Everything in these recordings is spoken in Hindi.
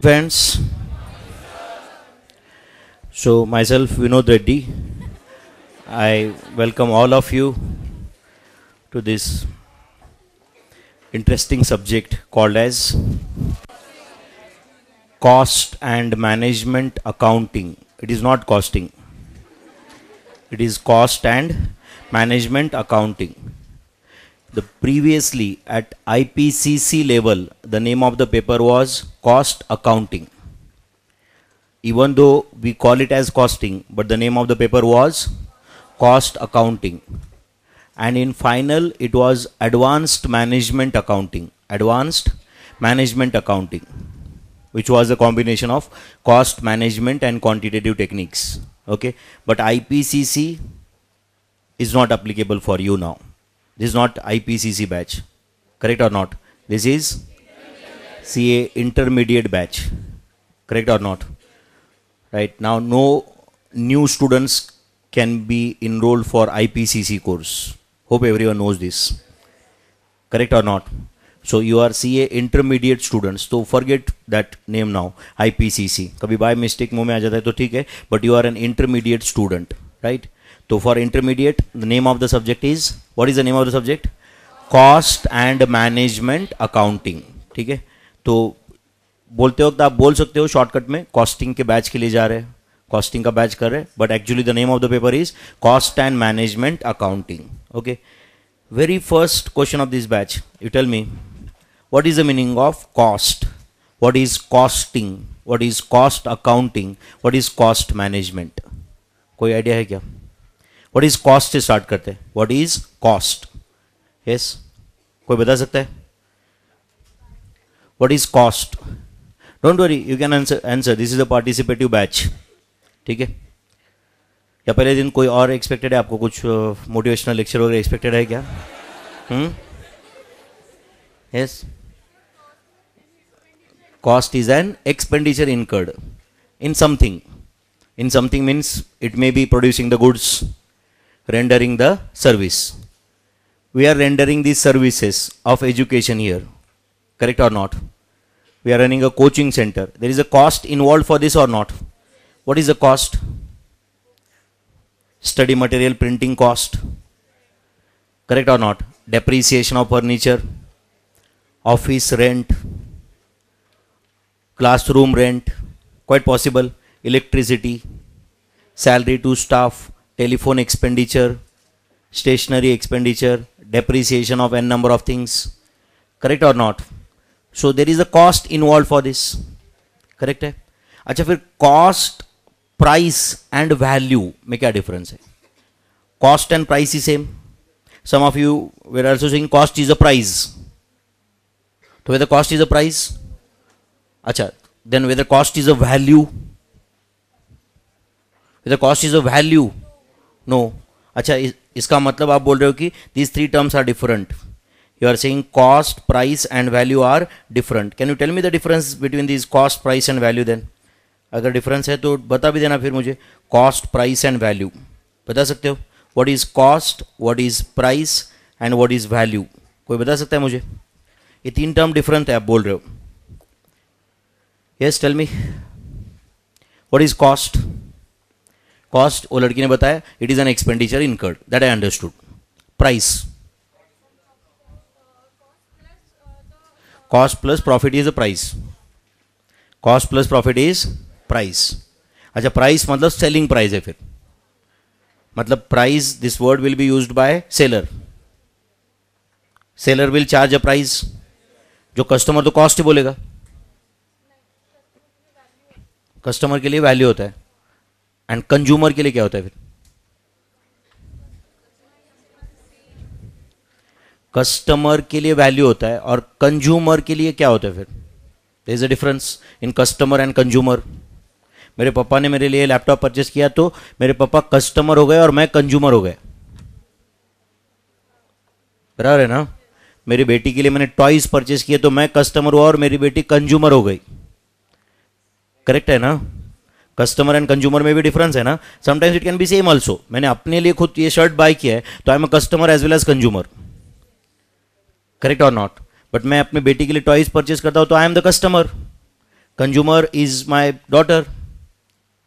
friends. So, myself Vinod Reddy, I welcome all of you to this interesting subject called as cost and management accounting. It is not costing, it is cost and management accounting. The previously at IPCC level, the name of the paper was cost accounting. Even though we call it as costing, but the name of the paper was cost accounting. And in final, it was advanced management accounting. Advanced management accounting, which was a combination of cost management and quantitative techniques. Okay, but IPCC is not applicable for you now. This is not IPCC batch. Correct or not? This is CA intermediate batch. Correct or not? Right now, no new students can be enrolled for IPCC course. Hope everyone knows this. Correct or not? So you are CA intermediate students. So forget that name now. IPCC. कभी by mistake मुँह में आ जाता है तो ठीक है. But you are an intermediate student, right? तो for intermediate the name of the subject is what is the name of the subject cost and management accounting ठीक है तो बोलते वक्त आप बोल सकते हो शॉर्टकट में कॉस्टिंग के बैच के लिए जा रहे हैं कॉस्टिंग का बैच कर रहे हैं but actually the name of the paper is cost and management accounting okay very first question of this batch you tell me what is the meaning of cost? What is costing? What is cost accounting? What is cost management? कोई आइडिया है क्या? व्हाट इज़ कॉस्ट से स्टार्ट करते हैं? व्हाट इज़ कॉस्ट यस कोई बता सकता है? What is cost don't worry you can answer answer this is a participative batch ठीक है? या पहले दिन कोई और एक्सपेक्टेड है? आपको कुछ मोटिवेशनल लेक्चर वगैरह एक्सपेक्टेड है क्या? Yes cost is an expenditure incurred in something in something means it may be producing the goods rendering the service we are rendering this services of education here correct or not we are running a coaching center there is a cost involve for this or not what is the cost study material printing cost correct or not depreciation of furniture office rent classroom rent, quite possible, electricity, salary to staff, telephone expenditure, stationery expenditure, depreciation of n number of things. Correct or not? So there is a cost involved for this. Correct है अच्छा फिर कॉस्ट प्राइस एंड वैल्यू में क्या डिफरेंस है? Cost and price he same some of you were also saying cost is a price तो whether cost is a price अच्छा then whether cost is a value whether cost is a value no अच्छा इस, इसका मतलब आप बोल रहे हो कि these three terms are different you are saying cost price and value are different can you tell me the difference between this cost price and value then अगर डिफरेंस है तो बता भी देना फिर मुझे। कॉस्ट प्राइस एंड वैल्यू बता सकते हो? What is cost what is price and what is value कोई बता सकता है मुझे? ये तीन टर्म डिफरेंट है, आप बोल रहे हो। Yes tell me what is cost cost वो लड़की ने बताया it is an expenditure incurred that I understood price cost plus profit is a price cost plus profit is price अच्छा प्राइस मतलब सेलिंग प्राइस है फिर। मतलब price this word will be used by seller seller will charge a price जो कस्टमर तो कॉस्ट ही बोलेगा। कस्टमर के लिए वैल्यू होता है। एंड कंज्यूमर के लिए क्या होता है फिर? कस्टमर के लिए वैल्यू होता है और कंज्यूमर के लिए क्या होता है फिर? Is a difference in customer and consumer मेरे पापा ने मेरे लिए लैपटॉप परचेस किया तो मेरे पापा कस्टमर हो गए और मैं कंज्यूमर हो गए। बराबर है ना? मेरी बेटी के लिए मैंने टॉयज परचेस किए तो मैं कस्टमर हुआ और मेरी बेटी कंज्यूमर हो गई। करेक्ट है ना? कस्टमर एंड कंज्यूमर में भी डिफरेंस है ना? Sometimes it can be same also मैंने अपने लिए खुद ये शर्ट बाय किया है तो I am a customer as well as consumer correct or not but मैं अपने बेटी के लिए टॉयज परचेस करता हूँ तो I am the customer consumer is my daughter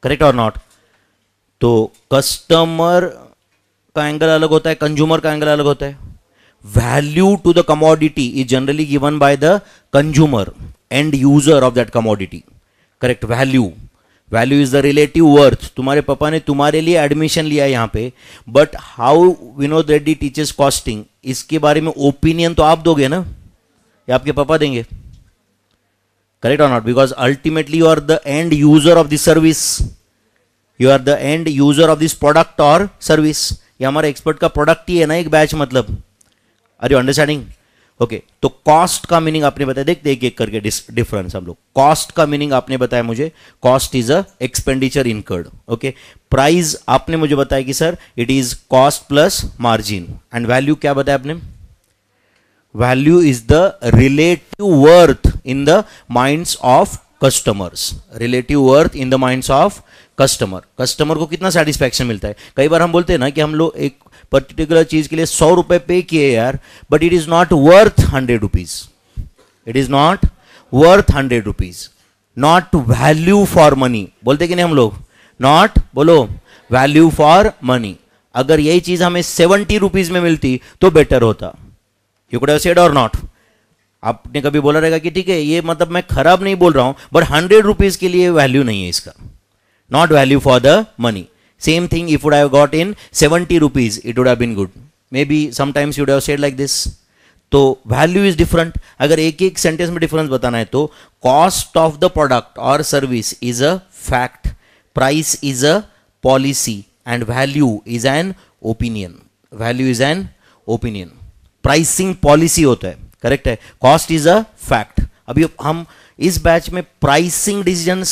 correct or not तो कस्टमर का एंगल अलग होता है कंज्यूमर का एंगल अलग होता है। Value to the commodity is generally given by the consumer end user of that commodity correct value value is the relative worth तुम्हारे पापा ने तुम्हारे लिए एडमिशन लिया यहाँ पे but how Vinod Reddy teachers costing इसके बारे में ओपिनियन तो आप दोगे ना? या आपके पापा देंगे? Correct or not because ultimately you are the end user of this service you are the end user of this product or service ये हमारा एक्सपर्ट का प्रोडक्ट ही है ना एक बैच मतलब। आर यू अंडरस्टैंडिंग ओके तो कॉस्ट का मीनिंग आपने बताया। देखते एक एक करके डिफरेंस हम लोग। कॉस्ट का मीनिंग आपने बताया मुझे। Cost is a expenditure incurred okay price आपने मुझे बताया कि sir it is cost plus margin and value क्या बताया आपने? Value is the relative worth in the minds of customers relative worth in the minds of customer customer को कितना सेटिस्फैक्शन मिलता है? कई बार हम बोलते हैं ना कि हम लोग एक पर्टिकुलर चीज़ के लिए सौ रुपए पे किए यार but it is not worth hundred rupees it is not worth hundred rupees not value for money बोलते कि नहीं हम लोग? नॉट बोलो वैल्यू फॉर मनी अगर यही चीज़ हमें सेवेंटी रुपीज़ में मिलती तो बेटर होता. You could have said or not आपने कभी बोला रहेगा कि ठीक है ये मतलब मैं खराब नहीं बोल रहा हूँ बट हंड्रेड रुपीज़ के लिए वैल्यू नहीं है इसका। Not value for the money same thing if would have got in 70 rupees, it would have been good. Maybe sometimes you would have said like this. तो वैल्यू इज़ डिफरेंट अगर एक एक सेंटेंस में डिफरेंस बताना है तो cost of the product or service is a fact price is a policy and value is an opinion value is an opinion pricing policy होता है करेक्ट है? कॉस्ट इज़ अ फैक्ट अभी हम इस बैच में प्राइसिंग डिसीज़न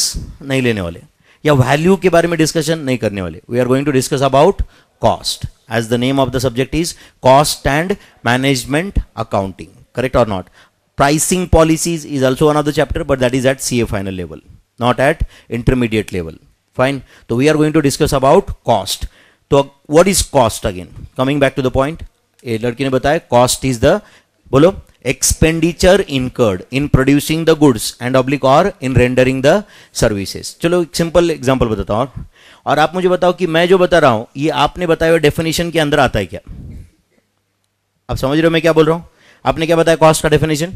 नहीं लेने वाले, या वैल्यू के बारे में डिस्कशन नहीं करने वाले. We are going to discuss about cost as the name of the subject is cost and management accounting correct or not pricing policies is also one of the chapter but that is at C A final level not at intermediate level fine तो we are going to discuss about cost तो what is cost again coming back to the point ए लड़की ने बताया कॉस्ट इज़ द बोलो expenditure incurred in producing the goods and oblique or in rendering the services चलो, एक सिंपल एग्ज़ाम्पल बताता हूँ और। आप मुझे बताओ कि मैं जो बता रहा हूँ, ये आपने बताया डेफिनेशन के अंदर आता है क्या? आप समझ रहे हो मैं क्या बोल रहा हूँ? आपने क्या बताया कॉस्ट का definition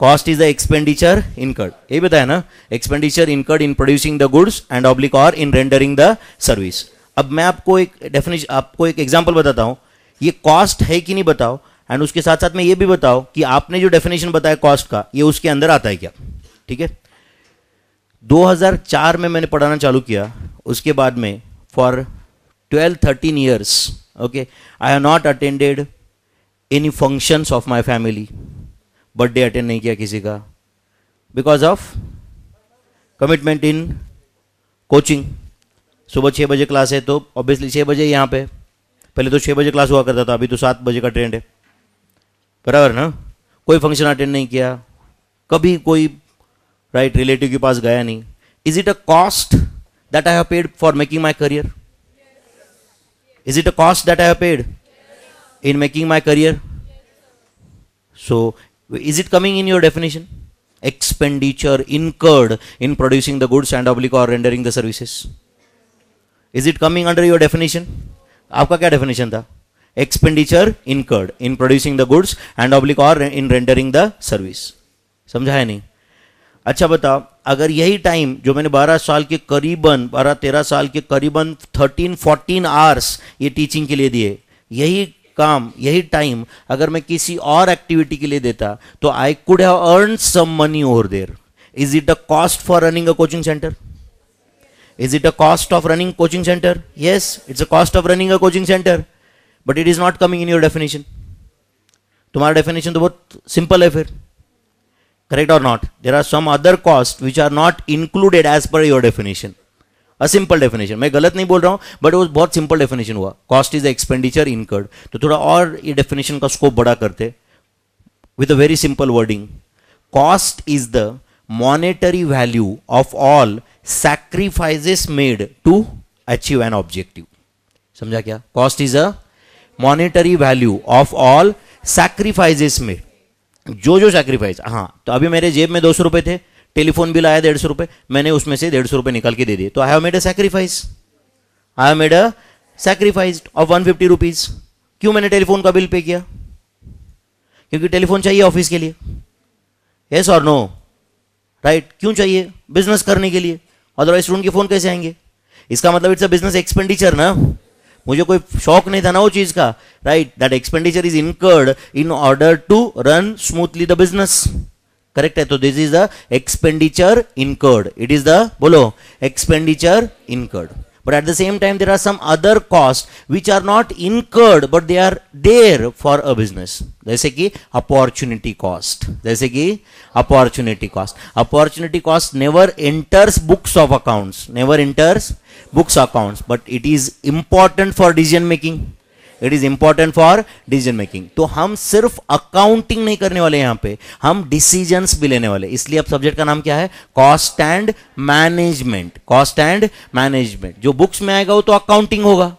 cost is the expenditure incurred ये बताया ना expenditure incurred in producing the goods and oblique or in rendering the service अब मैं आपको एक डेफिनेशन आपको एक एग्जांपल बताता हूँ। ये कॉस्ट है कि नहीं बताओ? एंड उसके साथ साथ में ये भी बताओ कि आपने जो डेफिनेशन बताया कॉस्ट का, ये उसके अंदर आता है क्या? ठीक है? 2004 में मैंने पढ़ाना चालू किया, उसके बाद में for 12 13 years okay I have not attended any functions of my family birthday attend नहीं किया किसी का। Because of commitment in coaching सुबह छः बजे क्लास है तो ऑब्वियसली छः बजे यहाँ पे। पहले तो छः बजे क्लास हुआ करता था, अभी तो सात बजे का ट्रेंड है। बराबर ना? कोई फ़ंक्शन अटेंड नहीं किया, कभी कोई राइट रिलेटिव के पास गया नहीं। Is it a cost that I have paid for making my career is it a cost that I have paid in making my career so is it coming in your definition expenditure incurred in producing the goods and oblique or rendering the services is it coming under your definition आपका क्या डेफिनेशन था? Expenditure incurred in producing the goods and oblique or in rendering the service समझा है नहीं? अच्छा बताओ, अगर यही टाइम जो मैंने 12 साल के करीबन 12 13 साल के करीबन 13 14 आवर्स ये टीचिंग के लिए दिए, यही काम, यही टाइम अगर मैं किसी और एक्टिविटी के लिए देता तो I could have earn some money over there is it a cost for running a coaching center is it a cost of running coaching center yes it's a cost of running a coaching center but it is not coming in your definition तुम्हारा डेफिनेशन तो बहुत सिंपल है फिर correct or not there are some other cost which are not included as per your definition a simple definition मैं गलत नहीं बोल रहा हूँ बट वो बहुत सिंपल डेफिनेशन हुआ. कॉस्ट इज़ एक्सपेंडिचर इनकर्ड तो थोड़ा और ये डेफिनेशन का स्कोप बड़ा करते with a very simple wording. Cost is the monetary value of all sacrifices made to achieve an objective. समझा क्या? Cost is a monetary value of all sacrifices made. जो जो सैक्रिफाइस हाँ तो अभी मेरे जेब में दो सौ रुपए थे, टेलीफोन बिल आया डेढ़ सौ रुपए, मैंने उसमें से डेढ़ सौ रुपए निकाल के दे दिए। तो I have made a sacrifice I have made a sacrifice of one fifty rupees क्यों मैंने टेलीफोन का बिल पे किया? क्योंकि टेलीफोन चाहिए ऑफ़िस के लिए। यस और नो राइट क्यों चाहिए? बिज़नेस करने के लिए। अदरवाइज़ स्टूडेंट के फ़ोन कैसे आएँगे? इसका मतलब इट्स अ बिज़नेस एक्सपेंडिचर ना? मुझे कोई शौक नहीं था ना वो चीज़ का। Right that expenditure is incurred in order to run smoothly the business correct है? तो this is the expenditure incurred it is the बोलो expenditure incurred but at the same time, there are some other costs which are not incurred, but they are there for a business. जैसे कि अपॉर्चुनिटी कॉस्ट जैसे कि opportunity cost opportunity cost never enters books of accounts never enters books accounts but it is important for decision making it is important for decision making तो हम सिर्फ़ अकाउंटिंग नहीं करने वाले यहाँ पे, हम डिसीज़न भी लेने वाले। इसलिए अब सब्जेक्ट का नाम क्या है? Cost and management cost and management जो बुक्स में आएगा वो तो अकाउंटिंग होगा।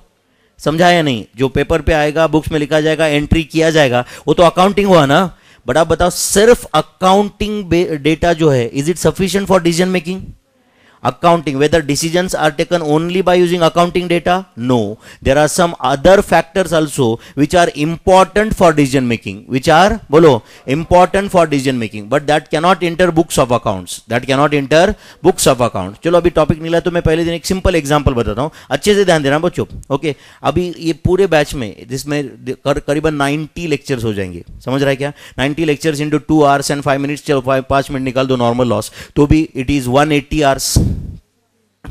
समझा या नहीं? जो पेपर पे आएगा बुक्स में लिखा जाएगा एंट्री किया जाएगा, वो तो अकाउंटिंग हुआ ना? बट आप बताओ, सिर्फ़ अकाउंटिंग डेटा जो है is it sufficient for decision making accounting whether decisions are taken only by using accounting data no there are some other factors also which are important for decision making which are bolo important for decision making but that cannot enter books of accounts that cannot enter books of accounts अभी टॉपिक नहीं ला तो मैं पहले दिन एक सिंपल एग्जांपल बताता हूँ अच्छे से ध्यान देना बच्चों ओके अभी ये पूरे बैच में जिसमें कर, करीबन 90 लेक्चर्स हो जाएँगे समझ रहा है क्या 90 lectures into 2 hours and 5 minutes चलो 5 मिनट निकाल दो नॉर्मल लॉस तो भी it is 180 hours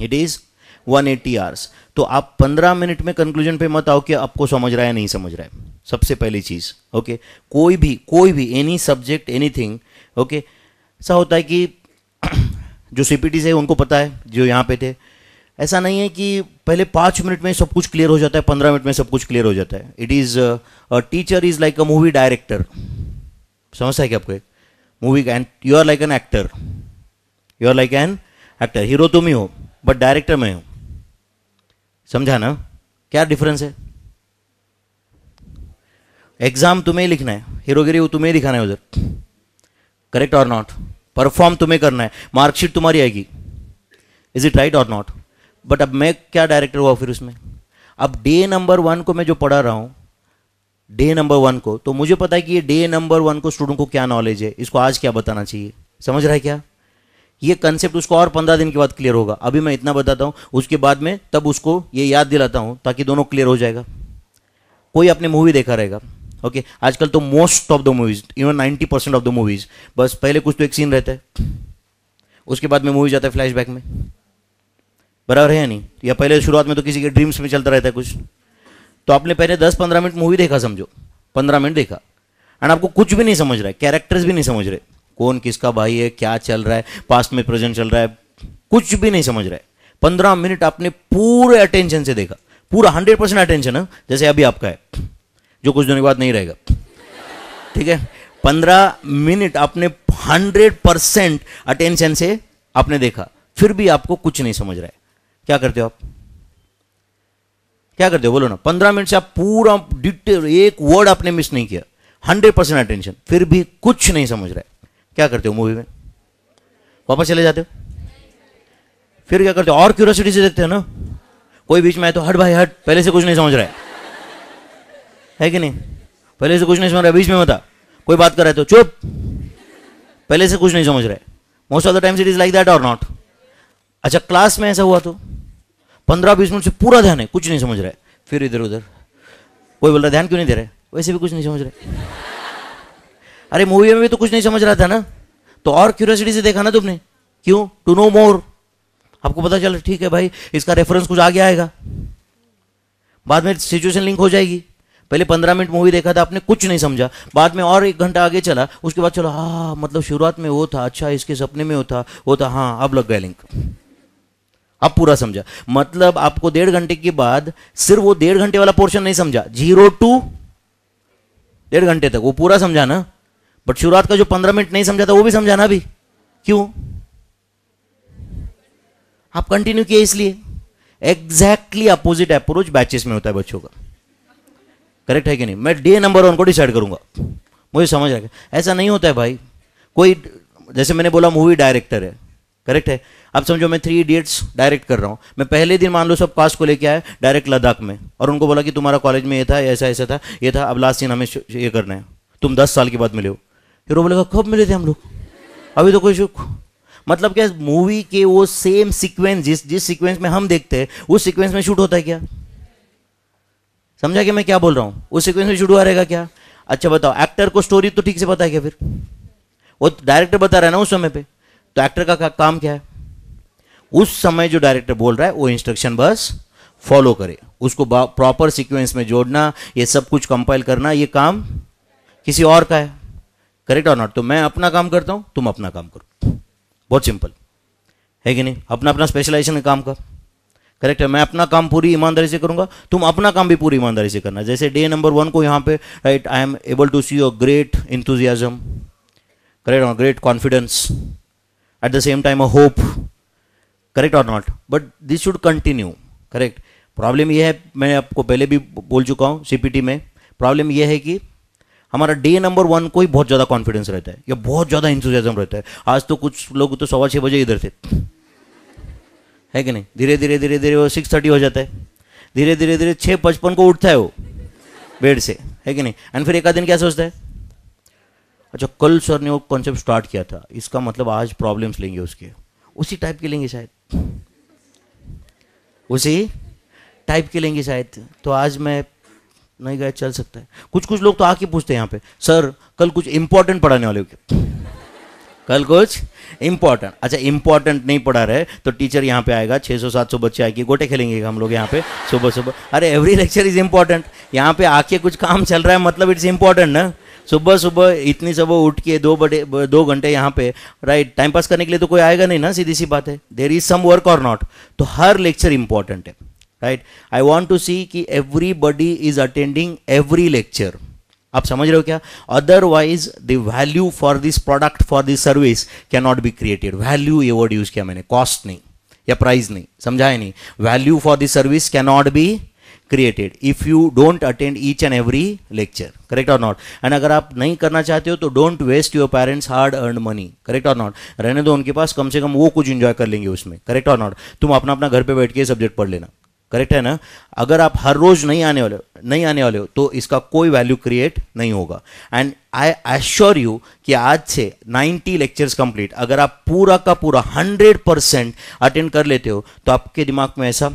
it is 180 hours तो आप 15 मिनट में कंक्लूजन पे मत आओ कि आपको समझ रहा है नहीं समझ रहा है। सबसे पहली चीज़ ओके कोई भी कोई भी एनी सब्जेक्ट एनीथिंग ओके ऐसा होता है कि जो सीपीटी से उनको पता है, जो यहाँ पे थे। ऐसा नहीं है कि पहले पाँच मिनट में सब कुछ क्लियर हो जाता है, पंद्रह मिनट में सब कुछ क्लियर हो जाता है। It is teacher is like a movie director समझता है क्या आपको movie and you are like an actor you are like an actor hero तुम ही हो। बट डायरेक्टर मैं हूँ। समझा ना? क्या डिफरेंस है? एग्ज़ाम तुम्हें लिखना है। हीरोगिरी वो तुम्हें दिखाना है उधर। करेक्ट और नॉट परफॉर्म तुम्हें करना है। मार्कशीट तुम्हारी आएगी। Is it right or not but अब मैं क्या डायरेक्टर हुआ फिर उसमें? अब डे नंबर वन को मैं जो पढ़ा रहा हूँ डे नंबर वन को तो मुझे पता है कि ये डे नंबर वन को स्टूडेंट को क्या नॉलेज है? इसको आज क्या बताना चाहिए? समझ रहा है क्या? ये कंसेप्ट उसको और पंद्रह दिन के बाद क्लियर होगा। अभी मैं इतना बताता हूँ, उसके बाद में तब उसको ये याद दिलाता हूँ ताकि दोनों क्लियर हो जाएगा। कोई अपने मूवी देखा रहेगा ओके आजकल तो most of the movies even ninety percent of the movies बस पहले कुछ तो एक सीन रहता है। उसके बाद में मूवी जाता है फ्लैशबैक में। बराबर है या नहीं? या पहले शुरुआत में तो किसी के ड्रीम्स में चलता रहता है कुछ। तो आपने पहले दस पंद्रह मिनट मूवी देखा समझो। पंद्रह मिनट देखा। एंड आपको कुछ भी नहीं समझ रहा है कैरेक्टर्स भी नहीं समझ रहे। कौन किसका भाई है, क्या चल रहा है पास्ट में प्रेजेंट चल रहा है, कुछ भी नहीं समझ रहा। है पंद्रह मिनट आपने पूरे अटेंशन से देखा। पूरा हंड्रेड परसेंट अटेंशन है? जैसे अभी आपका है, जो कुछ दिनों के बाद नहीं रहेगा। ठीक है? पंद्रह मिनट आपने हंड्रेड परसेंट अटेंशन से आपने देखा। फिर भी आपको कुछ नहीं समझ रहा है। क्या करते हो आप? क्या करते हो? बोलो ना। पंद्रह मिनट से आप पूरा डिटेल एक वर्ड आपने मिस नहीं किया। हंड्रेड परसेंट अटेंशन फिर भी कुछ नहीं समझ रहा है। क्या करते हो मूवी में? वापस चले जाते हो? फिर क्या करते हो? और क्यूरोसिटी से देखते हो ना? कोई बीच में आए तो हट भाई, हट। पहले से कुछ नहीं समझ रहा है। है कि नहीं? पहले से कुछ नहीं समझ रहा है, बीच में बता कोई बात कर रहे तो चुप। पहले से कुछ नहीं समझ रहे most of the times it is like that or not अच्छा क्लास में ऐसा हुआ तो? पंद्रह बीस मिनट से पूरा ध्यान है, कुछ नहीं समझ रहा है। फिर इधर उधर कोई बोल रहा ध्यान क्यों नहीं दे रहे वैसे भी कुछ नहीं समझ रहे अरे मूवी में भी तो कुछ नहीं समझ रहा था ना? तो और क्यूरियोसिटी से देखा ना तुमने? क्यों? टू नो मोर आपको पता चला, ठीक है भाई, इसका रेफरेंस कुछ आगे आएगा। बाद में सिचुएशन लिंक हो जाएगी। पहले पंद्रह मिनट मूवी देखा था, आपने कुछ नहीं समझा। बाद में और एक घंटा आगे चला, उसके बाद चलो हाँ मतलब शुरुआत में वो था अच्छा इसके सपने में वो था वो था हाँ अब लग गया लिंक अब पूरा समझा। मतलब आपको डेढ़ घंटे के बाद सिर्फ़ वो डेढ़ घंटे वाला पोर्शन नहीं समझा। ज़ीरो टू डेढ़ घंटे तक, वो पूरा समझा ना? बट शुरुआत का जो पंद्रह मिनट नहीं समझा था वो भी समझाना भी। क्यों? आप कंटिन्यू किए इसलिए। एग्जैक्टली अपोजिट अप्रोच बैचेस में होता है बच्चों का। करेक्ट है कि नहीं? मैं डे नंबर वन को डिसाइड करूँगा। मुझे समझ आएगा ऐसा नहीं होता है भाई। कोई, जैसे मैंने बोला मूवी डायरेक्टर है। करेक्ट है? अब समझो, मैं थ्री इडियट्स डायरेक्ट कर रहा हूँ। मैं पहले दिन मान लो सब कास्ट को लेके आया डायरेक्ट लद्दाख में। और उनको बोला कि तुम्हारा कॉलेज में ये था, ऐसा ऐसा था, ये था। अब लास्ट सीन हमें ये करना है। तुम दस साल के बाद मिले हो। वो बोलेगा कब मिले थे हम लोग? अभी तो कोई शुक मतलब क्या मूवी के वो सेम सीक्वेंस जिस जिस सीक्वेंस में हम देखते हैं उस सीक्वेंस में शूट होता है क्या? समझा कि मैं क्या बोल रहा हूँ? उस सीक्वेंस में शूट हुआ रहेगा क्या? अच्छा बताओ एक्टर को स्टोरी तो ठीक से पता है क्या फिर? वो डायरेक्टर बता रहा है ना उस समय पे तो एक्टर का, का काम क्या है? उस समय जो डायरेक्टर बोल रहा है वो इंस्ट्रक्शन बस फॉलो करे। उसको प्रॉपर सीक्वेंस में जोड़ना ये सब कुछ कंपाइल करना ये काम किसी और का है। करेक्ट और नॉट तो मैं अपना काम करता हूँ, तुम अपना काम करो। बहुत सिंपल है कि नहीं? अपना अपना स्पेशलाइजेशन में काम कर। करेक्ट है? मैं अपना काम पूरी ईमानदारी से करूँगा, तुम अपना काम भी पूरी ईमानदारी से करना। जैसे डे नंबर वन को यहाँ पे right I am able to see your great enthusiasm correct और great confidence at the same time a hope correct or not but this should continue correct. Problem यह है, मैं आपको पहले भी बोल चुका हूँ सीपीटी में। प्रॉब्लम यह है कि हमारा डे नंबर वन को ही बहुत ज़्यादा कॉन्फिडेंस रहता है, या बहुत ज़्यादा इंथुजियाजम रहता है। आज तो कुछ लोग तो सवा छः बजे इधर थे। है कि नहीं? धीरे धीरे धीरे धीरे वो सिक्स थर्टी हो जाता है। धीरे धीरे धीरे छः पचपन को उठता है वो, बेड से। है कि नहीं? एंड फिर एक दिन क्या सोचता है? अच्छा कल सर ने वो कॉन्सेप्ट स्टार्ट किया था। इसका मतलब आज प्रॉब्लम्स लेंगे उसके। उसी टाइप के लेंगे शायद। उसी टाइप के लेंगे शायद। तो आज मैं नहीं गए, चल सकता है। कुछ कुछ लोग तो आके पूछते हैं यहाँ पे, सर, कल कुछ इंपॉर्टेंट पढ़ाने वाले हो कल कुछ इंपॉर्टेंट अच्छा इंपॉर्टेंट नहीं पढ़ा रहे तो टीचर यहाँ पे आएगा 600-700 बच्चे आएँगे, गोटे खेलेंगे हम लोग यहाँ पे, सुबह सुबह। अरे एवरी लेक्चर इज़ इंपॉर्टेंट यहाँ पे आके कुछ काम चल रहा है मतलब इट्स इंपॉर्टेंट ना। सुबह सुबह इतनी सुबह उठ के दो बड़े दो घंटे यहाँ पे राइट टाइम पास करने के लिए तो कोई आएगा नहीं ना, सीधी सी बात है। There is some work or not तो हर लेक्चर इंपॉर्टेंट है। Right I want to see कि everybody is attending every lecture आप समझ रहे हो क्या? Otherwise the value for this product for this service can not be created value ये वर्ड यूज़ किया मैंने कॉस्ट नहीं, या प्राइस नहीं, समझाया नहीं. Value for this service can not be created if you don't attend each and every lecture correct or not and अगर आप नहीं करना चाहते हो तो don't waste your parents hard earn money correct or not रहने दो उनके पास, कम से कम वो कुछ इंजॉय कर लेंगे उसमें करेक्ट और नॉट तुम अपना अपना घर पे बैठ के सब्जेक्ट पढ़ लेना। करेक्ट है ना? अगर आप हर रोज नहीं आने वाले, नहीं आने वाले हो तो इसका कोई वैल्यू क्रिएट नहीं होगा। एंड आई एश्योर यू कि आज से 90 लेक्चर्स कंप्लीट अगर आप पूरा का पूरा 100 परसेंट अटेंड कर लेते हो तो आपके दिमाग में ऐसा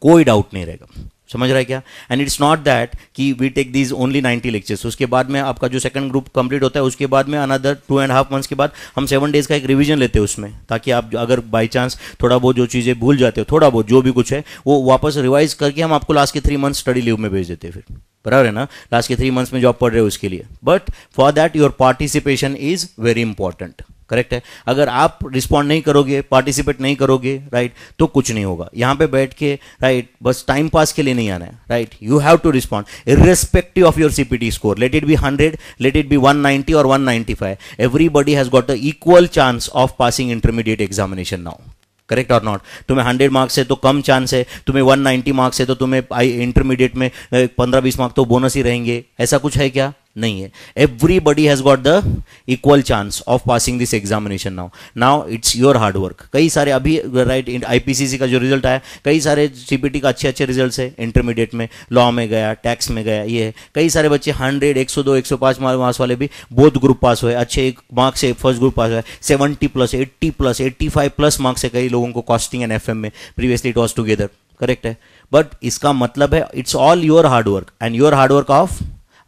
कोई डाउट नहीं रहेगा। समझ रहा है क्या? एंड इट्स नॉट दैट कि we take these only ninety lectures उसके बाद में आपका जो सेकंड ग्रुप कंप्लीट होता है, उसके बाद में another two and half months के बाद हम सेवन डेज़ का एक रिवीजन लेते हैं उसमें, ताकि आप अगर बाई चांस थोड़ा बहुत जो चीज़ें भूल जाते हो, थोड़ा बहुत जो भी कुछ है, वो वापस रिवाइज करके हम आपको लास्ट के थ्री मंथ स्टडी लीव में भेज देते हैं फिर। बराबर है ना? लास्ट के थ्री मंथ्स में जॉब पढ़ रहे हो उसके लिए। But for that your participation is very important correct है? अगर आप रिस्पॉन्ड नहीं करोगे पार्टिसिपेट नहीं करोगे राइट तो कुछ नहीं होगा। यहाँ पे बैठ के राइट बस टाइम पास के लिए नहीं आना है right you have to respond irrespective of your CPT score let it be hundred let it be one ninety or one ninety five everybody has got a equal chance of passing intermediate examination now correct or not तुम्हें हंड्रेड मार्क्स है तो कम चांस है, तुम्हें वन नाइनटी मार्क्स है तो तुम्हें इंटरमीडिएट में पंद्रह बीस मार्क्स तो बोनस ही रहेंगे। ऐसा कुछ है क्या? नहीं है. Everybody has got the equal chance of passing this examination now now it's your hard work कई सारे अभी राइट आईपीसीसी का जो रिज़ल्ट आया, कई सारे सीपीटी का अच्छे अच्छे रिज़ल्ट है. इंटरमीडिएट में लॉ में गया टैक्स में गया, ये है. कई सारे बच्चे हंड्रेड एक सौ दो, एक सौ पाँच मार्क्स वाले भी बोध ग्रुप पास हुए. अच्छे एक मार्क्स से फ़र्स्ट ग्रुप पास हुआ seventy plus eighty plus eighty five plus marks है कई लोगों को कॉस्टिंग एंड एफ़ एम में. Previously it was together correct है? बट इसका मतलब है it's all your hard work and your hard work of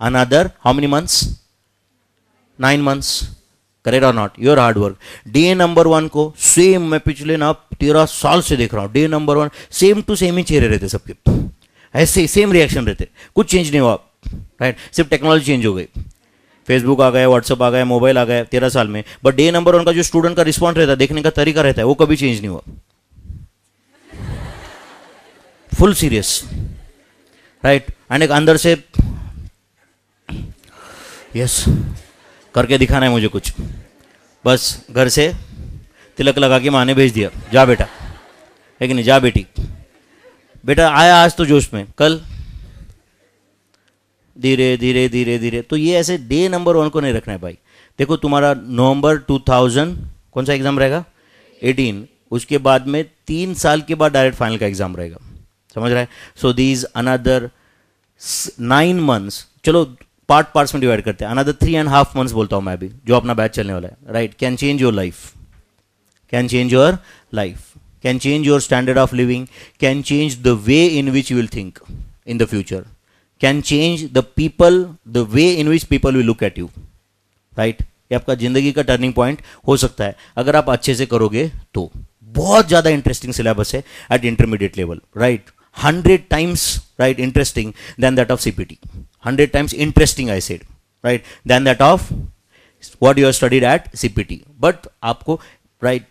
another how many months? Nine months correct or not your hard work day number one को सेम मैं पिछले ना तेरह साल से देख रहा हूँ। Day number one same to same ही चेहरे रहते सबके ऐसे सेम रिएक्शन रहते। कुछ चेंज नहीं हुआ। राइट सिर्फ़ टेक्नोलॉजी चेंज हो गई। फेसबुक आ गया व्हाट्सअप आ गया मोबाइल आ गया तेरह साल में। बट डे नंबर वन का जो स्टूडेंट का रिस्पॉन्स रहता है देखने का तरीका रहता है, वो कभी चेंज नहीं हुआ। फुल सीरियस राइट एंड एक अंदर से यस करके दिखाना है मुझे कुछ। बस घर से तिलक लगा के माँ ने भेज दिया, जा बेटा। है कि नहीं? जा बेटी। बेटा, आया आज तो जोश में। कल? धीरे धीरे धीरे धीरे। तो ये ऐसे डे नंबर वन को नहीं रखना है भाई। देखो, तुम्हारा नवंबर 2000 कौन सा एग्ज़ाम रहेगा? 18 उसके बाद में तीन साल के बाद डायरेक्ट फाइनल का एग्ज़ाम रहेगा। समझ रहा है? So these another nine months चलो पार्ट पार्ट्स में डिवाइड करते हैं। Another three and half months बोलता हूँ मैं अभी, जो अपना बैच चलने वाला है। Right can change your life can change your life can change your standard of living can change the way in which you will think in the future can change the people the way in which people will look at you right ये आपका ज़िंदगी का टर्निंग पॉइंट हो सकता है। अगर आप अच्छे से करोगे तो। बहुत ज़्यादा इंटरेस्टिंग सिलेबस है at intermediate level right hundred times right interesting then that of CPT hundred times interesting I said right then that of what you are studied at CPT but आपको right,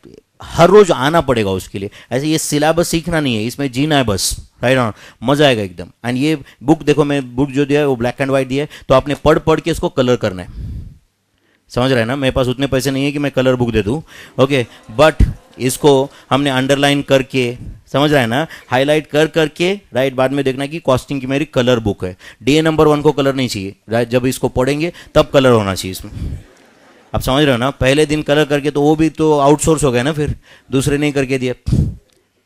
हर रोज आना पड़ेगा उसके लिए। ऐसे ये सिलेबस सीखना नहीं है इसमें जीना है बस राइट ऑन मज़ा आएगा एकदम। एंड ये बुक देखो मैं बुक जो दिया है वो ब्लैक एंड व्हाइट दिया है तो आपने पढ़ पढ़ के इसको कलर करना है। समझ रहे हैं ना? मेरे पास उतने पैसे नहीं है कि मैं कलर बुक दे दूँ। ओके बट इसको हमने अंडरलाइन करके, समझ रहा है ना? हाईलाइट कर करके राइट बाद में देखना कि कॉस्टिंग की मेरी कलर बुक है। डे नंबर वन को कलर नहीं चाहिए। राइट जब इसको पढ़ेंगे, तब कलर होना चाहिए इसमें। आप समझ रहे हो ना? पहले दिन कलर करके तो वो भी तो आउटसोर्स हो गया ना फिर। दूसरे नहीं करके दिया।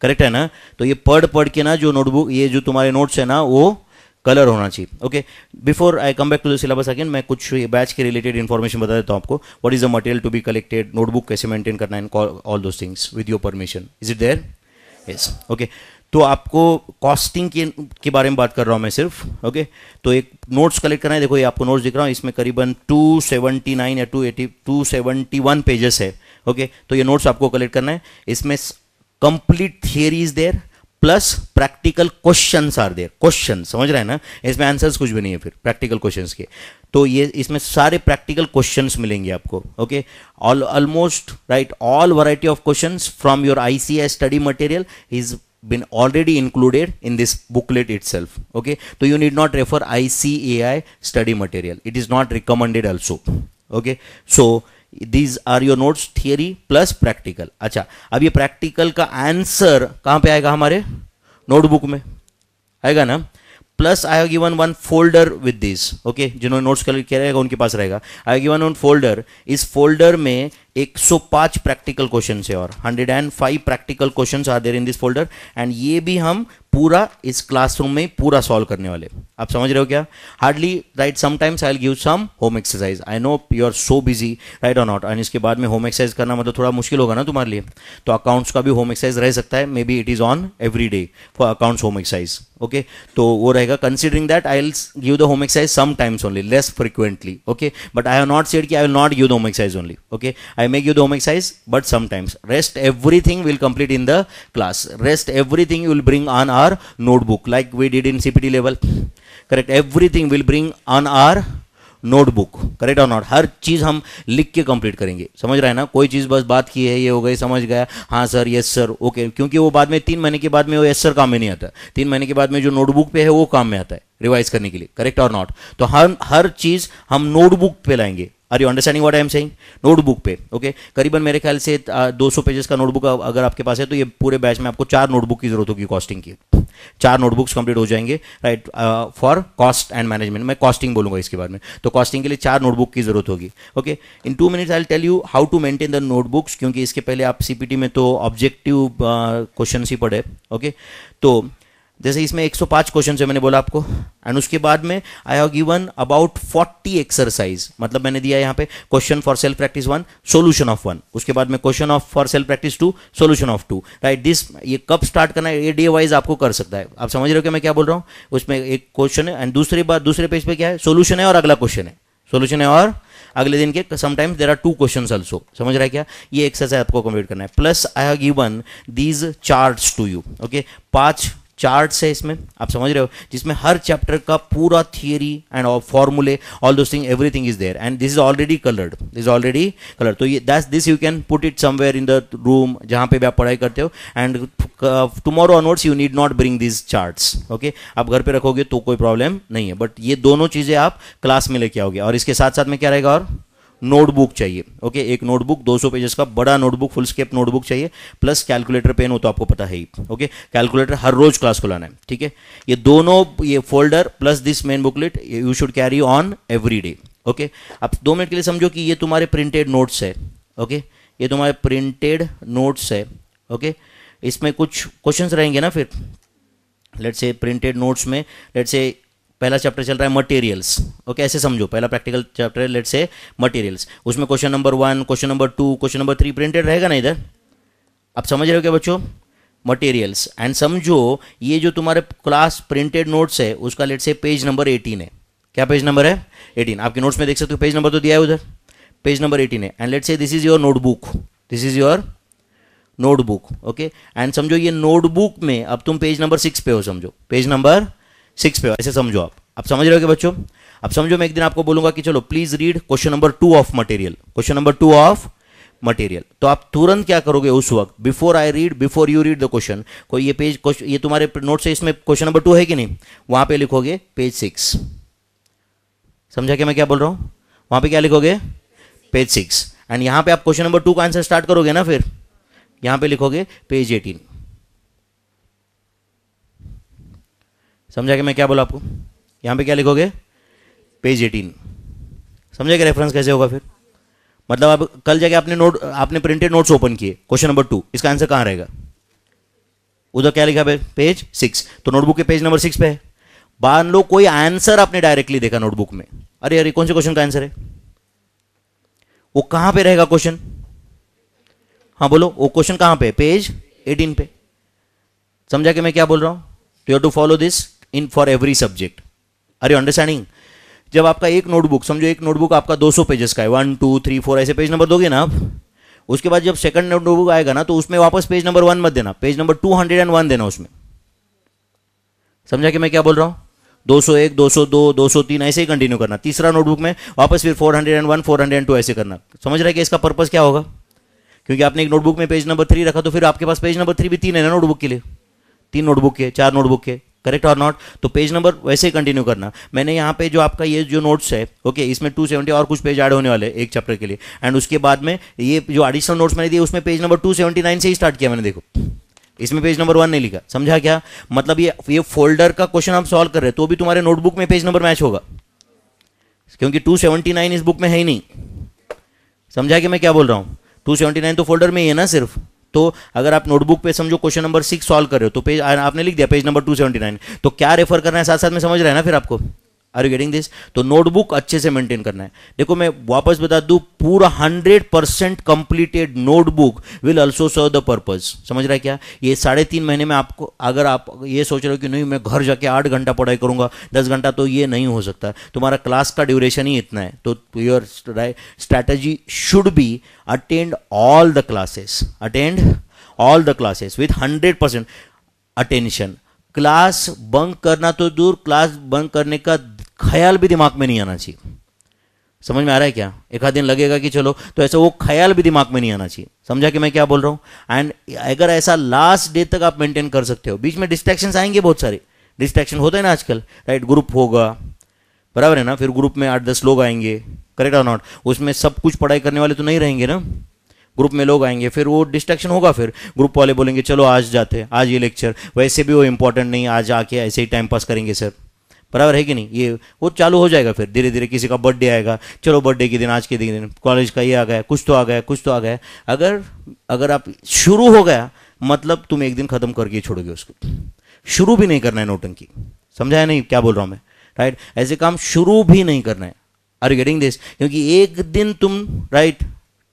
करेक्ट है ना? तो ये पढ़ पढ़ के ना जो नोटबुक ये जो तुम्हारे नोट्स है ना, वो कलर होना चाहिए okay before I come back to the syllabus again मैं कुछ बैच के रिलेटेड इन्फॉर्मेशन बता देता हूँ आपको। What is the material to be collected notebook कैसे मेंटेन करना है? All those things with your permission is it there yes okay तो आपको कॉस्टिंग के के बारे में बात कर रहा हूँ मैं सिर्फ़ ओके तो एक नोट्स कलेक्ट करना है। देखो, ये आपको नोट्स दिख रहा हूँ। इसमें करीबन 279 या 280 271 पेजेस है ओके तो ये नोट्स आपको कलेक्ट करना है। इसमें complete theory is there plus practical question are there question समझ रहे हैं ना? इसमें आंसर्स कुछ भी नहीं है फिर प्रैक्टिकल क्वेश्चंस के। तो ये, इसमें सारे प्रैक्टिकल क्वेश्चंस मिलेंगे आपको okay all almost right all variety of questions from your ICI study material is been already been already included in this booklet itself, okay? So you need not refer ICAI study material. It is not recommended also, okay? So these are your notes theory plus practical अच्छा अब ये प्रैक्टिकल का आंसर कहाँ पे आएगा हमारे? नोटबुक में। आएगा ना? Plus I have given one folder with this okay जिन्होंने नोट्स कलेक्ट किया रहेगा, उनके पास रहेगा। I have given one folder इस फोल्डर में 105 प्रैक्टिकल क्वेश्चन है और। 105 practical question are there in this folder and ये भी हम पूरा इस क्लासरूम में पूरा सॉल्व करने वाले। आप समझ रहे हो क्या? Hardly right sometimes I give some home exercise I know you are so busy right or not and इसके बाद में होम एक्सरसाइज करना मतलब थोड़ा मुश्किल होगा ना तुम्हारे लिए? तो अकाउंट्स का भी होम एक्सरसाइज रह सकता है। Maybe it is on every day for accounts home exercise okay तो वो रहेगा considering that I will give the home exercise sometimes only less frequently okay but I have not said कि I will not give the home exercise only okay I make you the home exercise but sometimes rest everything will complete in the class rest everything you will bring on our notebook like we did in CPT level correct everything will bring on our notebook correct or not हर चीज़ हम लिख के कंप्लीट करेंगे। समझ रहा है ना? कोई चीज़ बस बात की है, ये हो गई, समझ गया। हाँ सर यस सर ओके क्योंकि वो बाद में तीन महीने के बाद में वो यस सर काम में नहीं आता। तीन महीने के बाद में जो नोटबुक पे है, वो काम में आता है रिवाइज करने के लिए करेक्ट और नॉट तो हर हर चीज़ हम नोटबुक पे लाएँगे। Are you understanding what I am saying notebook पे ओके okay? करीबन मेरे ख्याल से दो सौ पेजेस का नोटबुक अगर आपके पास है तो ये पूरे बैच में आपको चार नोटबुक की ज़रूरत होगी कॉस्टिंग की। चार नोटबुक्स कंप्लीट हो जाएँगे right for cost and management मैं कॉस्टिंग बोलूँगा इसके बारे में। तो कॉस्टिंग के लिए चार नोटबुक की ज़रूरत होगी okay in two minutes I tell you how to maintain the notebooks क्योंकि इसके पहले आप सीपीटी में तो ऑब्जेक्टिव क्वेश्चन ही पढ़े ओके? तो जैसे इसमें 105 क्वेश्चन है, मैंने बोला आपको। एंड उसके बाद में I have given about 40 exercise मतलब मैंने दिया यहाँ पे question for self practice one solution of one उसके बाद में question of for self practice two solution of two right this ये कब स्टार्ट करना है, ये डे वाइज आपको कर सकता है। आप समझ रहे हो कि मैं क्या बोल रहा हूँ? उसमें एक क्वेश्चन है एंड दूसरी बात दूसरे पेज पे क्या है? सोल्यूशन है और अगला क्वेश्चन है। सोल्यूशन है और अगले दिन के sometimes there are two question also समझ रहा है क्या? ये एक्सरसाइज आपको कंप्लीट करना है। Plus I have given these charts to you okay पाँच चार्ट्स है इसमें, आप समझ रहे हो? जिसमें हर चैप्टर का पूरा थियरी एंड फॉर्मूले all those thing everything is there and this is already coloured this is already colour तो ये that's this you can put it somewhere in the room जहाँ पे भी आप पढ़ाई करते हो. And tomorrow onwards you need not bring this charts okay आप घर पे रखोगे तो कोई प्रॉब्लम नहीं है. बट ये दोनों चीज़ें आप क्लास में लेके आओगे. और इसके साथ साथ में क्या रहेगा और? नोटबुक चाहिए, ओके? एक नोटबुक 200 पेजेस का बड़ा नोटबुक, फुल स्केप नोटबुक चाहिए, प्लस कैलकुलेटर पेन हो तो आपको पता है ही, ओके? कैलकुलेटर हर रोज क्लास को लाना है, ठीक है? ये दोनों, ये folder plus this main booklet, you should carry on every day, okay? अब दो मिनट के लिए समझो कि ये तुम्हारे प्रिंटेड नोट्स है, ओके? ये तुम्हारे प्रिंटेड नोट्स है, ओके? इसमें कुछ क्वेश्चंस रहेंगे ना फिर? लेट से प्रिंटेड नोट्स में लेट से पहला चैप्टर चल रहा है मटेरियल्स ओके ऐसे समझो. पहला प्रैक्टिकल चैप्टर है लेट से मटेरियल्स उसमें question number one question number two question number three printed रहेगा ना इधर? आप समझ रहे हो क्या बच्चों? मटेरियल्स एंड समझो, ये जो तुम्हारे क्लास प्रिंटेड नोट्स है, उसका let's say page number eighteen है. क्या पेज नंबर है? एटीन आपके नोट्स में देख सकते हो पेज नंबर तो दिया है उधर. पेज नंबर एटीन है. And let say this is your notebook this is your notebook okay and समझो, ये नोटबुक में अब तुम पेज नंबर सिक्स पे हो, समझो. पेज नंबर सिक्स पे हो। ऐसे समझो आप। आप समझ रहे हो बच्चों? अब समझो मैं एक दिन आपको बोलूँगा कि चलो please read question number two of material question number two of material तो आप तुरंत क्या करोगे उस वक्त? Before I read before you read the question कोई ये पेज ये तुम्हारे नोट से इसमें क्वेश्चन नंबर टू है कि नहीं? वहाँ पे लिखोगे पेज सिक्स समझा क्या मैं क्या बोल रहा हूँ? वहाँ पे क्या लिखोगे? पेज सिक्स एंड यहाँ पे आप क्वेश्चन नंबर टू का आंसर स्टार्ट करोगे ना फिर? यहाँ पे लिखोगे पेज एटीन समझा कि मैं क्या बोला आपको? यहाँ पे क्या लिखोगे? पेज एटीन समझा कि रेफरेंस कैसे होगा फिर? मतलब आप कल जाके आपने नोट आपने प्रिंटेड नोट्स ओपन किए। क्वेश्चन नंबर टू इसका आंसर कहाँ रहेगा? उधर क्या लिखा है पेज सिक्स तो नोटबुक के पेज नंबर सिक्स पे है। मान लो, कोई आंसर आपने डायरेक्टली देखा नोटबुक में। अरे अरे कौन से क्वेश्चन का आंसर है? वो कहाँ पे रहेगा क्वेश्चन हाँ बोलो, वो क्वेश्चन कहाँ पे पेज 18 पे। समझा कि मैं क्या बोल रहा हूँ? You have to follow this in for every subject are you understanding जब आपका एक नोटबुक समझो एक नोटबुक आपका 200 पेजेस का है वन टू थ्री फोर ऐसे पेज नंबर दोगे ना आप? उसके बाद जब सेकंड नोटबुक आएगा ना तो उसमें वापस पेज नंबर वन मत देना page number two hundred and one देना उसमें। समझा कि मैं क्या बोल रहा हूँ? 201, 202, 203 ऐसे ही कंटिन्यू करना। तीसरा नोटबुक में वापस फिर 401, 402 ऐसे करना। समझ रहे कि इसका पर्पज क्या होगा? क्योंकि आपने एक नोटबुक में पेज नंबर थ्री रखा तो फिर आपके पास पेज नंबर थ्री भी तीन है ना नोटबुक के लिए? तीन नोटबुक के चार नोटबुक के करेक्ट और नॉट तो पेज नंबर वैसे ही कंटिन्यू करना। मैंने यहाँ पे जो आपका ये जो नोट्स है ओके इसमें 270 और कुछ पेज ऐड होने वाले एक चैप्टर के लिए। एंड उसके बाद में ये जो एडिशनल नोट्स मैंने दिए, उसमें पेज नंबर 279 से ही स्टार्ट किया मैंने, देखो। इसमें पेज नंबर वन नहीं लिखा। समझा क्या? मतलब ये ये फोल्डर का क्वेश्चन आप सॉल्व कर रहे तो भी तुम्हारे नोटबुक में पेज नंबर मैच होगा। क्योंकि 279 इस बुक में है ही नहीं। समझा कि मैं क्या बोल रहा हूँ? 279 तो फोल्डर में ही है ना सिर्फ़? तो अगर आप नोटबुक पे समझो क्वेश्चन नंबर सिक्स सॉल्व कर रहे हो तो पेज आपने लिख दिया पेज नंबर 279 तो क्या रेफर करना है? साथ साथ में समझ रहे हैं ना फिर आपको? आर यू गेटिंग दिस तो नोटबुक अच्छे से मेंटेन करना है। देखो, मैं वापस बता दूँ, पूरा hundred percent completed notebook will also serve the purpose समझ रहा है क्या? ये साढ़े तीन महीने में आपको, अगर आप ये सोच रहे हो कि नहीं, मैं घर जाके आठ घंटा पढ़ाई करूँगा, दस घंटा तो ये नहीं हो सकता। तुम्हारा क्लास का ड्यूरेशन ही इतना है। तो your strategy should be attend all the classes attend all the classes with hundred percent attention class bunk करना तो दूर क्लास बंक करने का ख्याल भी दिमाग में नहीं आना चाहिए। समझ में आ रहा है क्या? एक आध दिन लगेगा कि चलो तो ऐसा वो ख्याल भी दिमाग में नहीं आना चाहिए। समझा कि मैं क्या बोल रहा हूँ? एंड अगर ऐसा लास्ट डे तक आप मेंटेन कर सकते हो। बीच में डिस्ट्रैक्शन आएँगे बहुत सारे। डिस्ट्रैक्शन होते हैं ना आजकल राइट ग्रुप होगा। बराबर है ना? फिर ग्रुप में आठ दस लोग आएँगे। करेक्ट और नॉट उसमें सब कुछ पढ़ाई करने वाले तो नहीं रहेंगे ना? ग्रुप में लोग आएँगे, फिर वो डिस्ट्रैक्शन होगा फिर। ग्रुप वाले बोलेंगे, चलो आज जाते आज ये लेक्चर वैसे भी वो इंपॉर्टेंट नहीं, आज आके ऐसे ही टाइम पास करेंगे सर बराबर है कि नहीं? ये, वो चालू हो जाएगा फिर धीरे धीरे किसी का बर्थडे आएगा, चलो बर्थडे के दिन, आज के दिन कॉलेज का ये आ गया, कुछ तो आ गया, कुछ तो आ गया। अगर अगर आप, शुरू हो गया मतलब तुम एक दिन खत्म करके छोड़ोगे उसको। शुरू भी नहीं करना है नोटंकी। समझा है नहीं? क्या बोल रहा हूँ मैं? राइट ऐसे काम शुरू भी नहीं करना है। आर गेटिंग दिस क्योंकि एक दिन तुम राइट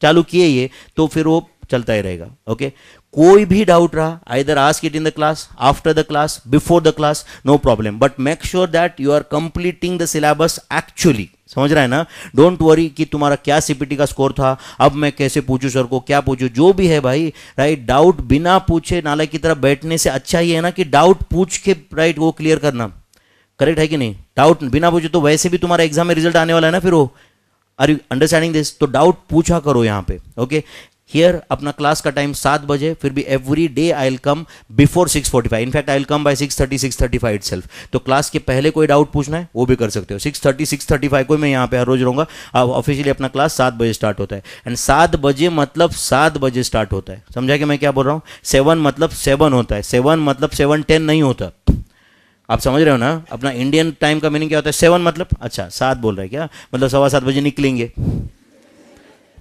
चालू किए ये तो फिर वो चलता ही रहेगा ओके कोई भी डाउट रहा either ask it in the class after the class before the class no problem but make sure that you are completing the syllabus actually समझ रहा है ना? डोंट वरी कि तुम्हारा क्या सीपीटी का स्कोर था, अब मैं कैसे पूछूँ सर को, क्या पूछूँ? जो भी है भाई राइट डाउट बिना पूछे नाले की तरफ़ बैठने से अच्छा ही है ना कि डाउट पूछ के राइट वो क्लियर करना। करेक्ट है कि नहीं? डाउट बिना पूछे तो वैसे भी तुम्हारा एग्ज़ाम में रिज़ल्ट आने वाला है ना फिर वो। आर यू अंडरस्टैंडिंग दिस तो डाउट पूछा करो यहाँ पे ओके हियर अपना क्लास का टाइम सात बजे, फिर भी every day I will come before six forty five in fact I will come by six thirty six thirty five it तो क्लास के पहले कोई डाउट पूछना है, वो भी कर सकते हो. Six thirty six thirty five को मैं यहाँ पे हर रोज रहूँगा, अब ऑफिशियली अपना क्लास सात बजे स्टार्ट होता है. एंड सात बजे मतलब सात बजे स्टार्ट होता है. समझा कि मैं क्या बोल रहा हूँ? सेवन मतलब सेवन होता है. सेवन मतलब सेवन टेन नहीं होता. आप समझ रहे हो ना? अपना इंडियन टाइम का मीनिंग क्या होता है? सेवन मतलब? अच्छा सात बोल रहे हैं क्या? मतलब सवा सात बजे निकलेंगे.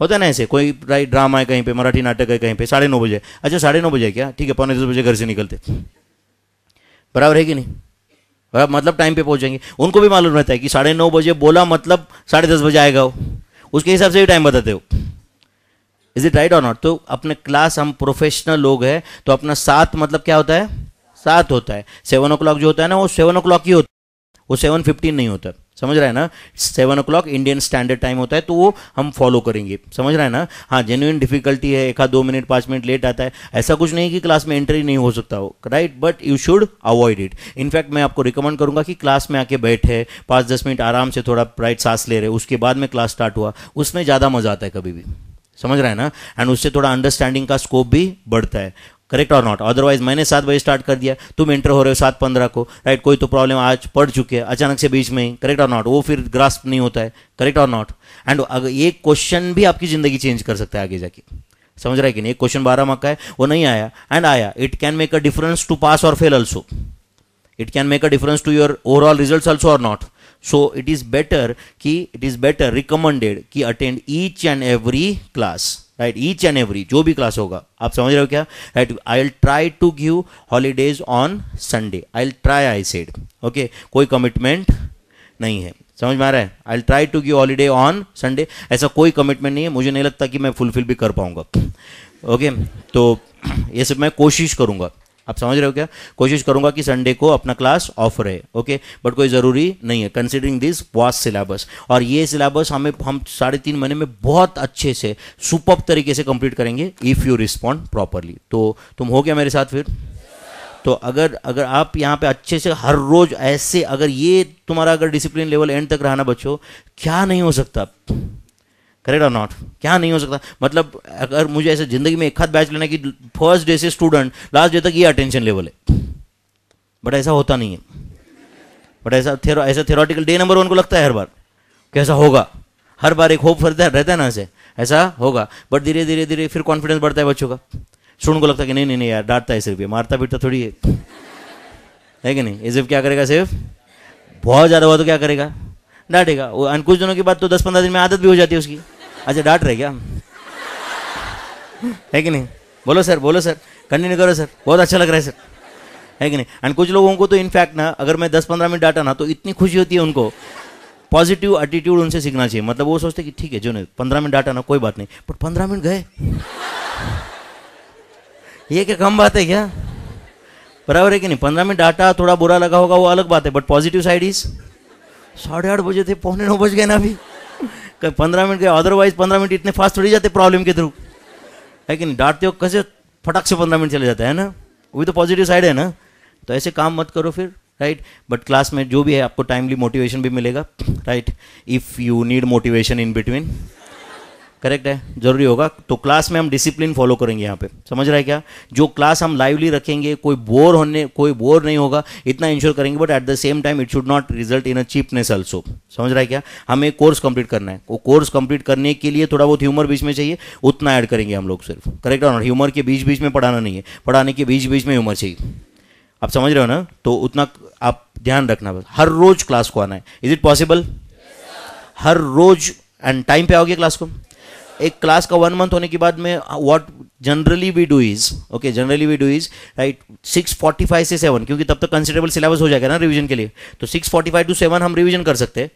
होता है ना ऐसे, कोई राइट ड्रामा है कहीं पे, मराठी नाटक है कहीं पे, साढ़े नौ बजे। अच्छा साढ़े नौ बजे क्या? ठीक है, पौने दस बजे घर से निकलते। बराबर है कि नहीं? बराबर मतलब टाइम पे पहुँचेंगे। उनको भी मालूम रहता है कि साढ़े नौ बजे बोला मतलब साढ़े दस बजे आएगा वो। उसके हिसाब से भी टाइम बताते हो। इज़ इट राइट और नॉट तो अपने क्लास हम प्रोफेशनल लोग हैं तो अपना सात मतलब क्या होता है? सात होता है। सेवन ओ क्लॉक जो होता है ना, वो सेवन ओ क्लॉक ही होता है। वो सेवन फिफ्टीन नहीं होता। समझ रहा है ना? Seven o'clock Indian standard time होता है तो वो हम फॉलो करेंगे। समझ रहा है ना? हाँ जेन्यून डिफिकल्टी है, एक आध दो मिनट पाँच मिनट लेट आता है। ऐसा कुछ नहीं कि क्लास में एंट्री नहीं हो सकता हो right but you should avoid it in fact मैं आपको रिकमेंड करूँगा कि क्लास में आके बैठे, पाँच दस मिनट आराम से थोड़ा राइट सांस ले रहे, उसके बाद में क्लास स्टार्ट हुआ, उसमें ज़्यादा मज़ा आता है कभी भी। समझ रहा है ना? एंड उससे थोड़ा अंडरस्टैंडिंग का स्कोप भी बढ़ता है। करेक्ट और नॉट अदरवाइज़ मैंने सात बजे स्टार्ट कर दिया, तुम इंटर हो रहे हो सात पंद्रह को राइट कोई तो प्रॉब्लम आज पढ़ चुके हैं, अचानक से बीच में ही करेक्ट और नॉट वो फिर ग्रास्प नहीं होता है करेक्ट और नॉट एंड अगर एक क्वेश्चन भी आपकी ज़िंदगी चेंज कर सकता है आगे जाके। समझ रहा है कि नहीं? एक क्वेश्चन बारह मार्क का है, वो नहीं आया। एंड आया। It can make a difference to pass और fail also it can make a difference to your overall result also और not so it is better कि इट इज़ बेटर रिकमेंडेड कि attend each and every class right each and every जो भी क्लास होगा। आप समझ रहे हो क्या? Right I will try to give holidays on Sunday I will try I said okay कोई कमिटमेंट नहीं है। समझ में आ रहा है? I try to give holiday on Sunday ऐसा कोई कमिटमेंट नहीं है। मुझे नहीं लगता कि मैं फुलफिल भी कर पाऊँगा। Okay okay? तो ये सब मैं कोशिश करूँगा। आप समझ रहे हो क्या? कोशिश करूँगा कि संडे को अपना क्लास ऑफ़ रहे ओके बट कोई ज़रूरी नहीं है कंसिडरिंग दिस वास्ट सिलेबस और ये सिलेबस हमें, हम साढ़े तीन महीने में बहुत अच्छे से सुपर तरीके से कंप्लीट करेंगे इफ़ यू रिस्पॉन्ड प्रॉपरली तो तुम हो गया मेरे साथ फिर? तो अगर अगर आप यहाँ पे अच्छे से हर रोज ऐसे, अगर ये तुम्हारा अगर डिसिप्लिन लेवल एंड तक रहना बच्चों, क्या नहीं हो सकता? करेक्ट और नॉट क्या नहीं हो सकता? मतलब अगर मुझे ऐसे ज़िंदगी में एक हाथ बैच लेना कि फ़र्स्ट डे से स्टूडेंट लास्ट डे तक ये अटेंशन लेवल है। बट ऐसा होता नहीं है। बट ऐसा थेरो ऐसा थेरोटिकल डे नंबर वन को लगता है हर बार। कैसा होगा। हर बार एक होप है रहता है ना ऐसे। ऐसा होगा। बट धीरे धीरे धीरे फिर कॉन्फिडेंस बढ़ता है बच्चों का। स्टूडेंट को लगता है कि नहीं नहीं नहीं यार, डांटता है सिर्फ़ ये। मारता, पीटता थोड़ी है। है कि नहीं? ये सिर्फ़ क्या करेगा सिर्फ़? बहुत ज़्यादा हुआ तो क्या करेगा? डांटेगा। वो कुछ दिनों के बाद तो दस पंद्रह दिन में आदत भी हो जाती है उसकी। अच्छा डांट रहे क्या? है कि नहीं? बोलो सर बोलो सर। कंटिन्यू करो सर। बहुत अच्छा लग रहा है सर। है कि नहीं? एंड कुछ लोगों को तो इनफैक्ट ना, अगर मैं दस पंद्रह मिनट डाटा ना तो इतनी खुशी होती है उनको। पॉजिटिव एटीट्यूड उनसे सीखना चाहिए। मतलब वो सोचते कि ठीक है, जो नहीं, पंद्रह मिनट डाटा ना, कोई बात नहीं। बट पंद्रह मिनट गए। ये क्या कम बात है क्या? बराबर है कि नहीं? पंद्रह मिनट डाटा, थोड़ा बुरा लगा होगा, वो अलग बात है। बट पॉजिटिव साइड इज़ साढ़े आठ बजे थे, पौने नौ बज गए ना अभी। पंद्रह मिनट गए अदरवाइज़ पंद्रह मिनट इतने फास्ट थोड़ी जाते प्रॉब्लम के थ्रू है कि नहीं? डांटते हो, कैसे फटाक से पंद्रह मिनट चले जाते हैं ना? वही तो पॉजिटिव साइड है ना? तो ऐसे काम मत करो फिर राइट बट क्लास में जो भी है, आपको टाइमली मोटिवेशन भी मिलेगा right if you need motivation in between correct है? ज़रूरी होगा। तो क्लास में हम डिसिप्लिन फॉलो करेंगे यहाँ पे। समझ रहा है क्या? जो क्लास हम लाइवली रखेंगे, कोई बोर होने, कोई बोर नहीं होगा, इतना इंश्योर करेंगे but at the same time it should not result in a cheapness also समझ रहा है क्या? हमें कोर्स कंप्लीट करना है। वो कोर्स कंप्लीट करने के लिए थोड़ा बहुत ह्यूमर बीच में चाहिए, उतना ऐड करेंगे हम लोग सिर्फ़। करेक्ट और ह्यूमर के बीच बीच में पढ़ाना नहीं है। पढ़ाने के बीच बीच में ह्यूमर चाहिए। आप समझ रहे हो ना? तो उतना आप ध्यान रखना बस। हर रोज क्लास को आना है। इज़ इट पॉसिबल हर रोज एंड टाइम पे आओगे क्लास को? एक क्लास का वन मंथ होने के बाद में what generally we do is okay generally we do is right six forty five से सेवन क्योंकि तब तक कंसिडरेबल सिलेबस हो जाएगा ना रिवीजन के लिए। तो six forty five to seven हम रिवीजन कर सकते हैं,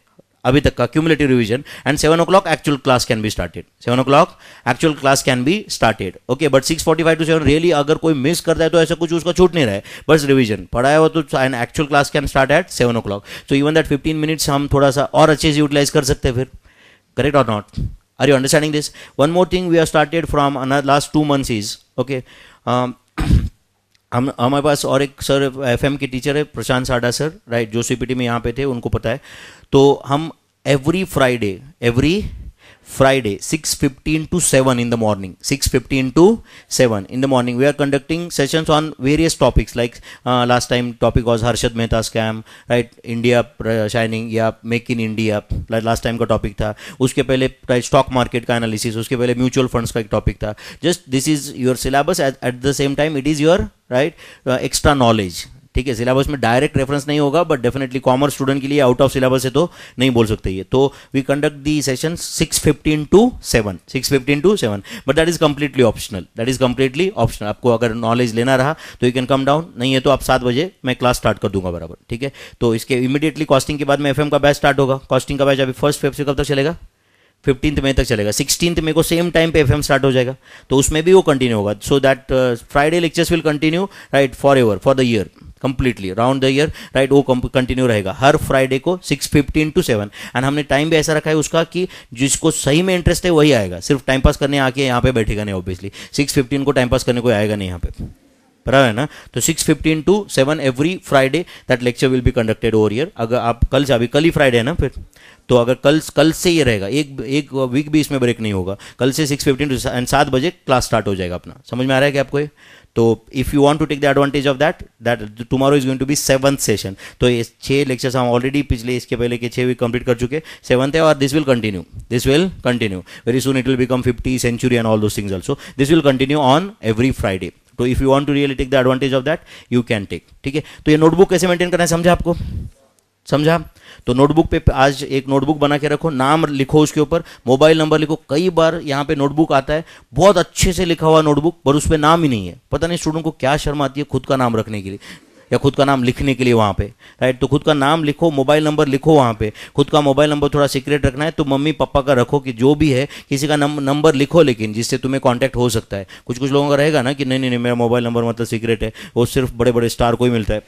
अभी तक का cumulative revision and seven o'clock actual class can be started seven o'clock actual class can be started okay but six forty five to seven really अगर कोई मिस करता है तो ऐसा कुछ उसका छूट नहीं रहा है, बस रिवीजन पढ़ाया हुआ तो and actual class can start at seven o'clock so even that fifteen minutes हम थोड़ा सा और अच्छे से यूटिलाइज कर सकते हैं फिर। करेक्ट और not Are you understanding this? One more thing we have started from another last two months is okay. Um, हम हमारे पास और एक सर एफ़ के टीचर है प्रशांत साडा सर राइट जो सी में यहाँ पे थे उनको पता है तो हम every Friday every Friday 6:15 to 7 in the morning 6:15 to 7 in the morning we are conducting sessions on various topics like uh, last time topic was Harshad Mehta scam right India uh, shining या make in India last time का टॉपिक था उसके पहले स्टॉक मार्केट का एनालिसिस उसके पहले म्यूचुअल फंड्स का एक टॉपिक था just this is your syllabus at the same time it is your right extra knowledge ठीक है सिलेबस में डायरेक्ट रेफरेंस नहीं होगा बट डेफिनेटली कॉमर्स स्टूडेंट के लिए आउट ऑफ़ सिलेबस है तो नहीं बोल सकते ये। तो we conduct the session six fifteen to seven six fifteen to seven but that is completely optional that is completely optional आपको अगर नॉलेज लेना रहा तो यू कैन कम डाउन नहीं है तो आप सात बजे मैं क्लास स्टार्ट कर दूँगा बराबर, ठीक है? तो इसके इमीडिएटली कॉस्टिंग के बाद में एफ़ का बैच स्टार्ट होगा। कॉस्टिंग का बैच अभी फ़र्स्ट फेब से कब तक चलेगा? फिफ्टींथ मई तक चलेगा। सिक्सटींथ मे को सेम टाइम पे एफ़ स्टार्ट हो जाएगा। तो उसमें भी वो कंटिन्यू होगा। So that Friday lectures will continue right for ever for the year completely round the year right वो कंटिन्यू रहेगा। हर फ्राइडे को six fifteen to seven and हमने टाइम भी ऐसा रखा है उसका कि जिसको सही में इंटरेस्ट है वही आएगा। सिर्फ़ टाइम पास करने आके यहाँ पे बैठेगा नहीं ऑब्वियसली सिक्स फिफ्टीन को टाइम पास करने कोई आएगा नहीं यहाँ पे। बराबर है ना तो six fifteen to seven every Friday that lecture will be conducted over year अगर आप कल से, अभी कल ही फ्राइडे है ना फिर? तो अगर कल कल से ये रहेगा, एक एक वीक भी इसमें ब्रेक नहीं होगा। कल से सिक्स फिफ्टीन टू एंड सात बजे क्लास स्टार्ट हो जाएगा अपना। समझ में आ रहा है कि आपको ये? तो if you want to take the advantage of that that tomorrow is going to be seventh session तो ये छः लेक्चर्स हम ऑलरेडी पिछले, इसके पहले के छः वीक कंप्लीट कर चुके। सेवंथ है और this will continue this will continue very soon it will become fifty century and all those things also this will continue on every Friday तो if you want to really take the advantage of that you can take ठीक है? तो ये नोटबुक कैसे मेंटेन करना है? समझा आपको? समझा? तो नोटबुक पे आज एक नोटबुक बना के रखो, नाम लिखो उसके ऊपर मोबाइल नंबर लिखो। कई बार यहाँ पे नोटबुक आता है, बहुत अच्छे से लिखा हुआ नोटबुक पर उस पर नाम ही नहीं है। पता नहीं स्टूडेंट को क्या शर्म आती है खुद का नाम रखने के लिए। या खुद का नाम लिखने के लिए वहाँ पे राइट तो खुद का नाम लिखो मोबाइल नंबर लिखो वहाँ पे। खुद का मोबाइल नंबर थोड़ा सीक्रेट रखना है तो मम्मी पापा का रखो कि जो भी है, किसी का नंबर लिखो लेकिन जिससे तुम्हें कॉन्टैक्ट हो सकता है। कुछ कुछ लोगों का रहेगा ना कि नहीं नहीं नहीं, मेरा मोबाइल नंबर मतलब सीक्रेट है, वो सिर्फ़ बड़े बड़े स्टार को ही मिलता है।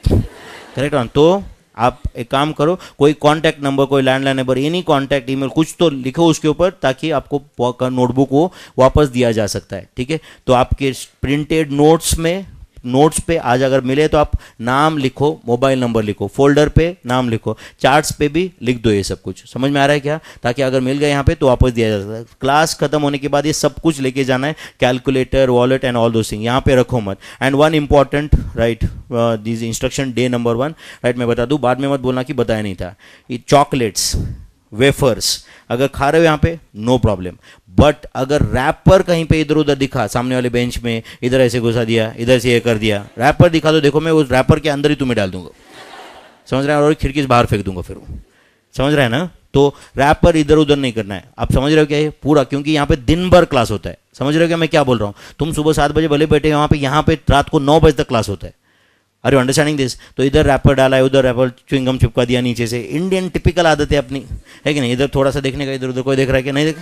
करेक्ट ना तो आप एक काम करो, कोई कॉन्टैक्ट नंबर कोई landline number any contact email कुछ तो लिखो उसके ऊपर ताकि आपको नोटबुक वो वापस दिया जा सकता है, ठीक है? तो आपके प्रिंटेड नोट्स में नोट्स पे आज अगर मिले तो आप नाम लिखो मोबाइल नंबर लिखो फोल्डर पे नाम लिखो चार्ट्स पे भी लिख दो ये सब कुछ। समझ में आ रहा है क्या? ताकि अगर मिल गए यहाँ पे तो वापस दिया जा सकता है। क्लास खत्म होने के बाद ये सब कुछ लेके जाना है कैलकुलेटर वॉलेट एंड ऑल दो थिंग यहाँ पे रखो मत। And one important right this instruction day number one right मैं बता दूँ, बाद में मत बोलना कि बताया नहीं था। ये चॉकलेट्स वेफर्स अगर खा रहे हो यहाँ पे नो प्रॉब्लम बट अगर रैपर कहीं पे इधर उधर दिखा, सामने वाले बेंच में, इधर ऐसे घुसा दिया, इधर से ये कर दिया रैपर दिखा तो देखो मैं उस रैपर के अंदर ही तुम्हें डाल दूँगा। समझ रहे हैं? और खिड़की से बाहर फेंक दूँगा फिर समझ रहे हैं ना? तो रैपर इधर उधर नहीं करना है। आप समझ रहे हो क्या ये? पूरा, क्योंकि यहाँ पे दिन भर क्लास होता है। समझ रहे हो क्या मैं क्या बोल रहा हूँ? तुम सुबह सात बजे भले बैठे यहाँ पे यहाँ पे रात को नौ बजे तक क्लास होता है। आर यू अंडरस्टैंडिंग दिस तो इधर रैपर डाला है, उधर रैपर चुंगम चिपका दिया नीचे से। इंडियन टिपिकल आदत है अपनी। है कि नहीं? इधर थोड़ा सा देखने का इधर उधर कोई देख रहा है कि नहीं देख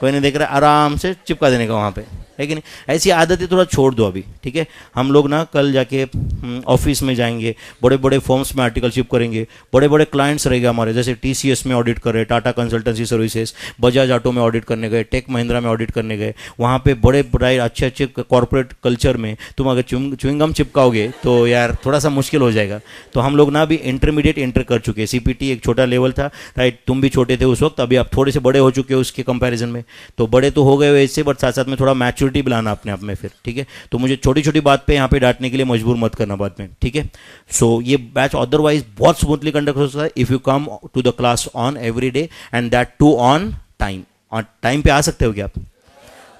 कोई नहीं देख रहा आराम से चिपका देने का वहाँ पे। है कि नहीं? ऐसी आदतें थोड़ा छोड़ दो अभी ठीक है? हम लोग ना कल जाके ऑफ़िस हम्म, में जाएँगे बड़े बड़े फॉर्म्स में आर्टिकलशिप करेंगे बड़े बड़े क्लाइंट्स रहेंगे हमारे जैसे टीसीएस में ऑडिट कर रहे Tata Consultancy Services Bajaj Auto में ऑडिट करने गए टेक महिंद्रा में ऑडिट करने गए वहाँ पे बड़े बड़े अच्छे अच्छे कॉरपोरेट कल्चर में तुम अगर चुविंगम चिपकाओगे तो यार थोड़ा सा मुश्किल हो जाएगा। तो हम लोग ना भी इंटरमीडिएट इंटर कर चुके सी एक छोटा लेवल था राइट तुम भी छोटे थे उस वक्त अभी आप थोड़े से बड़े हो चुके हो उसके कंपेरिजन में। तो बड़े तो हो गए वैसे बट साथ साथ में थोड़ा मैच्योरिटी बुलाना अपने आप में फिर, ठीक है? तो मुझे छोटी छोटी बात पे यहाँ पे डांटने के लिए मजबूर मत करना बाद में, ठीक है? सो ये बैच अदरवाइज़ बहुत स्मूथली कंडक्ट हो सकता है if you come to the class on every day and that too on time on time पे आ सकते हो क्या आप?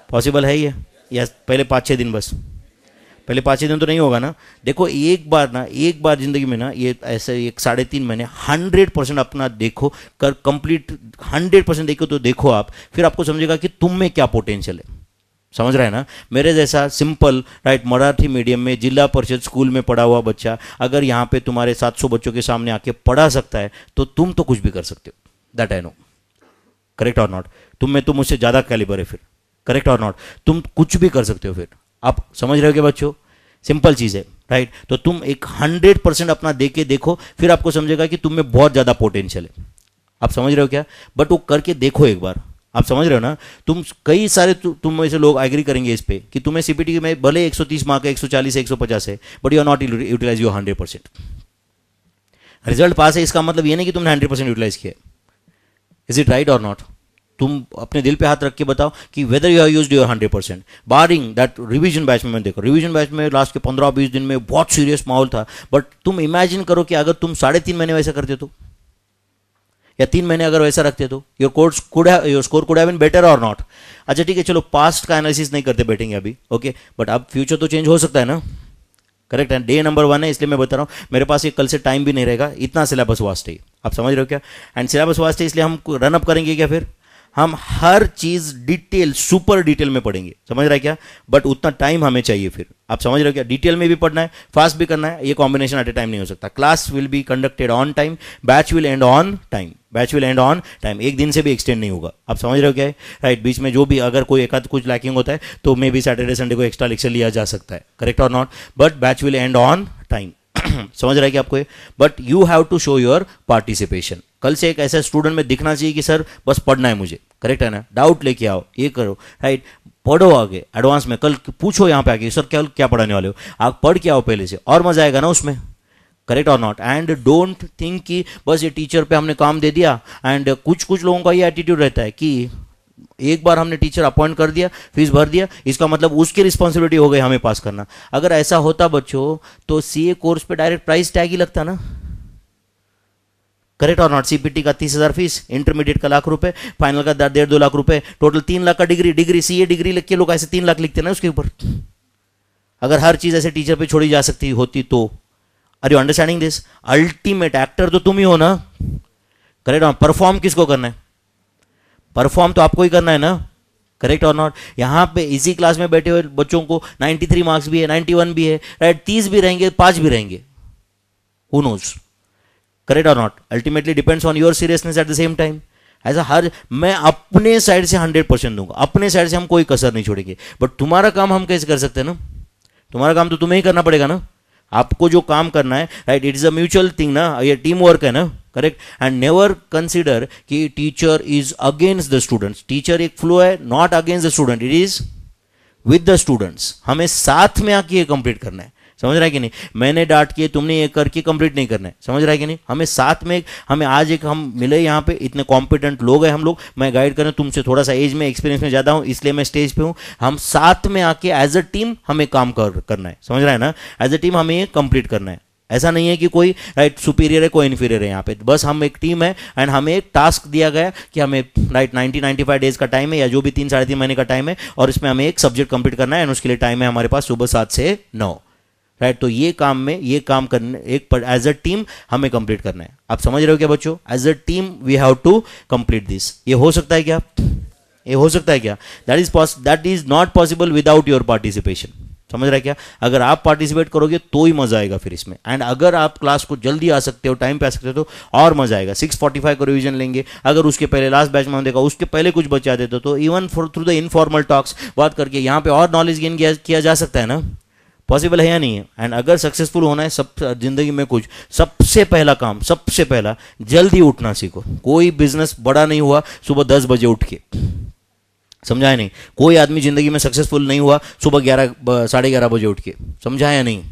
पॉसिबल है ये? या पहले पाँच छः दिन बस। पहले पाँच ही दिन तो नहीं होगा ना। देखो, एक बार ना, एक बार ज़िंदगी में ना, ये ऐसे एक साढ़े तीन महीने हंड्रेड परसेंट अपना देखो, कर कंप्लीट हंड्रेड परसेंट देखो तो देखो आप, फिर आपको समझेगा कि तुम में क्या पोटेंशियल है। समझ रहे हैं ना? मेरे जैसा सिंपल राइट मराठी मीडियम में, जिला परिषद स्कूल में पढ़ा हुआ बच्चा, अगर यहाँ पे तुम्हारे 700 बच्चों के सामने आके पढ़ा सकता है तो तुम तो कुछ भी कर सकते हो। दैट आई नो करेक्ट और नॉट तुम में तो मुझसे ज़्यादा कैलिबर है फिर। करेक्ट और नॉट तुम कुछ भी कर सकते हो फिर। आप समझ रहे हो क्या बच्चों? सिंपल चीज़ है राइट तो तुम एक हंड्रेड परसेंट अपना दे के देखो फिर आपको समझेगा कि तुम में बहुत ज़्यादा पोटेंशियल है। आप समझ रहे हो क्या? बट वो करके देखो एक बार। आप समझ रहे हो ना? तुम कई सारे तु, तुम ऐसे लोग एग्री करेंगे इस पे कि तुम्हें सीपीटी में भले 130 मार्क है 140 है 150 है but you are not utilize your hundred percent result pass है इसका मतलब ये नहीं कि तुमने हंड्रेड परसेंट यूटिलाइज किया इज़ इट राइट और नॉट तुम अपने दिल पे हाथ रख के बताओ कि whether you have used your hundred percent barring that revision batch में देखो रिवीजन बैच में लास्ट के पंद्रह बीस दिन में बहुत सीरियस माहौल था। बट तुम इमेजिन करो कि अगर तुम साढ़े तीन महीने वैसा करते तो? या तीन महीने अगर वैसा रखते तो? Your course could your score could have been better और नॉट अच्छा ठीक है, चलो पास्ट का एनालिसिस नहीं करते बैठेंगे अभी ओके बट अब फ्यूचर तो चेंज हो सकता है ना? करेक्ट है डे नंबर वन है, इसलिए मैं बता रहा हूँ, मेरे पास ये कल से टाइम भी नहीं रहेगा, इतना सिलेबस वास्ट है आप समझ रहे हो क्या? एंड सिलेबस वास्ट है इसलिए हम रन अप करेंगे क्या फिर? हम हर चीज़ डिटेल, सुपर डिटेल में पढ़ेंगे। समझ रहा है क्या? बट उतना टाइम हमें चाहिए फिर। आप समझ रहे हो क्या? डिटेल में भी पढ़ना है फास्ट भी करना है, ये कॉम्बिनेशन एट ए टाइम नहीं हो सकता। Class will be conducted on time batch will end on time batch will end on time एक दिन से भी एक्सटेंड नहीं होगा। आप समझ रहे हो क्या? है राइट बीच में जो भी अगर कोई एक कुछ लैकिंग होता है तो मे बी सैटरडे संडे को एक्स्ट्रा लेक्चर लिया जा सकता है। करेक्ट और not but batch will end on time समझ रहा है कि आपको but you have to show your participation कल से एक ऐसा स्टूडेंट में दिखना चाहिए कि, सर, बस पढ़ना है मुझे. करेक्ट है ना? डाउट लेके आओ, ये करो राइट पढ़ो आगे एडवांस में, कल पूछो यहाँ पे आके, सर, क्या क्या पढ़ाने वाले हो? आप पढ़ के आओ पहले से, और मज़ा आएगा ना उसमें? करेक्ट और नॉट एंड डोंट थिंक कि, बस ये टीचर पे हमने काम दे दिया एंड कुछ कुछ लोगों का ये एटीट्यूड रहता है कि एक बार हमने टीचर अपॉइंट कर दिया फ़ीस भर दिया, इसका मतलब उसकी रिस्पॉन्सिबिलिटी हो गई हमें पास करना। अगर ऐसा होता बच्चों तो सीए कोर्स पे डायरेक्ट प्राइस टैग ही लगता ना। करेक्ट और नॉट सीपीटी का तीस हज़ार फ़ीस इंटरमीडिएट का लाख रुपए फाइनल का डेढ़ दो लाख रुपए टोटल तीन लाख का डिग्री डिग्री सीए डिग्री लिख के लोग ऐसे तीन लाख लिखते ना उसके ऊपर। अगर हर चीज़ ऐसे टीचर पे छोड़ी जा सकती होती तो। Are you understanding this ultimate actor तो तुम ही हो ना। करेक्ट परफॉर्म किसको करना है? परफॉर्म तो आपको ही करना है ना? करेक्ट और नॉट यहाँ पे इसी क्लास में बैठे हुए बच्चों को 93 मार्क्स भी है 91 भी है राइट 30 भी रहेंगे, पाँच भी रहेंगे। हु नोज़ करेक्ट और not ultimately depends on your seriousness at the same time ऐसा हर, मैं अपने साइड से हंड्रेड परसेंट दूँगा। अपने साइड से हम कोई कसर नहीं छोड़ेंगे। बट तुम्हारा काम हम कैसे कर सकते हैं ना? तुम्हारा काम तो तुम्हें ही करना पड़ेगा ना? आपको जो काम करना है right it is a mutual thing ना? ये टीम वर्क है ना? करेक्ट एंड नेवर कंसिडर कि teacher is against the students teacher एक फ्लो है not against the student it is with the students हमें साथ में आके ये कंप्लीट करना है. समझ रहा है कि नहीं? मैंने डांट किए, तुमने ये करके कंप्लीट नहीं करना है. समझ रहा है कि नहीं? हमें साथ में हमें आज एक हम मिले यहाँ पे, इतने कॉम्पिटेंट लोग हैं हम लोग. मैं गाइड करें तुमसे थोड़ा सा एज में एक्सपीरियंस में ज़्यादा हूँ, इसलिए मैं स्टेज पे हूँ. हम साथ में आके एज अ टीम हमें काम कर, करना है. समझ रहा है ना? एज अ टीम हमें ये कंप्लीट करना है. ऐसा नहीं है कि कोई राइट सुपीरियर है, कोई इन्फीरियर है यहाँ पे। बस हम एक टीम है एंड हमें एक टास्क दिया गया कि हमें right ninety ninety five days का टाइम है या जो भी तीन, साढ़े तीन महीने का टाइम है और इसमें हमें एक सब्जेक्ट कंप्लीट करना है एंड उसके लिए टाइम है हमारे पास सुबह सात से नौ। राइट तो ये काम में, ये काम करने, एक एज अ टीम हमें कंप्लीट करना है। आप समझ रहे हो क्या बच्चों? As a team we have to complete this ये हो सकता है क्या? ये हो सकता है क्या? That is poss that is not possible without your participation समझ रहा है क्या? अगर आप पार्टिसिपेट करोगे तो ही मज़ा आएगा फिर इसमें। एंड अगर आप क्लास को जल्दी आ सकते हो टाइम पे आ सकते हो तो और मज़ा आएगा। सिक्स फोर्टी फाइव का रिविजन लेंगे। अगर उसके पहले लास्ट बैच में देखा, उसके पहले कुछ बचा देते तो even for through the informal talks बात करके यहाँ पे और नॉलेज गेन किया जा सकता है ना? पॉसिबल है या नहीं है? एंड अगर सक्सेसफुल होना है, सब, ज़िंदगी में कुछ, सबसे पहला काम, सबसे पहला, जल्दी उठना सीखो। कोई बिज़नेस बड़ा नहीं हुआ, सुबह दस बजे उठ के। समझाया नहीं? कोई आदमी ज़िंदगी में सक्सेसफुल नहीं हुआ, सुबह ग्यारह साढ़े ग्यारह बजे उठ के। समझाया नहीं?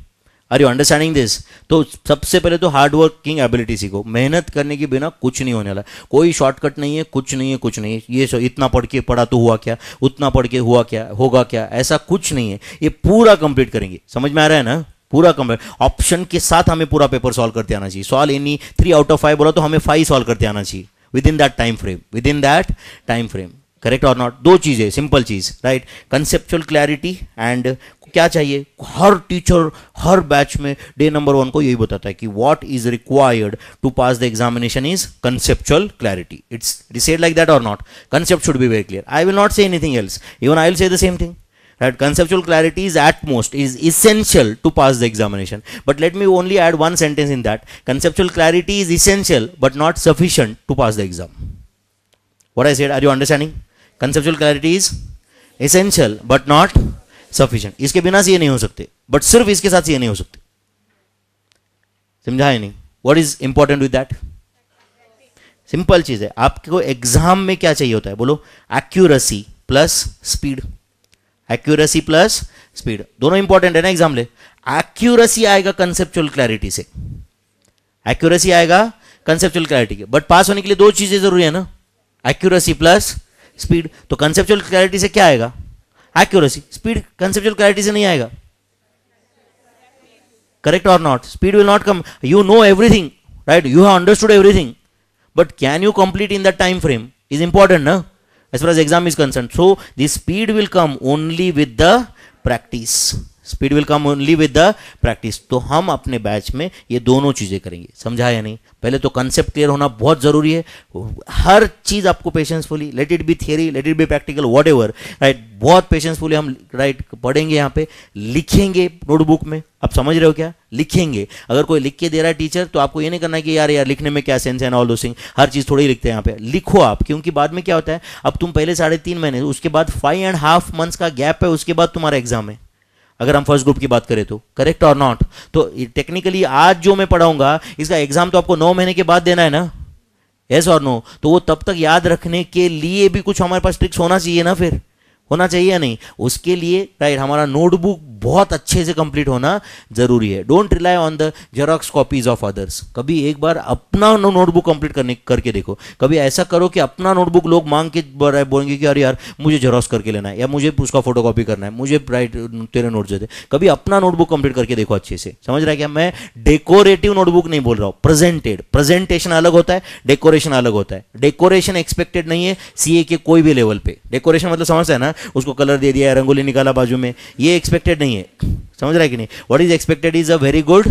आर यू अंडरस्टैंडिंग दिस तो सबसे पहले तो हार्ड वर्किंग एबिलिटी सीखो। मेहनत करने के बिना कुछ नहीं होने वाला। कोई शॉर्टकट नहीं है, कुछ नहीं है, कुछ नहीं है। ये इतना पढ़ के पढ़ा तो हुआ क्या? उतना पढ़ के हुआ क्या? होगा क्या? ऐसा कुछ नहीं है। ये पूरा कंप्लीट करेंगे। समझ में आ रहा है ना? पूरा कंप्लीट ऑप्शन के साथ हमें पूरा पेपर सॉल्व करते आना चाहिए। Solve any three out of five बोला तो हमें फाइव सॉल्व करते आना चाहिए। Within that time frame within that time frame correct और नॉट दो चीज़ें सिंपल चीज़ राइट कंसेप्चुअल क्लैरिटी एंड क्या चाहिए? हर टीचर हर बैच में डे नंबर वन को यही बताता है कि what is required to pass the examination is conceptual clarity it's decided like that और not concept should be very clear I will not say anything else even I will say the same thing right conceptual clarity is at most is essential to pass the examination but let me only add one sentence in that conceptual clarity is essential but not sufficient to pass the exam what I said are you understanding conceptual clarity is essential, but not sufficient. इसके बिना से ये नहीं हो सकते बट सिर्फ़ इसके साथ ये नहीं हो सकते। समझा नहीं? What is important with that simple चीज़ है। आपको एग्ज़ाम में क्या चाहिए होता है? बोलो accuracy plus speed accuracy plus speed दोनों इंपॉर्टेंट है ना एग्ज़ाम ले? एक्यूरेसी आएगा कंसेप्चुअल क्लैरिटी से। एक्यूरेसी आएगा कंसेप्चुअल क्लैरिटी के। बट पास होने के लिए दो चीज़ें ज़रूरी है ना? एक्यूरेसी प्लस स्पीड तो कंसेप्चुअल क्लैरिटी से क्या आएगा? एक्यूरेसी स्पीड कंसेप्चुअल क्लैरिटी से नहीं आएगा। करेक्ट और not speed will not come you know everything right you have understood everything but can you complete in that time frame is important ना as far as exam is concern so the speed will come only with the practice speed will come only with the practice तो हम अपने बैच में ये दोनों चीज़ें करेंगे। समझा या नहीं? पहले तो कंसेप्ट क्लियर होना बहुत ज़रूरी है। हर चीज़ आपको patiencefully let it be theory let it be practical whatever right बहुत पेशेंसफुली हम राइट पढ़ेंगे यहाँ पे। लिखेंगे नोटबुक में। आप समझ रहे हो क्या? लिखेंगे। अगर कोई लिख के दे रहा है टीचर तो आपको ये नहीं करना कि यार यार, लिखने में क्या सेंस है ऑल दो सिंग हर चीज़ थोड़ी लिखते हैं यहाँ पे। लिखो आप, क्योंकि बाद में क्या होता है? अब तुम पहले साढ़े तीन महीने, उसके बाद फाइव एंड हाफ़ मंथ्स का गैप है, उसके बाद तुम्हारा एग्ज़ाम है। अगर हम फ़र्स्ट ग्रुप की बात करें तो करेक्ट और नॉट तो टेक्निकली आज जो मैं पढ़ाऊँगा, इसका एग्ज़ाम तो आपको नौ महीने के बाद देना है ना? यस और नो तो वो तब तक याद रखने के लिए भी कुछ हमारे पास ट्रिक्स होना चाहिए ना फिर? होना चाहिए या नहीं? उसके लिए राइट हमारा नोटबुक बहुत अच्छे से कंप्लीट होना ज़रूरी है। Don't rely on the xerox copies of others कभी एक बार अपना नोटबुक कंप्लीट करने करके देखो। कभी ऐसा करो कि अपना नोटबुक लोग मांग के बोलेंगे कि, अरे यार, मुझे जेरोक्स करके लेना है या मुझे उसका फ़ोटो कॉपी करना है, मुझे राइट तेरे नोट देते कभी अपना नोटबुक कंप्लीट करके देखो अच्छे से। समझ रहा है क्या? मैं डेकोरेटिव नोटबुक नहीं बोल रहा हूँ। प्रेजेंटेड प्रेजेंटेशन अलग होता है डेकोरेशन अलग होता है। डेकोरेशन एक्सपेक्टेड नहीं है सीए के कोई भी लेवल पे। डेकोरेशन मतलब समझता है ना? उसको कलर दे दिया, रंगोली निकाला बाजू में। ये एक्सपेक्टेड नहीं नहीं है समझ रहा है कि नहीं? What is expected is a very good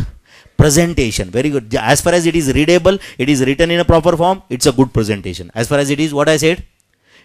presentation very good as far as it is readable it is written in a proper form it's a good presentation as far as it is what I said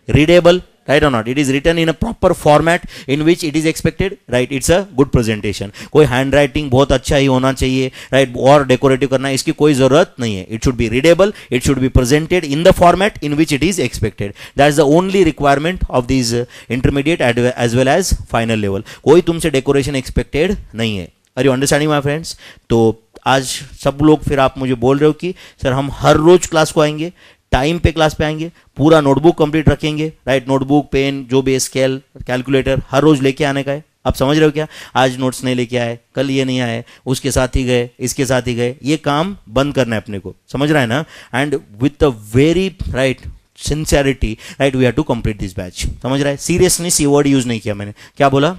readable right और not it is written in a proper format in which it is expected right it's a good presentation कोई हैंड राइटिंग बहुत अच्छा ही होना चाहिए राइट right? और डेकोरेटिव करना, इसकी कोई ज़रूरत नहीं है। It should be readable it should be presented in the format in which it is expected that is the only requirement of this intermediate and as well as final level कोई तुमसे डेकोरेशन एक्सपेक्टेड नहीं है। Are you understanding my friends तो आज सब लोग फिर आप मुझे बोल रहे हो कि, सर, हम हर रोज क्लास को आएँगे टाइम पे क्लास पे आएँगे, पूरा नोटबुक कंप्लीट रखेंगे राइट नोटबुक पेन जो भी स्केल कैलकुलेटर हर रोज लेके आने का है। आप समझ रहे हो क्या? आज नोट्स नहीं लेके आए, कल ये नहीं आए, उसके साथ ही गए, इसके साथ ही गए। ये काम बंद करना है अपने को। समझ रहा है ना? And with a very right sincerity right we have to complete this batch समझ रहा है? सीरियसनेस ये वर्ड यूज़ नहीं किया मैंने। क्या बोला?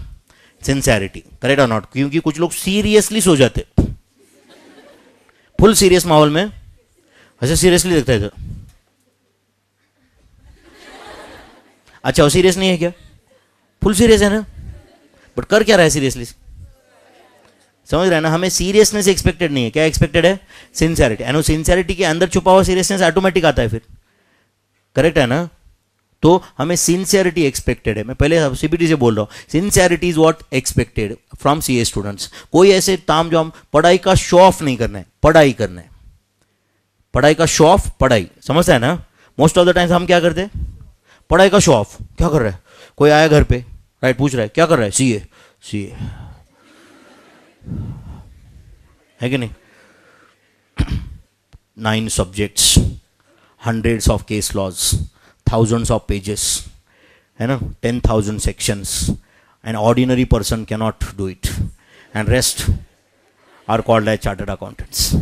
सिंसियरिटी करेक्ट और नॉट क्योंकि कुछ लोग सीरियसली सो जाते। फुल सीरियस माहौल में। ऐसे सीरियसली देखते हैं अच्छा वो सीरियस नहीं है क्या? फुल सीरियस है ना? बट कर क्या रहा है सीरियसली समझ रहे ना? हमें सीरियसनेस एक्सपेक्टेड नहीं है। क्या एक्सपेक्टेड है? सिंसियरिटी एंड सिंसियरिटी के अंदर छुपा हुआ सीरियसनेस ऑटोमेटिक आता है फिर। करेक्ट है ना? तो हमें सिंसियरिटी एक्सपेक्टेड है। मैं पहले सीबीटी से बोल रहा हूँ। Sincerity is what expected from CA students कोई ऐसे ताम जो हम पढ़ाई का शो ऑफ़ नहीं करना है। पढ़ाई करना है। पढ़ाई का शो ऑफ़ पढ़ाई। समझता है ना? मोस्ट ऑफ़ द टाइम्स हम क्या करते हैं? पढ़ाई का शो ऑफ़। क्या कर रहा है? कोई आया घर पे? राइट पूछ रहा है, क्या कर रहा है? C A C A. है कि नहीं? Nine subjects hundreds of case laws thousands of pages है ना? Ten thousand sections an ordinary person cannot do it and rest are called as chartered accountants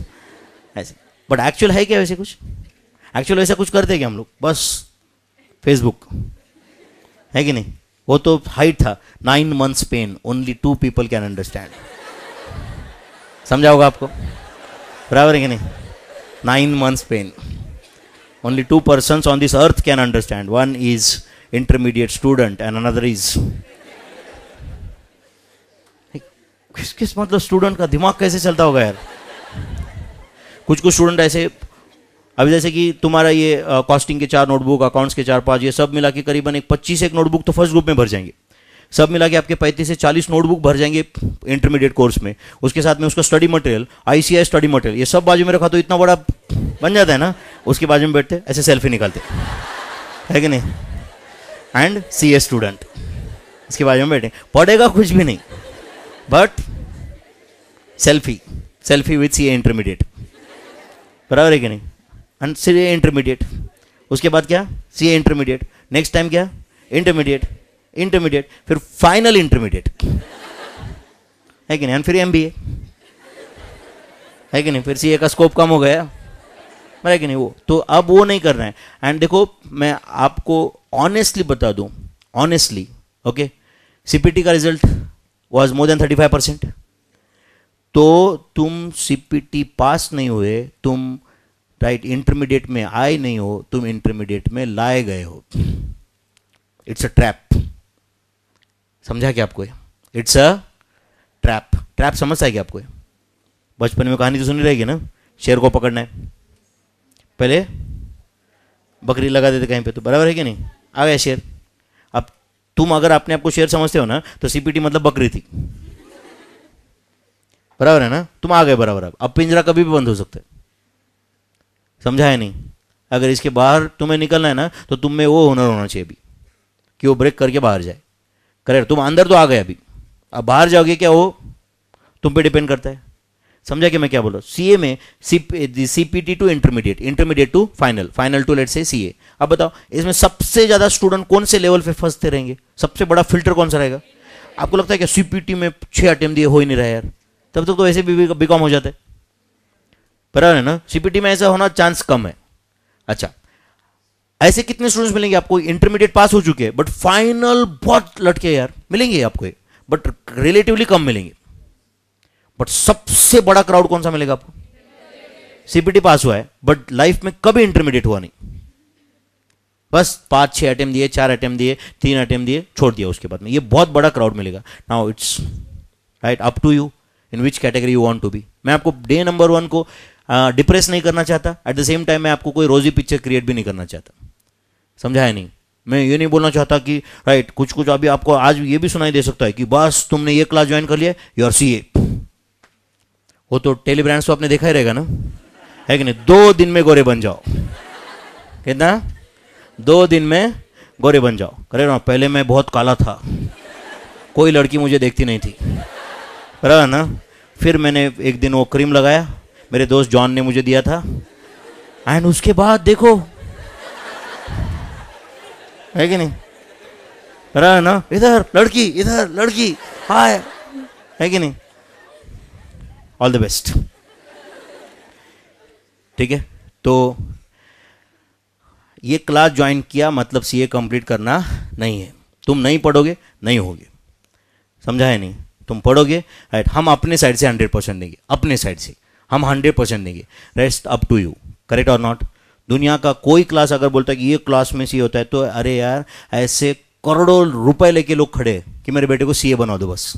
ऐसे बट एक्चुअल है क्या वैसे कुछ? एक्चुअल वैसा कुछ करते क्या हम लोग? बस। फेसबुक है कि नहीं? वो तो हाइट था. Nine months pain only two people can understand समझा होगा आपको? बराबर है कि नहीं? Nine months pain only two person on this earth can understand one is intermediate student and another is किस किस मतलब स्टूडेंट का दिमाग कैसे चलता होगा यार? कुछ कुछ स्टूडेंट ऐसे अभी जैसे कि तुम्हारा ये कॉस्टिंग के चार नोटबुक अकाउंट्स के चार पाँच, ये सब मिला के करीबन एक पच्चीस एक नोटबुक तो फ़र्स्ट ग्रुप में भर जाएँगे। सब मिला के आपके पैंतीस से चालीस नोटबुक भर जाएँगे इंटरमीडिएट कोर्स में। उसके साथ में उसका study material ICI study material ये सब बाजू में रखा तो इतना बड़ा बन जाता है ना? उसके बाजू में बैठते, ऐसे सेल्फी निकालते। है कि नहीं? एंड सी ए स्टूडेंट इसके बाजू में बैठे। पढ़ेगा कुछ भी नहीं but selfie selfie with C A intermediate बराबर है कि नहीं? एंड सी ए इंटरमीडिएट उसके बाद क्या? C A intermediate next time क्या? इंटरमीडिएट इंटरमीडिएट फिर फाइनल इंटरमीडिएट है कि नहीं? फिर एम बी ए है कि नहीं? फिर सी ए का स्कोप कम हो गया। मेरा कि नहीं? वो। तो अब वो नहीं करना है। एंड देखो, मैं आपको ऑनेस्टली बता दूँ। ऑनेस्टली ओके सीपीटी का result was more than thirty five percent तो तुम सीपीटी पास नहीं हुए, तुम राइट इंटरमीडिएट में आए नहीं हो, तुम इंटरमीडिएट में लाए गए हो। इट्स अ ट्रैप समझा क्या आपको इट्स अ ट्रैप ट्रैप समझ आएगी आपको बचपन में कहानी तो सुनी रहेगी ना? शेर को पकड़ना है। पहले बकरी लगा देते कहीं पे तो बराबर है कि नहीं? आ गया शेर। अब तुम अगर अपने आप को शेर समझते हो ना तो सीपीटी मतलब बकरी थी। बराबर है ना? तुम आ गए बराबर अब पिंजरा कभी भी बंद हो सकता है। समझा है नहीं। अगर इसके बाहर तुम्हें निकलना है ना तो तुम में वो हुनर होना चाहिए अभी कि वो ब्रेक करके बाहर जाए। करेक्ट तुम अंदर तो आ गए अभी। अब बाहर जाओगे क्या वो? तुम पे डिपेंड करता है। समझा कि मैं क्या बोल रहा हूँ? सी में T to intermediate intermediate to final final to late से सी ए अब बताओ इसमें सबसे ज़्यादा स्टूडेंट कौन से लेवल पे फंसते रहेंगे? सबसे बड़ा फ़िल्टर कौन सा रहेगा? आपको लगता है कि सीपीटी में छह अटेम्प दिए हो ही नहीं रहा यार। तब तक तो, तो ऐसे भी बीकॉम हो जाता है। बराबर है ना सीपीटी में ऐसा होना चांस कम है। अच्छा ऐसे कितने स्टूडेंट्स मिलेंगे आपको? इंटरमीडिएट पास हो चुके हैं बट फाइनल बहुत लटके यार। मिलेंगे आपको बट रिलेटिवली कम मिलेंगे। बट सबसे बड़ा क्राउड कौन सा मिलेगा आपको? सीपीटी पास हुआ है बट लाइफ में कभी इंटरमीडिएट हुआ नहीं। बस पाँच, छह अटेम्प दिए, चार अटेम्प दिए, तीन अटेम्प दिए, छोड़ दिया उसके बाद में। ये बहुत बड़ा क्राउड मिलेगा। Now it's right up to you in which category you want to be मैं आपको डे नंबर वन को डिप्रेस नहीं करना चाहता। एट द सेम टाइम मैं आपको कोई रोजी पिक्चर क्रिएट भी नहीं करना चाहता। समझा है नहीं? मैं ये नहीं बोलना चाहता कि राइट कुछ कुछ अभी आपको आज ये भी सुनाई दे सकता है कि बस तुमने ये क्लास ज्वाइन कर लिया यू आर सी ए वो तो टेलीब्रांड्स तो आपने देखा ही रहेगा ना? है कि नहीं? दो दिन में गोरे बन जाओ। कितना? दो दिन में गोरे बन जाओ। करे ना, पहले मैं बहुत काला था। कोई लड़की मुझे देखती नहीं थी। बराबर ना? फिर मैंने एक दिन वो क्रीम लगाया मेरे दोस्त जॉन ने मुझे दिया था। एंड उसके बाद देखो। है कि नहीं? बराबर ना? इधर, लड़की इधर, लड़की, हाय। है कि नहीं? ऑल द बेस्ट ठीक है? तो ये क्लास ज्वाइन किया मतलब सीए कंप्लीट करना नहीं है। तुम नहीं पढ़ोगे, नहीं होगे। समझा है नहीं? तुम पढ़ोगे हम अपने साइड से हंड्रेड परसेंट देंगे, अपने साइड से। हम हंड्रेड परसेंट देंगे। Rest up to you correct और नॉट दुनिया का कोई क्लास अगर बोलता है कि ये क्लास में सी होता है तो अरे यार, ऐसे करोड़ों रुपए लेके लोग खड़े कि मेरे बेटे को सीए बना दो बस।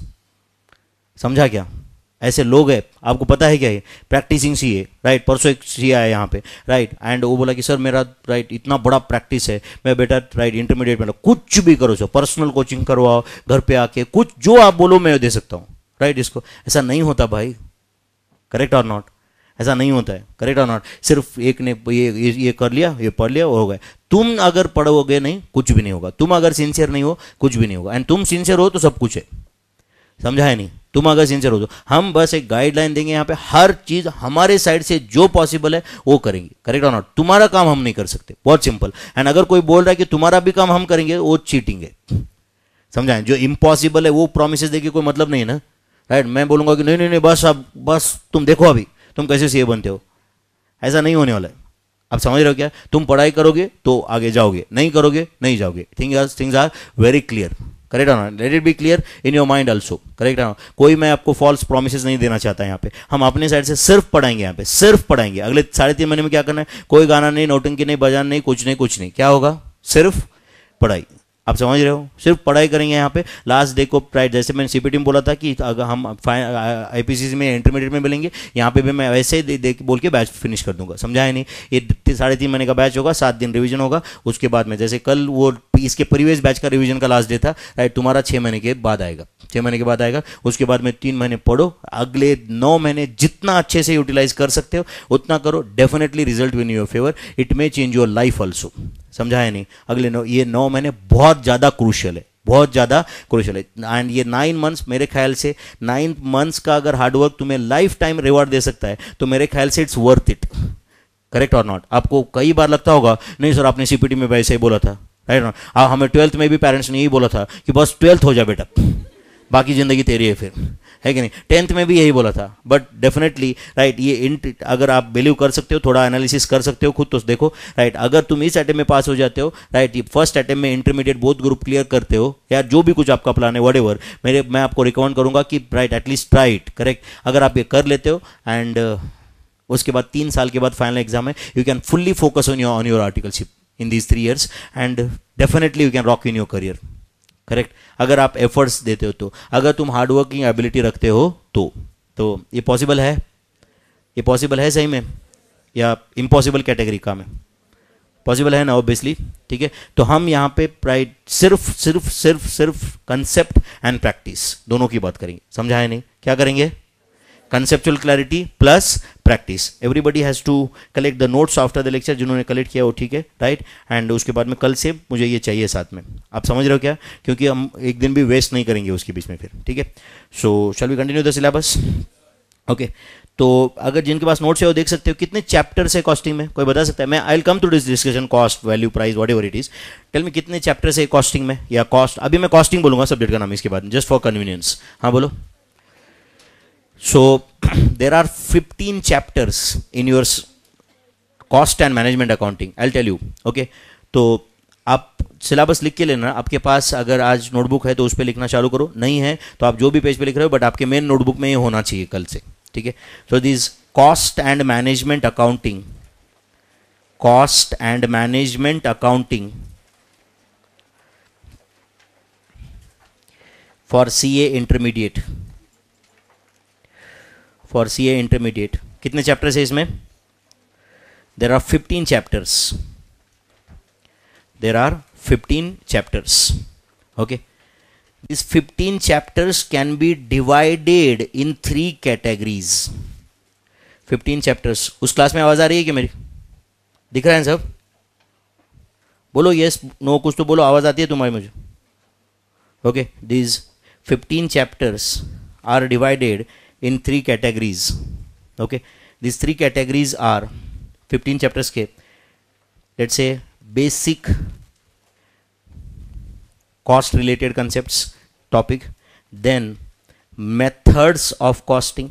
समझा क्या? ऐसे लोग हैं। आपको पता है क्या है प्रैक्टिसिंग सी ए राइट परसों एक सी आया यहाँ पे राइट एंड वो बोला कि, सर, मेरा राइट इतना बड़ा प्रैक्टिस है। मैं बेटा राइट इंटरमीडिएट में कुछ भी करो, सर पर्सनल कोचिंग करवाओ, घर पे आके कुछ जो आप बोलो, मैं दे सकता हूँ। राइट इसको, ऐसा नहीं होता भाई। करेक्ट और नॉट? ऐसा नहीं होता है। करेक्ट और नॉट? सिर्फ़ एक ने ये ये, कर लिया ये पढ़ लिया हो गया तुम अगर पढ़ोगे नहीं कुछ भी नहीं होगा। तुम अगर सिंसियर नहीं हो कुछ भी नहीं होगा। एंड तुम सिंसियर हो तो सब कुछ है। समझा है नहीं? तुम अगर सिंसियर हो तो। हम बस एक गाइडलाइन देंगे यहाँ पे हर चीज़ हमारे साइड से जो पॉसिबल है वो करेंगे। करेक्ट और नॉट तुम्हारा काम हम नहीं कर सकते। बहुत सिंपल एंड अगर कोई बोल रहा है कि तुम्हारा भी काम हम करेंगे वो चीटिंग है। समझाएँ जो इम्पॉसिबल है वो प्रोमिस देके कोई मतलब नहीं है ना? राइट मैं बोलूँगा कि नहीं नहीं नहीं, बस अब, बस तुम देखो अभी, तुम कैसे सीए बनते हो? ऐसा नहीं होने वाला है। आप समझ रहे हो क्या? तुम पढ़ाई करोगे तो आगे जाओगे, नहीं करोगे, नहीं जाओगे। Things things are very clear correct ना let it be clear in your mind also correct ना कोई मैं आपको फॉल्स प्रोमिस नहीं देना चाहता यहाँ पे। हम अपने साइड से सिर्फ़ पढ़ाएँगे यहाँ पे, सिर्फ़ पढ़ाएँगे। अगले साढ़े तीन महीने में क्या करना है? कोई गाना नहीं नोटिंग की नहीं, बजाना नहीं, कुछ नहीं कुछ नहीं। क्या होगा? सिर्फ़ पढ़ाई। आप समझ रहे हो? सिर्फ़ पढ़ाई करेंगे यहाँ पे। लास्ट डे को प्राइड जैसे मैंने सीपीटी में बोला था कि अगर हम आईपीसीसी में इंटरमीडिएट में मिलेंगे यहाँ पे भी मैं वैसे ही दे, बोल के बैच फिनिश कर दूँगा। समझाया नहीं? ये साढ़े तीन महीने का बैच होगा सात दिन रिविजन होगा। उसके बाद में जैसे कल वो इसके परिवेश बैच का रिविजन का लास्ट डे था राइट तुम्हारा छः महीने के बाद आएगा। छः महीने के बाद आएगा, उसके बाद में तीन महीने पढ़ो, अगले नौ महीने जितना अच्छे से यूटिलाइज कर सकते हो, उतना करो definitely result win your favour it may change your life also समझाया नहीं? अगले नौ, ये नौ महीने बहुत ज़्यादा क्रूशियल है, बहुत ज़्यादा क्रूशियल है। एंड ये नाइन मंथ्स मेरे ख्याल से नाइन मंथ्स का अगर हार्डवर्क तुम्हें लाइफ टाइम रिवॉर्ड दे सकता है तो मेरे ख्याल से इट्स वर्थ इट करेक्ट और नॉट आपको कई बार लगता होगा, नहीं सर, आपने सीपीटी में वैसे ही बोला था राइट नॉट हमें ट्वेल्थ में भी पेरेंट्स ने यही बोला था कि बस ट्वेल्थ हो जाए बेटा। बाकी ज़िंदगी तेरी है फिर। है कि नहीं? टेंथ में भी यही बोला था। बट डेफिनेटली राइट ये इंट अगर आप बिलीव कर सकते हो थोड़ा एनालिसिस कर सकते हो खुद तो देखो राइट अगर तुम इस अटेम्प में पास हो जाते हो राइट ये फ़र्स्ट अटेम्प में इंटरमीडिएट बोथ ग्रुप क्लियर करते हो या जो भी कुछ आपका प्लान है वट एवर मेरे मैं आपको रिकमेंड करूँगा कि राइट एटलीस्ट राइट करेक्ट अगर आप ये कर लेते हो एंड uh, उसके बाद तीन साल के बाद फाइनल एग्ज़ाम है you can fully focus on your on your articleship in these three years and definitely you can rock in your career correct अगर आप एफर्ट्स देते हो तो। अगर तुम हार्डवर्किंग एबिलिटी रखते हो तो। तो ये पॉसिबल है? ये पॉसिबल है सही में? या इम्पॉसिबल कैटेगरी का में? पॉसिबल है ना ऑब्वियसली ठीक है? तो हम यहाँ पे प्राइड सिर्फ़ सिर्फ़ सिर्फ़ सिर्फ़ कंसेप्ट एंड प्रैक्टिस दोनों की बात करेंगे। समझाए नहीं? क्या करेंगे? Conceptual clarity plus practice everybody has to collect the notes after the lecture जिन्होंने कलेक्ट किया वो ठीक है राइट एंड उसके बाद में कल से मुझे ये चाहिए साथ में। आप समझ रहे हो क्या? क्योंकि हम एक दिन भी वेस्ट नहीं करेंगे उसके बीच में फिर, ठीक है? So shall we continue the syllabus okay तो अगर जिनके पास नोट्स है वो देख सकते हो, कितने चैप्टर्स है कॉस्टिंग में? कोई बता सकता है? मैं I will come to this discussion cost value price whatever it is tell में कितने चैप्टर्स है कॉस्टिंग में? या कॉस्ट अभी मैं कॉस्टिंग बोलूँगा सब्जेक्ट का नाम इसके बाद जस्ट फॉर कन्वीनियंस हाँ बोलो। So, there are 15 chapters in your cost and management accounting. I'll tell you. Okay. तो आप सिलेबस लिख के लेना, आपके पास अगर आज नोटबुक है तो उस पर लिखना चालू करो, नहीं है तो आप जो भी पेज पे लिख रहे हो बट आपके मेन नोटबुक में ये होना चाहिए कल से, ठीक है so this cost and management accounting cost and management accounting for C A intermediate for C A intermediate कितने चैप्टर्स है इसमें? There are fifteen chapters there are fifteen chapters okay this fifteen chapters can be divided in three categories fifteen chapters उस क्लास में आवाज़ आ रही है कि मेरी? दिख रहा है सब? बोलो यस yes, नो no, कुछ तो बोलो आवाज़ आती है तुम्हारी मुझे। Okay this fifteen chapters are divided in three categories okay these three categories are 15 chapters ke let's say basic cost related concepts topic then methods of costing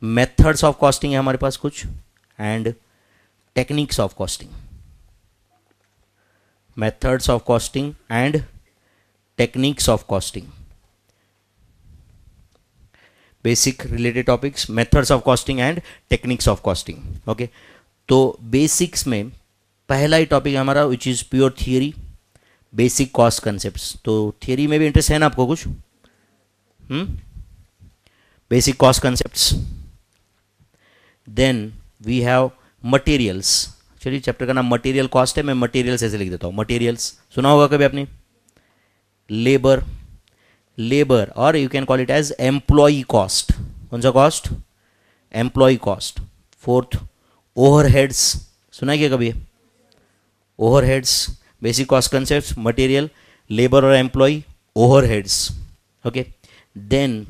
methods of costing है हमारे पास कुछ and techniques of costing methods of costing and techniques of costing basic related topics methods of costing and techniques of costing okay तो बेसिक्स में पहला ही टॉपिक हमारा which is pure theory basic cost concept तो थियरी में भी इंटरेस्ट है ना आपको कुछ? Basic cost concept then we have materials चलिए चैप्टर का नाम मटेरियल कॉस्ट है, मैं मटेरियल्स ऐसे लिख देता हूँ. मटेरियल्स सुना होगा कभी आपने? लेबर लेबर और you can call it as employee cost कौन सा cost employ cost fourth overheads सुना क्या कभी? Overheads basic cost concept material labour और employ overheads okay then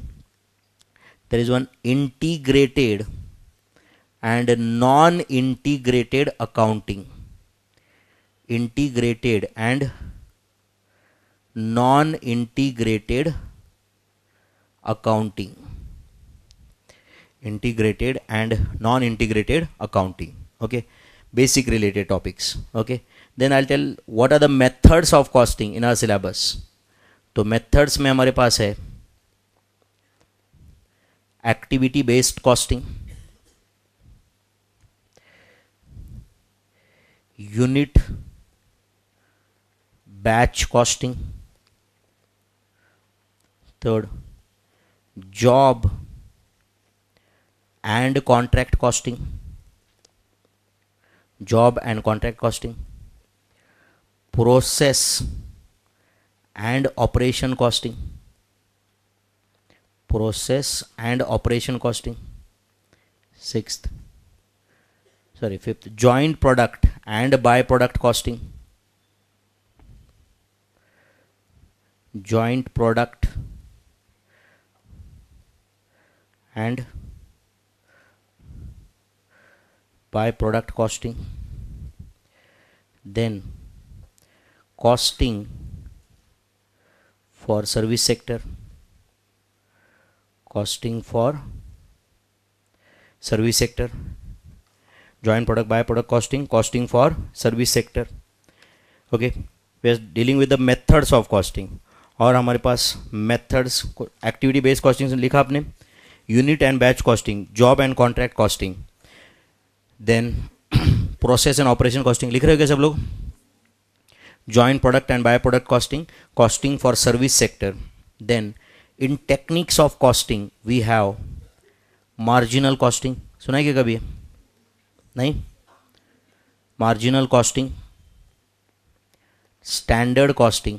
there is one integrated and non integrated accounting. Integrated and non integrated accounting integrated and non integrated accounting okay basic related topics okay then I tell what are the methods of costing in our syllabus तो मेथड्स में हमारे पास है activity based costing unit batch costing third job and contract costing. Job and contract costing. Process and operation costing. Process and operation costing. Sixth. Sorry fifth. Joint product and byproduct costing. Joint product and by product costing then costing for service sector costing for service sector joint product by product costing costing for service sector okay we are dealing with the methods of costing और हमारे पास मेथड्स एक्टिविटी बेस्ड कॉस्टिंग लिखा आपने। Unit and batch costing job and contract costing then process and operation costing लिख रहे हो क्या सब लोग joint product and by product costing costing for service sector then in techniques of costing we have marginal costing सुनाइए कभी नहीं marginal costing standard costing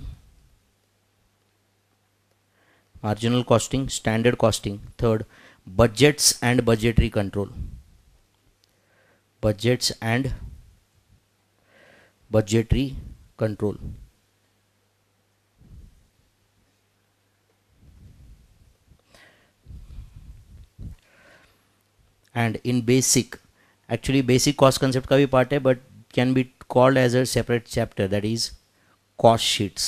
marginal costing, standard costing. Third, budgets and budgetary control. Budgets and budgetary control. And in basic, actually basic cost concept ka bhi part hai, but can be called as a separate chapter that is cost sheets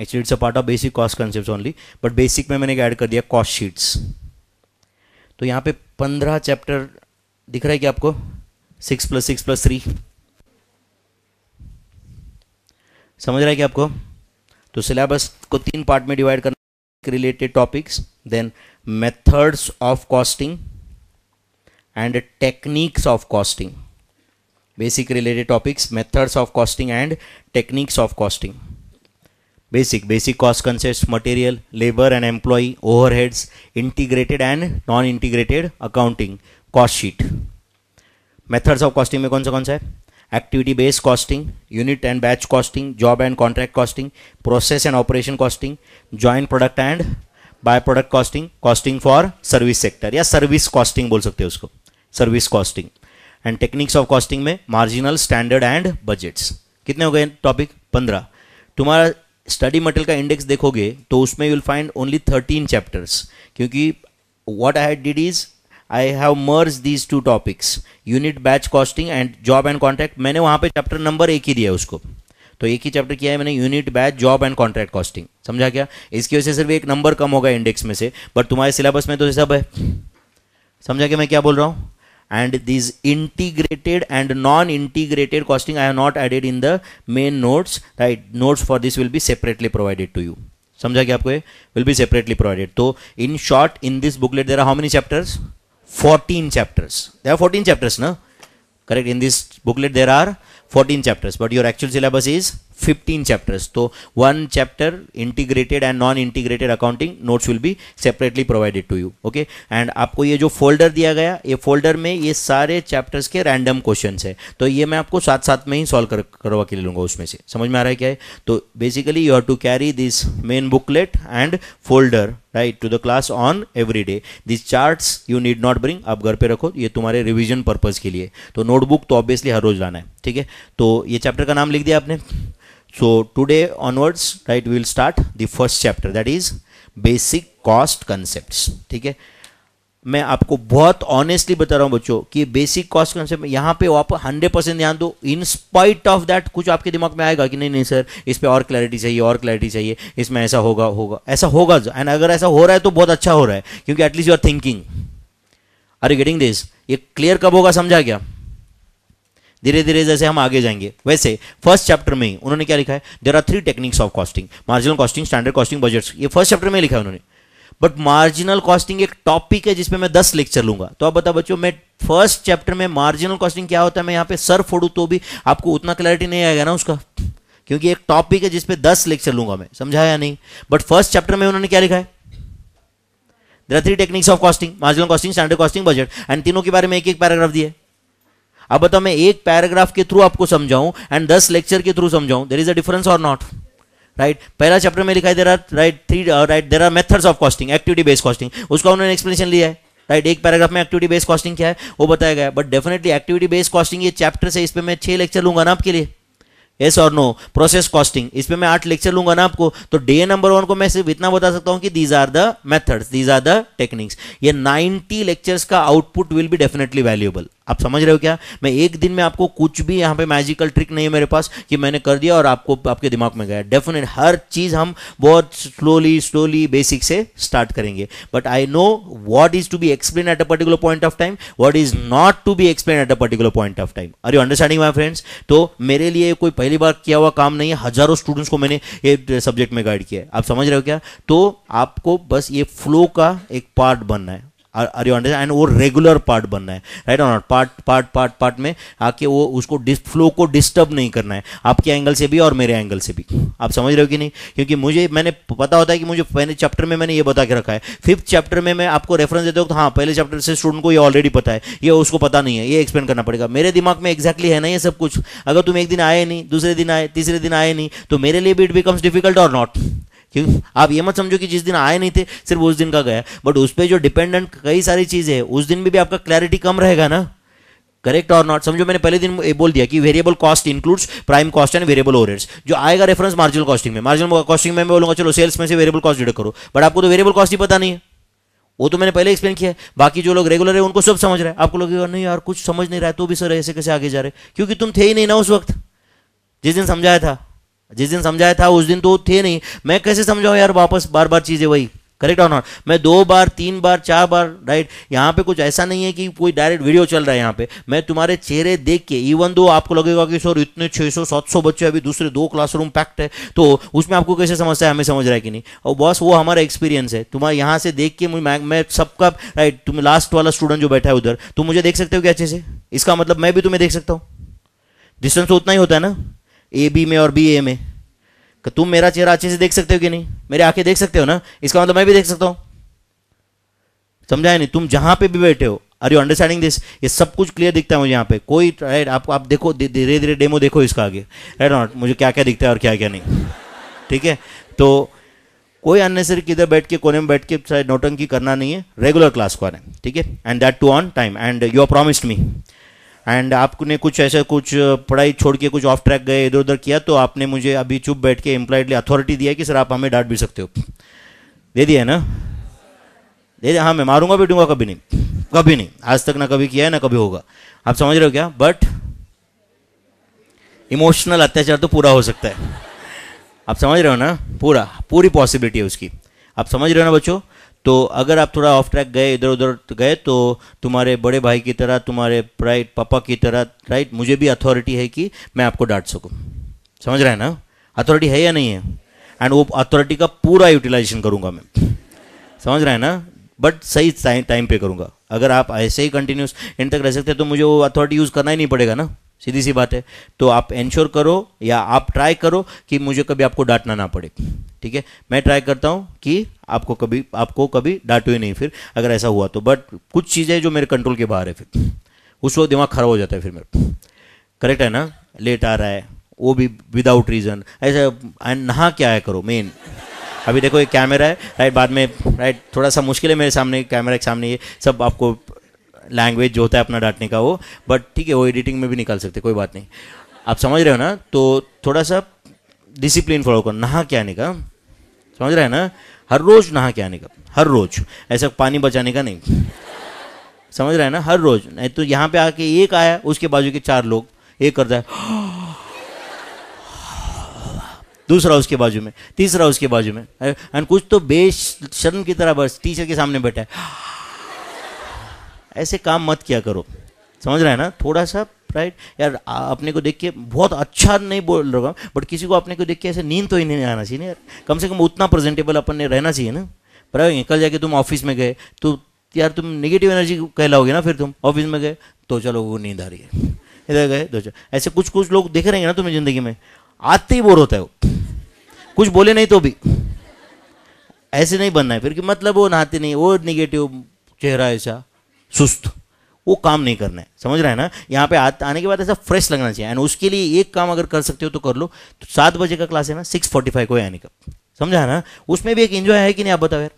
Actually it's a part of basic cost concepts only but basic में मैंने ऐड कर दिया कॉस्ट शीट्स तो यहाँ पे पंद्रह चैप्टर दिख रहा है क्या आपको? Six plus six plus three समझ रहा है क्या आपको? तो सिलेबस को तीन पार्ट में डिवाइड करना related topics then methods of costing and techniques of costing basic related topics methods of costing and techniques of costing basic basic cost concept material labour and employ overheads integrated and non integrated accounting cost sheet methods of costing में कौन सा कौन सा है activity based costing, unit and batch costing, job and contract costing, process and operation costing, joint product and byproduct costing, costing for service sector या service costing बोल सकते हो उसको service costing and techniques of costing में मार्जिनल स्टैंडर्ड एंड बजट्स कितने हो गए टॉपिक पंद्रह तुम्हारा स्टडी मटेरियल का इंडेक्स देखोगे तो उसमें you will find only thirteen chapters क्योंकि what I did is I have merge these two topics unit batch costing and job and contract मैंने वहाँ पे चैप्टर नंबर एक ही दिया उसको। तो एक ही चैप्टर किया है मैंने unit batch job and contract costing समझा क्या? इसकी वजह से सिर्फ़ एक नंबर कम होगा इंडेक्स में से बट तुम्हारे सिलेबस में तो सब है। समझा क्या मैं क्या बोल रहा हूँ? And this integrated and non integrated costing I have not added in the main notes right notes for this will be separately provided to you समझा क्या आपको विल बी सेपरेटली प्रोवाइडेड तो in short in this booklet there are how many chapters 14 chapters. There are 14 chapters, no? Correct. In this booklet, there are 14 chapters, but your actual syllabus is 15 chapters. तो one chapter integrated and non-integrated accounting notes will be separately provided to you. Okay. And आपको ये जो folder दिया गया ये folder में ये सारे chapters के random questions है तो ये मैं आपको साथ साथ में ही solve कर करवा के ले लूँगा उसमें से समझ में आ रहा है क्या है तो basically you have to carry this main booklet and folder right to the class on every day this charts you need not bring आप घर पे रखो ये तुम्हारे रिविजन पर्पज के लिए तो नोटबुक तो ऑब्वियसली हर रोज लाना है ठीक है तो ये चैप्टर का नाम लिख दिया आपने So today onwards, right, we will start the first chapter that is basic cost concepts. ठीक है? मैं आपको बहुत ऑनेस्टली बता रहा हूँ बच्चों कि बेसिक कॉस्ट कंसेप्ट यहाँ पे आप हंड्रेड परसेंट ध्यान दो इन स्पाइट ऑफ़ दैट कुछ आपके दिमाग में आएगा कि नहीं नहीं सर इस पे और क्लैरिटी चाहिए और क्लैरिटी चाहिए इसमें ऐसा होगा होगा ऐसा होगा एंड अगर ऐसा हो रहा है तो बहुत अच्छा हो रहा है क्योंकि at least you are thinking are you getting this ये क्लियर कब होगा समझा क्या? धीरे धीरे जैसे हम आगे जाएँगे। वैसे फ़र्स्ट चैप्टर में ही उन्होंने क्या लिखा है? There are three techniques of costing marginal costing standard costing budget ये फ़र्स्ट चैप्टर में लिखा है उन्होंने। बट मार्जिनल कॉस्टिंग एक टॉपिक है जिसमें मैं दस लेक्चर लूँगा। तो आप बता बच्चों, मैं फ़र्स्ट चैप्टर में मार्जिनल कॉस्टिंग क्या होता है? मैं यहाँ पे सर फोड़ू तो भी आपको उतना क्लैरिटी नहीं आएगा ना उसका। क्योंकि एक टॉपिक है जिसपे दस लेक्चर लूँगा मैं। समझाया नहीं? बट फ़र्स्ट चैप्टर में उन्होंने क्या लिखा है? Are three techniques of costing marginal costing standard costing budget and तीनों के बारे में एक एक पैराग्राफ दिए। अब बताओ मैं एक पैराग्राफ के थ्रू आपको समझाऊं एंड दस लेक्चर के थ्रू समझाऊं there is a difference or not right पहला चैप्टर में लिखा है there are right three right there are methods of costing activity based costing उसका उन्होंने एक्सप्लेनेशन लिया है। राइट right, एक पैराग्राफ में एक्टिविटी बेस्ड कॉस्टिंग क्या है वो बताया गया but definitely activity based costing ये चैप्टर से इस पर मैं छह लेक्चर लूँगा ना आपके लिए। यस और नो प्रोसेस कॉस्टिंग इस पे मैं आठ लेक्चर लूँगा ना आपको। तो डे नंबर वन को मैं सिर्फ़ इतना बता सकता हूँ कि these are the methods these are the techniques ये 90 लेक्चर्स का output will be definitely valuable आप समझ रहे हो क्या? मैं एक दिन में आपको कुछ भी यहाँ पे मैजिकल ट्रिक नहीं है मेरे पास कि मैंने कर दिया और आपको, आपके दिमाग में गया। डेफिनेट हर चीज़ हम बहुत स्लोली स्लोली बेसिक से स्टार्ट करेंगे। But I know what is to be explain at a particular point of time what is not to be explain at a particular point of time are you understanding my friends तो मेरे लिए कोई पहली बार किया हुआ काम नहीं है। हज़ारों स्टूडेंट्स को मैंने ये सब्जेक्ट में गाइड किया है। आप समझ रहे हो क्या? तो आपको बस ये फ्लो का एक पार्ट बनना है। आर यू अंडरस्टैंड एंड वो रेगुलर पार्ट बनना है राइट और पार्ट पार्ट पार्ट पार्ट में आके वो उसको फ्लो को डिस्टर्ब नहीं करना है। आपके एंगल से भी और मेरे एंगल से भी। आप समझ रहे हो कि नहीं? क्योंकि मुझे, मैंने पता होता है कि मुझे पहले चैप्टर में मैंने ये बता के रखा है। फिफ्थ चैप्टर में मैं आपको रेफरेंस देता हूँ तो हाँ पहले चैप्टर से स्टूडेंट को ये ऑलरेडी पता है। ये उसको पता नहीं है। ये एक्सप्लेन करना पड़ेगा। मेरे दिमाग में एक्जैक्टली है ना ये सब कुछ? अगर तुम एक दिन आए नहीं, दूसरे दिन आए, तीसरे दिन आए नहीं तो मेरे लिए भी it becomes difficult or not क्यों? आप ये मत समझो कि जिस दिन आए नहीं थे सिर्फ़ उस दिन का गया। बट उस पर जो डिपेंडेंट कई सारी चीज़ें है उस दिन भी, भी आपका क्लैरिटी कम रहेगा ना? करेक्ट और नॉट समझो मैंने पहले दिन बोल दिया कि variable cost includes prime cost and variable overheads जो आएगा रेफरेंस मार्जिनल कॉस्टिंग में। मार्जिनल कॉस्टिंग में मैं बोलूँगा चलो सेल्स में से वेरिएबल कॉस्ट डिडक्ट करो। बट आपको तो वेरिएबल कॉस्ट ही पता नहीं है। वो तो मैंने पहले एक्सप्लेन किया है। बाकी जो लोग रेगुलर है उनको सब समझ रहे हैं। आपको लोग नहीं यार कुछ समझ नहीं रहा है तो भी सर ऐसे कैसे आगे जा रहे क्योंकि तुम थे ही नहीं ना उस वक्त। जिस दिन समझाया था। जिस दिन समझाया था उस दिन तो थे नहीं। मैं कैसे समझाऊं यार वापस बार बार चीज़ें वही? करेक्ट और नॉट मैं दो बार तीन बार चार बार राइट यहाँ पे कुछ ऐसा नहीं है कि कोई डायरेक्ट वीडियो चल रहा है यहाँ पे। मैं तुम्हारे चेहरे देख के इवन दो आपको लगेगा कि सर इतने 600 700 बच्चे अभी दूसरे दो क्लासरूम पैक्ट है तो उसमें आपको कैसे समझता है हमें समझ रहा है कि नहीं? और बस वो हमारा एक्सपीरियंस है। तुम्हारे यहाँ से देख के मैं, मैं सबका राइट तुम लास्ट वाला स्टूडेंट जो बैठा है उधर तुम मुझे देख सकते हो क्या अच्छे से? इसका मतलब मैं भी तुम्हें देख सकता हूँ। डिस्टेंस तो उतना ही होता है ना? ए बी में और बी ए में। कि तुम मेरा चेहरा अच्छे से देख सकते हो कि नहीं? मेरे आँखें देख सकते हो ना? इसका मतलब मैं भी देख सकता हूँ। समझाया नहीं? तुम जहाँ पे भी बैठे हो। आर यू अंडरस्टैंडिंग दिस ये सब कुछ क्लियर दिखता है मुझे यहाँ पे। कोई राइट आप आप देखो धीरे धीरे डेमो देखो इसका आगे। राइट नॉट मुझे क्या क्या दिखता है और क्या क्या नहीं। ठीक है? तो कोई अननेसरी किधर बैठ के, कोने में बैठ के नोटंकी करना नहीं है। रेगुलर क्लास को आना ठीक है? And that too on time and you are promised me and आपने कुछ ऐसे कुछ पढ़ाई छोड़ के कुछ ऑफ़ ट्रैक गए इधर उधर किया तो आपने मुझे अभी चुप बैठ के एम्प्लॉयडली अथॉरिटी दिया कि, सर, आप हमें डांट भी सकते हो। दे दिया है ना? दे दिया हाँ मैं मारूँगा दूँगा कभी नहीं। कभी नहीं। आज तक ना कभी किया है, ना कभी होगा। आप समझ रहे हो क्या? बट इमोशनल अत्याचार तो पूरा हो सकता है। आप समझ रहे हो ना? पूरा। पूरी पॉसिबिलिटी है उसकी। आप समझ रहे हो ना, बच्चों? तो अगर आप थोड़ा ऑफ़ ट्रैक गए, इधर उधर गए तो तुम्हारे बड़े भाई की तरह, तुम्हारे राइट पापा की तरह राइट मुझे भी अथॉरिटी है कि मैं आपको डांट सकूँ। समझ रहे हैं ना? अथॉरिटी है या नहीं है? एंड वो अथॉरिटी का पूरा यूटिलाइजेशन करूँगा मैं। समझ रहे हैं ना? बट सही टाइम पे करूँगा। अगर आप ऐसे ही कंटिन्यूस इन तक रह सकते तो मुझे वो अथॉरिटी यूज़ करना ही नहीं पड़ेगा ना? सीधी सी बात है। तो आप इंश्योर करो या आप ट्राई करो कि मुझे कभी आपको डांटना ना पड़े। ठीक है? मैं ट्राई करता हूँ कि आपको कभी आपको कभी डांटो ही नहीं फिर, अगर ऐसा हुआ तो। बट कुछ चीज़ें जो मेरे कंट्रोल के बाहर है फिर। उस वक्त दिमाग खराब हो जाता है फिर मेरा करेक्ट है ना? लेट आ रहा है, वो भी विदाउट रीज़न ऐसा नहा क्या है करो मेन अभी देखो एक कैमरा है राइट बाद में राइट थोड़ा सा मुश्किल है मेरे सामने कैमरा के सामने ये सब आपको लैंग्वेज जो होता है अपना डांटने का वो। बट ठीक है, वो एडिटिंग में भी निकाल सकते, कोई बात नहीं। आप समझ रहे हो ना? तो थोड़ा सा डिसिप्लिन फॉलो करो नहा क्या नहीं का। समझ रहे हैं ना? हर रोज नहा के आने का, हर रोज। ऐसा पानी बचाने का नहीं। समझ रहे हैं ना? हर रोज। नहीं तो यहाँ पे आके एक आया, उसके बाजू के चार लोग, एक करता है। दूसरा उसके बाजू में, तीसरा उसके बाजू में। एंड कुछ तो बेशर्म की तरह बस टीचर के सामने बैठा है। ऐसे काम मत किया करो। समझ रहे हैं ना? थोड़ा सा राइट यार अपने को देख के बहुत अच्छा नहीं बोल रहा बट किसी को अपने को देख के ऐसे नींद तो ही नहीं आना चाहिए यार। कम से कम उतना प्रेजेंटेबल अपन ने रहना चाहिए ना। बराबर कल जाके तुम ऑफ़िस में गए तो यार तुम नेगेटिव एनर्जी कहलाओगे ना फिर तुम ऑफ़िस में गए तो चलो वो नींद आ रही है। इधर गए तो चलो। ऐसे कुछ कुछ लोग देख रहे हैं ना तुम्हें ज़िंदगी में आते ही बोर होता है वो। कुछ बोले नहीं तो भी। ऐसे नहीं बनना है फिर कि मतलब वो नहाते नहीं, वो निगेटिव चेहरा ऐसा, सुस्त। वो काम नहीं करना है। समझ रहे हैं ना? यहाँ पे आ, आने के बाद ऐसा फ्रेश लगना चाहिए। एंड उसके लिए एक काम अगर कर सकते हो तो कर लो। तो सात बजे का क्लास है ना सिक्स फोर्टी फाइव को आने का समझा ना? उसमें भी एक इन्जॉय है कि नहीं आप बताओ यार?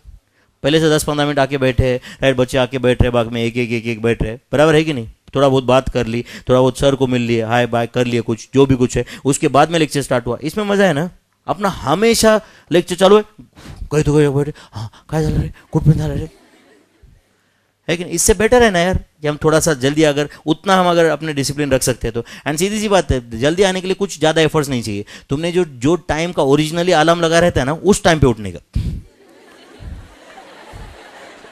पहले से दस पंद्रह मिनट आके बैठे राइट बच्चे आके बैठ रहे बाग में एक एक एक एक बैठ रहे बराबर है कि नहीं? थोड़ा बहुत बात कर ली थोड़ा बहुत सर को मिल लिया हाय बाय कर लिए कुछ जो भी कुछ है। उसके बाद में लेक्चर स्टार्ट हुआ। इसमें मज़ा है ना? अपना हमेशा लेक्चर चालू है। कहीं तो कहीं बैठे हाँ क्या चल रहे गुड पेन रे? है कि इससे बेटर है ना यार? कि हम थोड़ा सा जल्दी अगर, उतना हम अगर अपने डिसिप्लिन रख सकते हैं तो। एंड सीधी सी बात है, जल्दी आने के लिए कुछ ज़्यादा एफर्ट्स नहीं चाहिए। तुमने जो जो टाइम का ओरिजिनली अलार्म लगा रहता है ना, उस टाइम पे उठने का।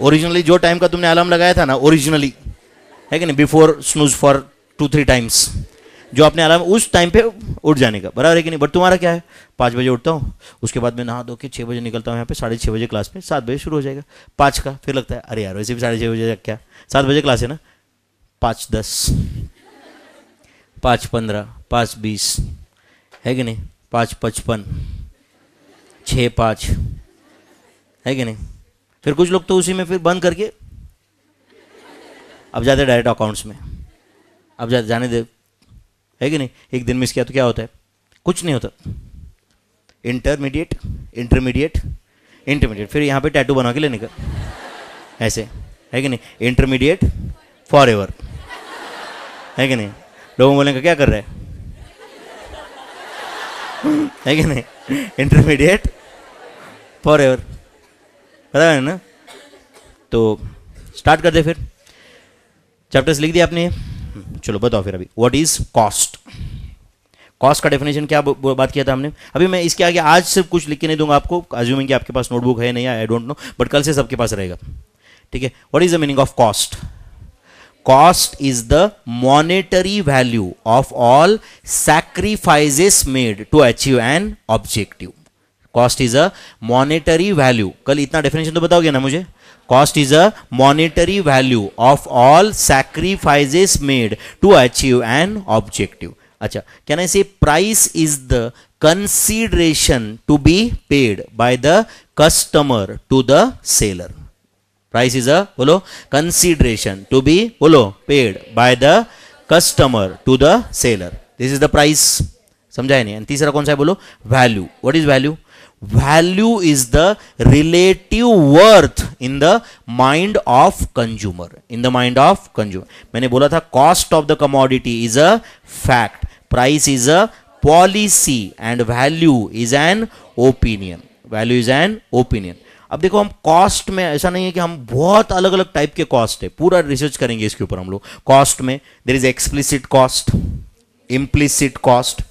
ओरिजिनली जो टाइम का तुमने अलार्म लगाया था ना ओरिजिनली है कि नहीं? Before snooze for two three times जो अपने अलार्म उस टाइम पे उठ जाने का। बराबर है कि नहीं? बट तुम्हारा क्या है? पाँच बजे उठता हूँ, उसके बाद मैं नहा धो के छः बजे निकलता हूँ यहाँ पे, साढ़े छः बजे क्लास में, सात बजे शुरू हो जाएगा। पाँच का, फिर लगता है, अरे यार, वैसे भी साढ़े छः बजे क्या? सात बजे क्लास है ना? पाँच दस, पाँच पंद्रह, पाँच बीस, है कि नहीं? पाँच पचपन छः पाँच, है कि नहीं? फिर कुछ लोग तो उसी में फिर बंद करके अब जाते डायरेक्ट अकाउंट्स में। अब जाने दे है कि नहीं? एक दिन मिस किया तो क्या होता है? कुछ नहीं होता। इंटरमीडिएट इंटरमीडिएट इंटरमीडिएट फिर यहाँ पे टैटू बना के लेने का। ऐसे। है कि नहीं? इंटरमीडिएट फॉर एवर है कि नहीं? लोगों बोलेंगे क्या कर रहे हैं? है कि नहीं? इंटरमीडिएट फॉर एवर पता है ना? तो स्टार्ट कर दे फिर। चैप्टर्स लिख दिया आपने चलो, बताओ फिर अभी। व्हाट इज़ कॉस्ट कॉस्ट का डेफिनेशन क्या बात किया था हमने? अभी मैं इसके आगे आज सिर्फ़ कुछ लिख के नहीं दूँगा आपको अज्यूमिंग कि आपके पास नोटबुक है नहीं आई डोंट नो बट कल से सबके पास रहेगा। ठीक है? What is the meaning of cost cost is the monetary value of all sacrifices made to achieve an objective cost is a monetary value कल इतना डेफिनेशन तो बताओगे ना मुझे? Cost is a monetary value of all sacrifices made to achieve an objective acha can i say price is the consideration to be paid by the customer to the seller price is a bolo consideration to be bolo paid by the customer to the seller this is the price समझाया नहीं तीसरा कौन सा है बोलो value what is value value is the relative worth in the mind of consumer in the mind of consumer मैंने बोला था cost of the commodity is a fact price is a policy and value is an opinion value is an opinion अब देखो हम कॉस्ट में ऐसा नहीं है कि हम बहुत अलग अलग टाइप के कॉस्ट है पूरा रिसर्च करेंगे इसके ऊपर हम लोग कॉस्ट में there is explicit cost implicit cost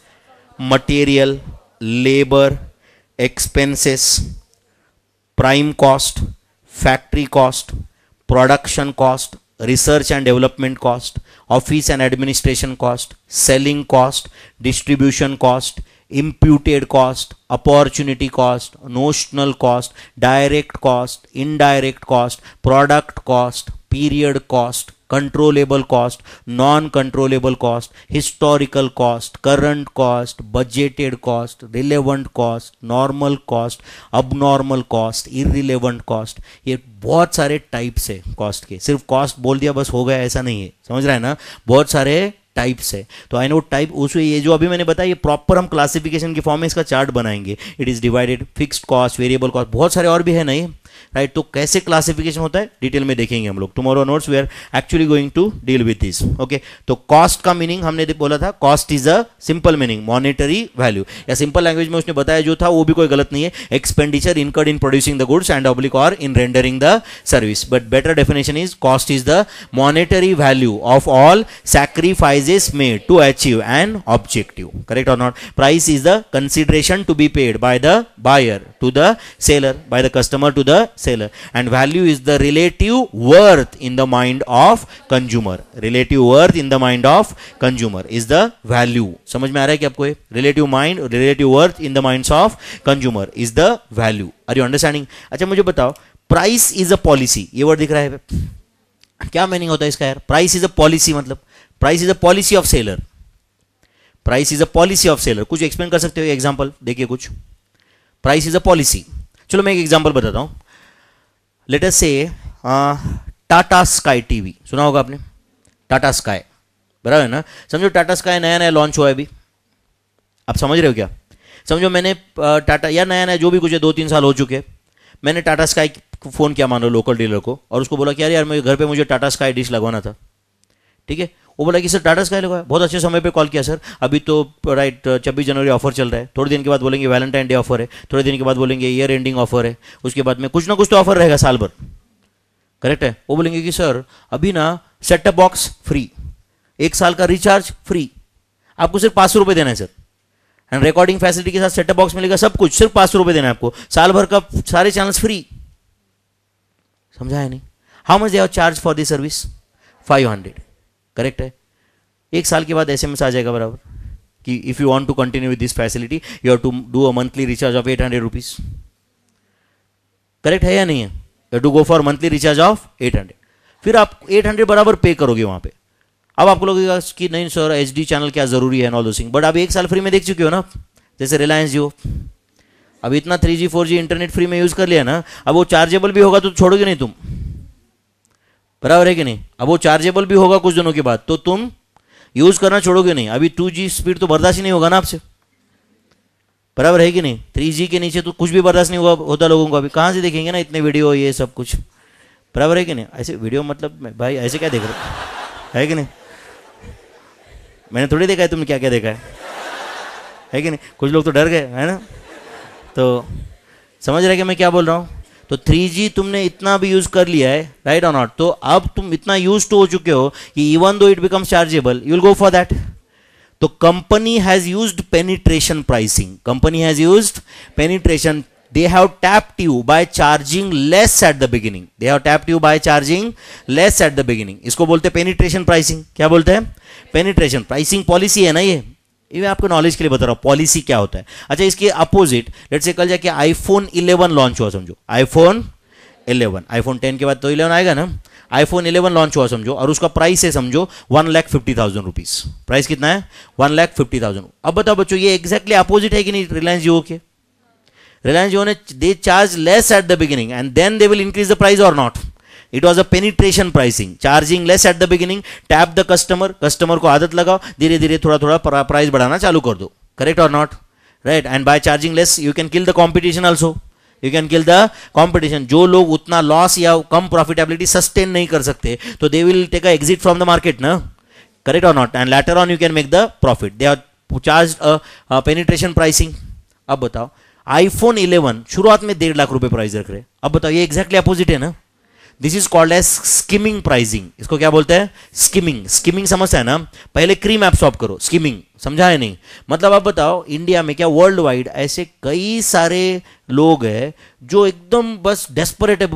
material labour expenses, prime cost, factory cost, production cost, research and development cost, office and administration cost, selling cost, distribution cost, imputed cost, opportunity cost, notional cost, direct cost, indirect cost, product cost, period cost, controllable cost non controllable cost historical cost current cost budgeted cost relevant cost normal cost अब नॉर्मल कॉस्ट इरिलेवेंट कॉस्ट ये बहुत सारे टाइप्स है कॉस्ट के। सिर्फ़ कॉस्ट बोल दिया, बस हो गया, ऐसा नहीं है। समझ रहा है ना? बहुत सारे टाइप्स है। तो आई नो टाइप उसमें ये जो अभी मैंने बताया, ये प्रॉपर हम क्लासिफिकेशन के फॉर्म में इसका चार्ट बनाएँगे। It is divided fixed cost variable cost बहुत सारे और भी है, नहीं? राइट तो कैसे क्लासिफिकेशन होता है? डिटेल में देखेंगे हम लोग। Tomorrow notes we are actually going to deal with this okay तो कॉस्ट का मीनिंग हमने बोला था cost is a simple meaning monetary value या सिंपल लैंग्वेज में उसने बताया जो था, वो भी कोई गलत नहीं है। Expenditure incurred in producing the goods and oblique or in rendering the service but better definition is cost is the monetary value of all sacrifices made to achieve an objective correct or not price is the consideration to be paid by the buyer to the seller by the customer to the seller and value is the relative worth in the mind of consumer relative worth in the mind of consumer is the value समझ में आ रहा है कि आपको relative mind relative worth in the minds of consumer is the value are you understanding अच्छा मुझे बताओ प्राइस इज़ अ पॉलिसी ये वर्ड दिख रहा है क्या मीनिंग होता है इसका यार प्राइस इज़ अ पॉलिसी मतलब price is a policy of seller price is a policy of seller कुछ एक्सप्लेन कर सकते हो एग्ज़ाम्पल देखिए कुछ। प्राइस इज़ अ पॉलिसी चलो मैं एक एग्ज़ाम्पल बताता हूँ। लेट अस से टाटा स्काई टीवी सुना होगा आपने? टाटा स्काई बराबर है ना? समझो टाटा स्काई नया नया लॉन्च हुआ है अभी। आप समझ रहे हो क्या? समझो मैंने टाटा या नया नया जो भी कुछ है, दो तीन साल हो चुके मैंने टाटा स्काई फ़ोन किया मान लो लोकल डीलर को और उसको बोला कि यार यार मेरे घर पे मुझे टाटा स्काई डिश लगवाना था। ठीक है? वो बोला कि, सर, टाटा स्काई लगवाया। बहुत अच्छे समय पे कॉल किया, सर। अभी तो राइट छब्बीस जनवरी ऑफ़र चल रहा है। थोड़े दिन के बाद बोलेंगे वैलेंटाइन डे ऑफ़र है। थोड़े दिन के बाद बोलेंगे ईयर एंडिंग ऑफ़र है। उसके बाद में, कुछ ना कुछ तो ऑफ़र रहेगा साल भर। करेक्ट है? वो बोलेंगे कि, सर, अभी ना सेटअप बॉक्स फ्री एक साल का रिचार्ज फ्री आपको सिर्फ़ पाँच सौ रुपए देना है, सर। एंड रिकॉर्डिंग फैसिलिटी के साथ सेटअप बॉक्स मिलेगा, सब कुछ। सिर्फ़ पाँच सौ रुपए देना है आपको। साल भर का सारे चैनल्स फ्री समझाया नहीं? How much they charge for this service five hundred correct है? एक साल के बाद एस एम एस आ जाएगा बराबर कि if you want to continue with this facility you have to do a monthly recharge of eight hundred rupees correct है या नहीं है? You to go for monthly recharge of eight hundred फिर आप एट हंड्रेड बराबर पे करोगे वहाँ पे। अब आपको लगेगा कि नहीं सर एच डी चैनल क्या ज़रूरी है नॉल दो सिंह बट आप एक साल फ्री में देख चुके हो ना? जैसे रिलायंस जियो अब इतना three G four G internet free में यूज़ कर लिया ना, अब वो चार्जेबल भी होगा तो छोड़ोगे नहीं तुम। बराबर है कि नहीं? अब वो चार्जेबल भी होगा कुछ दिनों के बाद तो तुम यूज़ करना छोड़ोगे नहीं। अभी टू जी स्पीड तो बर्दाश्त ही नहीं होगा ना आपसे। बराबर है कि नहीं? थ्री जी के नीचे तो कुछ भी बर्दाश्त नहीं हुआ होता लोगों को। अभी कहाँ से देखेंगे ना इतने वीडियो ये सब कुछ? बराबर है कि नहीं? ऐसे वीडियो मतलब भाई, ऐसे क्या देख रहे है? कि नहीं? मैंने थोड़ी देखा है तुमने क्या क्या देखा है। है कि नहीं? कुछ लोग तो डर गए, है ना? तो समझ रहे कि मैं क्या बोल रहा हूँ? तो 3G तुमने इतना भी यूज़ कर लिया है राइट और नॉट तो अब तुम इतना यूज़ हो चुके हो कि even though it becomes chargeable you will go for that तो company has use penetration pricing company has use penetration they have tapped you by charging less at the beginning. They have tapped you by charging less at the beginning. इसको बोलते हैं पेनिट्रेशन प्राइसिंग क्या बोलते हैं? पेनिट्रेशन प्राइसिंग पॉलिसी है ना ये? ये आपको नॉलेज के लिए बता रहा हूँ पॉलिसी क्या होता है। अच्छा इसके अपोजिट लेट से कल जाके आईफोन 11 लॉन्च हुआ, समझो। आईफोन 11 आईफोन 10 के बाद तो 11 आएगा ना। आईफोन 11 लॉन्च हुआ, समझो। और उसका प्राइस है, समझो one lakh fifty thousand rupees price कितना है? वन लैख फिफ्टी थाउज़ेंड अब बताओ बच्चों, ये एक्जैक्टली अपोजिट है कि नहीं? रिलायंस जियो के। रिलायंस जियो ने they charge less at the beginning and then they will increase the price or not it was a penetration pricing charging less at the beginning tap the customer customer को आदत लगाओ धीरे धीरे थोड़ा थोड़ा प्राइस बढ़ाना चालू कर दो. Correct or not right and by charging less you can kill the competition also you can kill the competition जो लोग उतना लॉस या कम प्रॉफिटेबिलिटी सस्टेन नहीं कर सकते तो they will take a exit from the market ना? Correct or not and later on you can make the profit they are charge penetration pricing अब बताओ आईफोन 11 शुरुआत में डेढ़ लाख रुपए प्राइस रख रहे अब बताओ, ये एक्जैक्टली अपोजिट है ना? This is called as skimming pricing इसको क्या बोलते हैं? स्कीमिंग स्कीमिंग समझते हैं ना? पहले क्रीम एब्सॉर्ब करो. स्किमिंग समझा है नहीं। मतलब आप बताओ इंडिया में क्या वर्ल्ड वाइड ऐसे कई सारे लोग हैं जो एकदम बस डेस्परेट है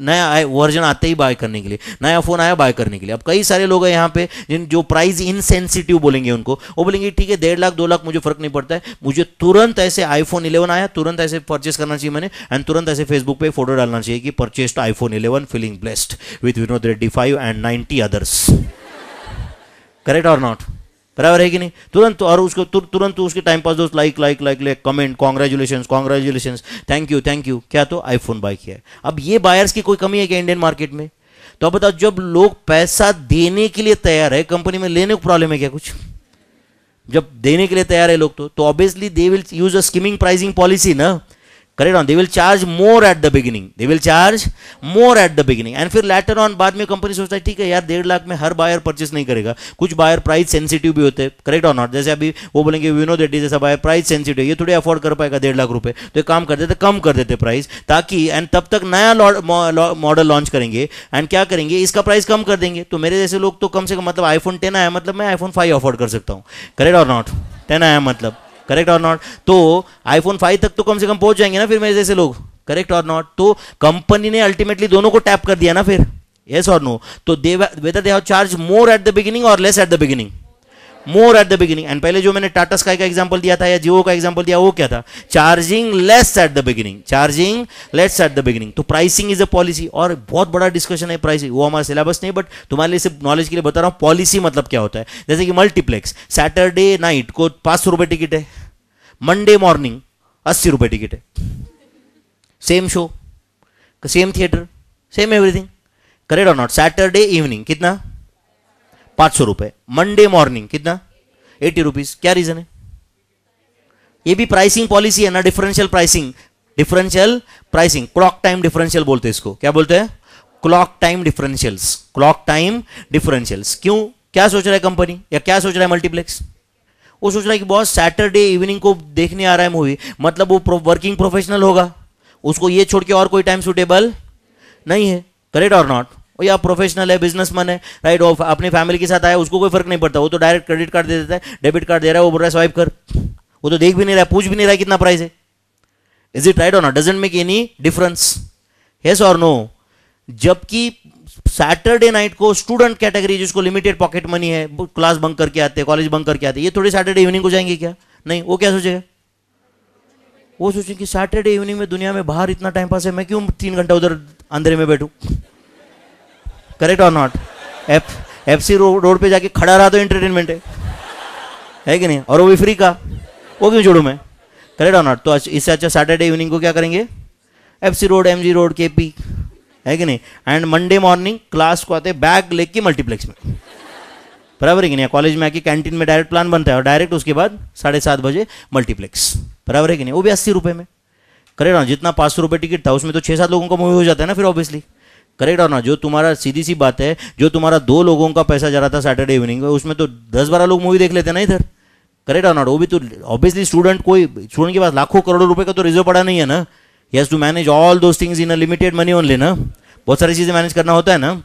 नया वर्जन आते ही बाय करने के लिए, नया फ़ोन आया बाय करने के लिए। अब कई सारे लोग हैं यहाँ पे जिन, जो प्राइस इनसेंसिटिव बोलेंगे उनको। वो बोलेंगे, ठीक है, डेढ़ लाख, दो लाख मुझे फ़र्क नहीं पड़ता है। मुझे तुरंत ऐसे आईफोन इलेवन आया, तुरंत ऐसे परचेस करना चाहिए मैंने एंड तुरंत ऐसे फेसबुक पे फ़ोटो डालना चाहिए कि purchased iPhone eleven feeling blessed with Vinod Reddy five and ninety others correct or not बराबर है कि नहीं? तुरंत और उसको तुर, तुरंत उसके टाइम पास दोस्त like like like like comment congratulation congratulation thank you thank you क्या तो आईफोन बाई किया अब ये बायर्स की कोई कमी है क्या इंडियन मार्केट में? तो अब बताओ जब लोग पैसा देने के लिए तैयार है कंपनी में लेने को प्रॉब्लम है क्या कुछ? जब देने के लिए तैयार है लोग तो obviously they will use a skimming pricing policy ना? Correct on they will charge more at the beginning they will charge more at the beginning and फिर लेटर ऑन बाद में कंपनी सोचता है, ठीक है यार, डेढ़ लाख में हर बायर परचेस नहीं करेगा। कुछ बायर प्राइस सेंसिटिव भी होते हैं। करेक्ट और नॉट जैसे अभी वो बोलेंगे विनोद रेड्डी जैसा बायर प्राइस सेंसिटिव ये थोड़ी अफोर्ड कर पाएगा डेढ़ लाख रुपए। तो काम कर देते, कम कर देते प्राइस ताकि एंड तब तक नया मॉडल लॉन्च करेंगे। एंड क्या करेंगे? इसका प्राइस कम कर देंगे। तो मेरे जैसे लोग तो कम से कम मतलब आईफोन टेन आया मतलब मैं आईफोन फाइव अफोर्ड कर सकता हूँ। करेक्ट और नॉट टेन आया मतलब। करेक्ट और नॉट तो आईफोन फाइव तक तो कम से कम पहुँच जाएँगे ना फिर मेरे जैसे लोग करेक्ट और नॉट तो कंपनी ने अल्टीमेटली दोनों को टैप कर दिया ना फिर येस और नो तो they whether they have charge more at the beginning or less at the beginning more at the beginning and पहले जो मैंने टाटा स्काई का एग्ज़ाम्पल दिया था या जियो का एग्ज़ाम्पल दिया, वो क्या था? Charging less at the beginning charging less at the beginning तो प्राइसिंग इज़ अ पॉलिसी और बहुत बड़ा डिस्कशन है प्राइसिंग वो हमारा सिलेबस नहीं बट तुम्हारे लिए सिर्फ़ नॉलेज के लिए बता रहा हूँ पॉलिसी मतलब क्या होता है? जैसे कि मल्टीप्लेक्स सैटरडे नाइट को पाँच सौ रुपए टिकट है. मंडे मॉर्निंग अस्सी रुपये टिकट है. Same show same theatre same everything correct or not Saturday evening कितना? पाँच सौ रुपए। मंडे मॉर्निंग कितना? एटी रुपीज़ क्या रीजन है? ये भी प्राइसिंग पॉलिसी है ना differential pricing differential pricing clock time differential बोलते हैं इसको। क्या बोलते हैं? Clock time differentials clock time differentials क्यों? क्या सोच रहा है कंपनी या क्या सोच रहा है मल्टीप्लेक्स वो सोच रहा है कि बॉस सैटरडे इवनिंग को देखने आ रहा है मूवी मतलब वो प्रो, वर्किंग प्रोफेशनल होगा। उसको ये छोड़ के और कोई टाइम सुटेबल नहीं है। करेक्ट और नॉट या प्रोफेशनल है बिजनेसमैन है राइट वो अपनी फैमिली के साथ आया, उसको कोई फ़र्क नहीं पड़ता। वो तो डायरेक्ट क्रेडिट कार्ड दे देता है डेबिट कार्ड दे रहा है, वो बोल रहा है स्वाइप कर। वो तो देख भी नहीं रहा है, पूछ भी नहीं रहा कितना प्राइस है। Is it right or doesn't make any difference yes or no जबकि सैटरडे नाइट को स्टूडेंट कैटेगरी जिसको लिमिटेड पॉकेट मनी है क्लास बंक करके आते हैं कॉलेज बंक करके आते हैं, ये थोड़ी सैटरडे इवनिंग को जाएँगे क्या? नहीं, वो क्या सोचेगा? वो सोचे कि सैटरडे इवनिंग में दुनिया में बाहर इतना टाइम पास है, मैं क्यों तीन घंटा उधर अंधेरे में बैठू? Correct or not F F C row, road पे जाके खड़ा रहा तो एंटरटेनमेंट है। है कि नहीं? और वो भी फ्री का? वो क्यों छोड़ू मैं? करेक्ट और नॉट तो इससे अच्छा सैटरडे इवनिंग को क्या करेंगे? F C road M G road K P है कि नहीं? एंड मंडे मॉर्निंग क्लास को आते बैग लेके मल्टीप्लेक्स में। बराबर है कि नहीं? कॉलेज में आके कैंटीन में डायरेक्ट प्लान बनता है और डायरेक्ट उसके बाद साढ़े सात बजे मल्टीप्लेक्स बराबर है कि नहीं? वो भी अस्सी रुपये में। करेक्ट ना जितना पाँच सौ रुपये टिकट था उसमें तो छः सात लोगों का मूवी हो जाता है ना फिर ऑब्वियसली करेक्ट और ना? जो तुम्हारा सीधी सी बात है, जो तुम्हारा दो लोगों का पैसा जा रहा था सैटरडे इवनिंग में उसमें तो दस बारह लोग मूवी देख लेते ना इधर। करेक्ट और नॉट वो भी तो ऑब्वियसली स्टूडेंट कोई स्टूडेंट के पास लाखों करोड़ों रुपए का तो रिज़र्व पड़ा नहीं है ना? Yes to manage all those things in a limited money only ना? बहुत सारी चीज़ें मैनेज करना होता है ना?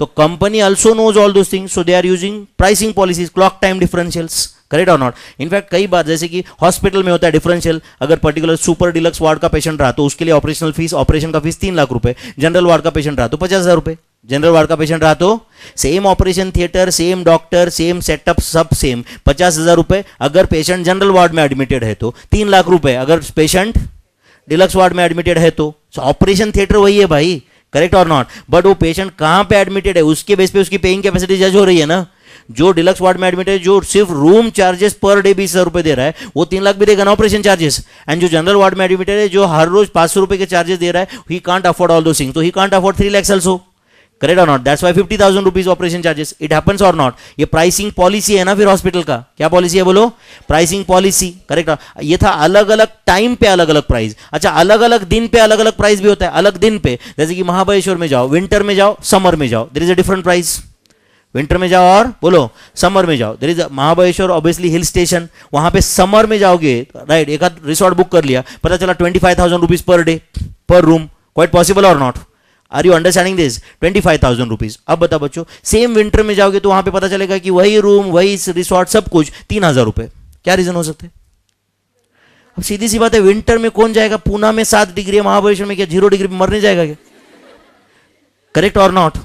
तो company also knows all those things so they are using pricing policies clock time differentials correct or not in fact कई बार जैसे कि हॉस्पिटल में होता है डिफरेंशियल अगर पर्टिकुलर सुपर डिलक्स वार्ड का पेशेंट रहा तो उसके लिए ऑपरेशनल फ़ीस ऑपरेशन का फ़ीस तीन लाख रुपए जनरल वार्ड का पेशेंट रहा तो पचास हज़ार रुपए। जनरल वार्ड का पेशेंट रहा तो same operation theatre same doctor same setup सब सेम पचास हज़ार रुपए। अगर पेशेंट जनरल वार्ड में एडमिटेड है तो तीन लाख रुपए। अगर पेशेंट डिलक्स वार्ड में एडमिटेड है तो ऑपरेशन थिएटर वही है भाई करेक्ट और नॉट बट वो पेशेंट कहाँ पे एडमिटेड है? उसके बेस पे उसकी पेइंग कैपेसिटी जज हो रही है ना? जो डिलक्स वार्ड में एडमिट है, जो सिर्फ़ रूम चार्जेस पर डे बीस हज़ार दे रहा है, वो तीन लाख भी देगा ना ऑपरेशन चार्जेस एंड जो जनरल वार्ड में एडमिटेड है, जो हर रोज पाँच सौ रुपए के चार्जेस दे रहा है he can't afford all those thing तो he can't afford three lakhs also correct or not that's why fifty thousand rupees operation charges it happens or not ये प्राइसिंग पॉलिसी है ना फिर हॉस्पिटल का? क्या पॉलिसी है बोलो? प्राइसिंग पॉलिसी करेक्ट ये था अलग अलग टाइम पे अलग अलग प्राइस अच्छा अलग अलग दिन पे अलग अलग प्राइस भी होता है, अलग दिन पे. जैसे कि महाबलेश्वर में जाओ विंटर में जाओ समर में जाओ there is a different price winter में जाओ और बोलो, समर में जाओ। There is Mahabaleshwar obviously hill station वहाँ पे समर में जाओगे राइट एक आध रिसोर्ट बुक कर लिया, पता चला twenty five thousand rupees per day per room quite possible or not are you understanding this twenty five thousand rupees अब बताओ बच्चों सेम विंटर में जाओगे तो वहाँ पे पता चलेगा कि वही रूम वही रिसोर्ट सब कुछ, तीन हज़ार रुपए। क्या रीजन हो सकते? अब सीधी सी बात है विंटर में कौन जाएगा? पूना में सात डिग्री है महाबलेश्वर में क्या ज़ीरो डिग्री में मरने जाएगा क्या? Correct or not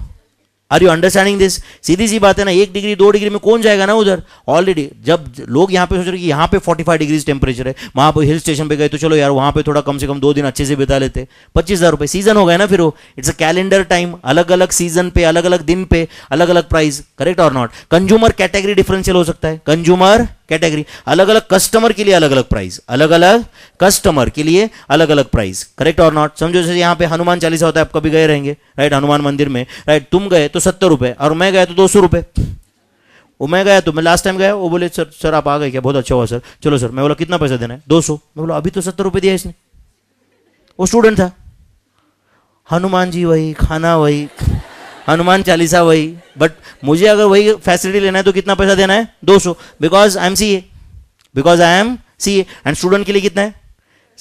are you understanding this सीधी सी बात है ना, एक डिग्री दो डिग्री में कौन जाएगा ना उधर? ऑलरेडी जब लोग यहाँ पे सोच रहे कि यहाँ पे 45 डिग्रीज टेम्परेचर है, वहाँ पर हिल स्टेशन पे गए तो चलो यार, वहाँ पे थोड़ा कम से कम दो दिन अच्छे से बिता लेते। पच्चीस हज़ार रुपये सीज़न हो गए ना फिर वो। इट्स अ कैलेंडर टाइम अलग अलग सीज़न पे अलग अलग दिन पे अलग अलग price correct or not consumer category differential हो सकता है। कंज्यूमर कैटेगरी अलग अलग कस्टमर के लिए अलग अलग प्राइस अलग अलग कस्टमर के लिए अलग अलग प्राइस करेक्ट और नॉट समझो जैसे यहाँ पे हनुमान चालीसा होता है, आप कभी गए रहेंगे राइट हनुमान मंदिर में राइट तुम गए तो सत्तर रुपए, और मैं गया तो दो सौ रुपए। वो मैं गया तो मैं लास्ट टाइम गया, वो बोले, सर सर, आप आ गए क्या? बहुत अच्छा हुआ, सर। चलो, सर, मैं बोला, कितना पैसा देना है? दो सौ। मैं बोला, अभी तो सत्तर रुपये दिया इसने। वो स्टूडेंट था। हनुमान जी वही, खाना वही हनुमान चालीसा वही। बट मुझे अगर वही फैसिलिटी लेना है तो कितना पैसा देना है? दो सौ। Because I am C A because I am C and student के लिए कितना है?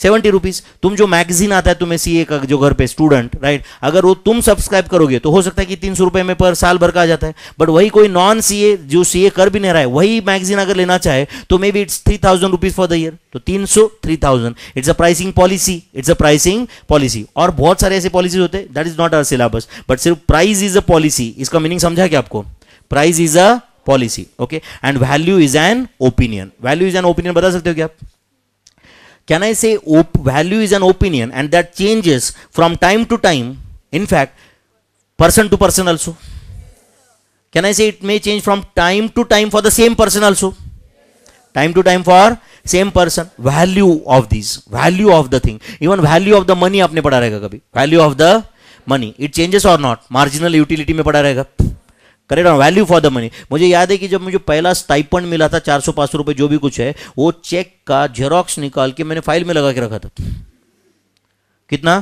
सेवेंटी रुपीज़ तुम जो मैगजीन आता है, तुम्हें सीए का जो घर पे स्टूडेंट राइट अगर वो तुम सब्सक्राइब करोगे तो हो सकता है कि तीन सौ रुपए में पर साल भर का आ जाता है। बट वही कोई नॉन सीए जो सीए कर भी नहीं रहा है, वही मैगजीन अगर लेना चाहे तो maybe it's three thousand rupees for the year तो तीन सौ three thousand it's a pricing policy it's a pricing policy और बहुत सारे ऐसे पॉलिसी होते हैं। That is not our syllabus but सिर्फ़ प्राइस इज़ अ पॉलिसी इसका मीनिंग समझा क्या आपको? Price is a policy okay and value is an opinion value is an opinion बता सकते हो क्या आप? Can I say op- value is an opinion and that changes from time to time, in fact, person to person also? Can I say it may change from time to time for the same person also? Time to time for same person. Value of these, value of the thing. Even value of the money आपने पढ़ा रहेगा कभी. Value of the money. It changes or not? Marginal utility में पढ़ा रहेगा. Correct value for the money मुझे याद है कि जब मुझे पहला स्टाइपंड मिला था चार सौ, पाँच सौ रुपए, जो भी कुछ है, वो चेक का जेरोक्स निकाल के मैंने फ़ाइल में लगा के रखा था। कितना?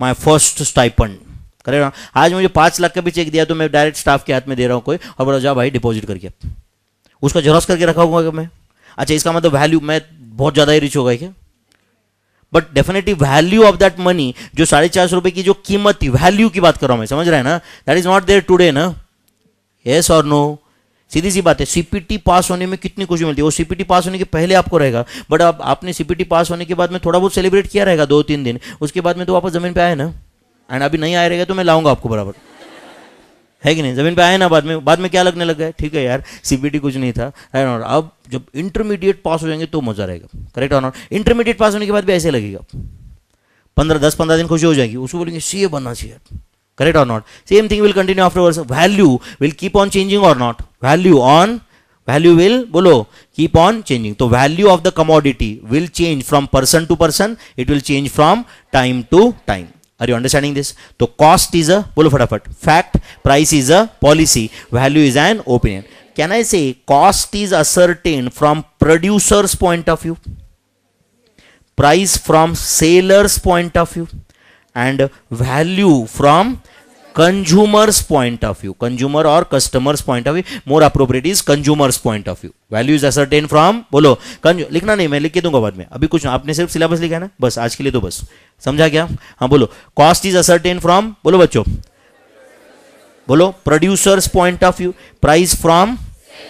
माय फ़र्स्ट स्टाइपंड करेक्ट आज मुझे पाँच लाख का भी चेक दिया तो मैं डायरेक्ट स्टाफ के हाथ में दे रहा हूँ कोई, और बोला जाओ भाई डिपॉजिट करके उसका जेरोक्स करके रखा हुआ मैं? अच्छा इसका मतलब वैल्यू मैं बहुत ज़्यादा ही रिच होगा क्या? But definitely value of that money जो साढ़े चार सौ रुपए की जो कीमत थी वैल्यू की बात कर रहा हूँ मैं, समझ रहा है ना? That is not there today ना? यस और नो सीधी सी बात है सीपीटी पास होने में कितनी खुशी मिलती है? वो सीपीटी पास होने के पहले आपको रहेगा बट अब आपने सीपीटी पास होने के बाद में थोड़ा बहुत सेलिब्रेट किया रहेगा दो तीन दिन, उसके बाद में तो वापस ज़मीन पे आए ना? एंड अभी नहीं आए रहेगा तो मैं लाऊँगा आपको बराबर। है कि नहीं? ज़मीन पे आए ना बाद में बाद में क्या लगने लग गया? ठीक है यार सीपीटी कुछ नहीं था। अब जब इंटरमीडिएट पास हो जाएँगे तो मज़ा रहेगा। करेक्ट और इंटरमीडिएट पास होने के बाद भी ऐसे लगेगा। पंद्रह, दस, पंद्रह दिन खुशी हो जाएगी। उसको बोलेंगे, सी बनना चाहिए correct or not same thing will continue after value will keep on changing or not value on value will बोलो कीप ऑन चेंजिंग तो value of the commodity will change from person to person it will change from time to time Are you understanding this? So cost is a bolo fatafat. Fact, price is a policy, value is an opinion. Can I say cost is ascertained from producer's point of view, price from seller's point of view, and value from consumer's point of view consumer or customer's point of view more appropriate is consumer's point of view value is ascertained from बोलो लिखना नहीं मैं लिख के दूँगा बाद में अभी कुछ आपने सिर्फ़ सिलेबस लिखा है ना बस आज के लिए तो बस समझा क्या हाँ बोलो कॉस्ट इज़ असर्टेन फ्रॉम बोलो बच्चों बोलो producers point of view price from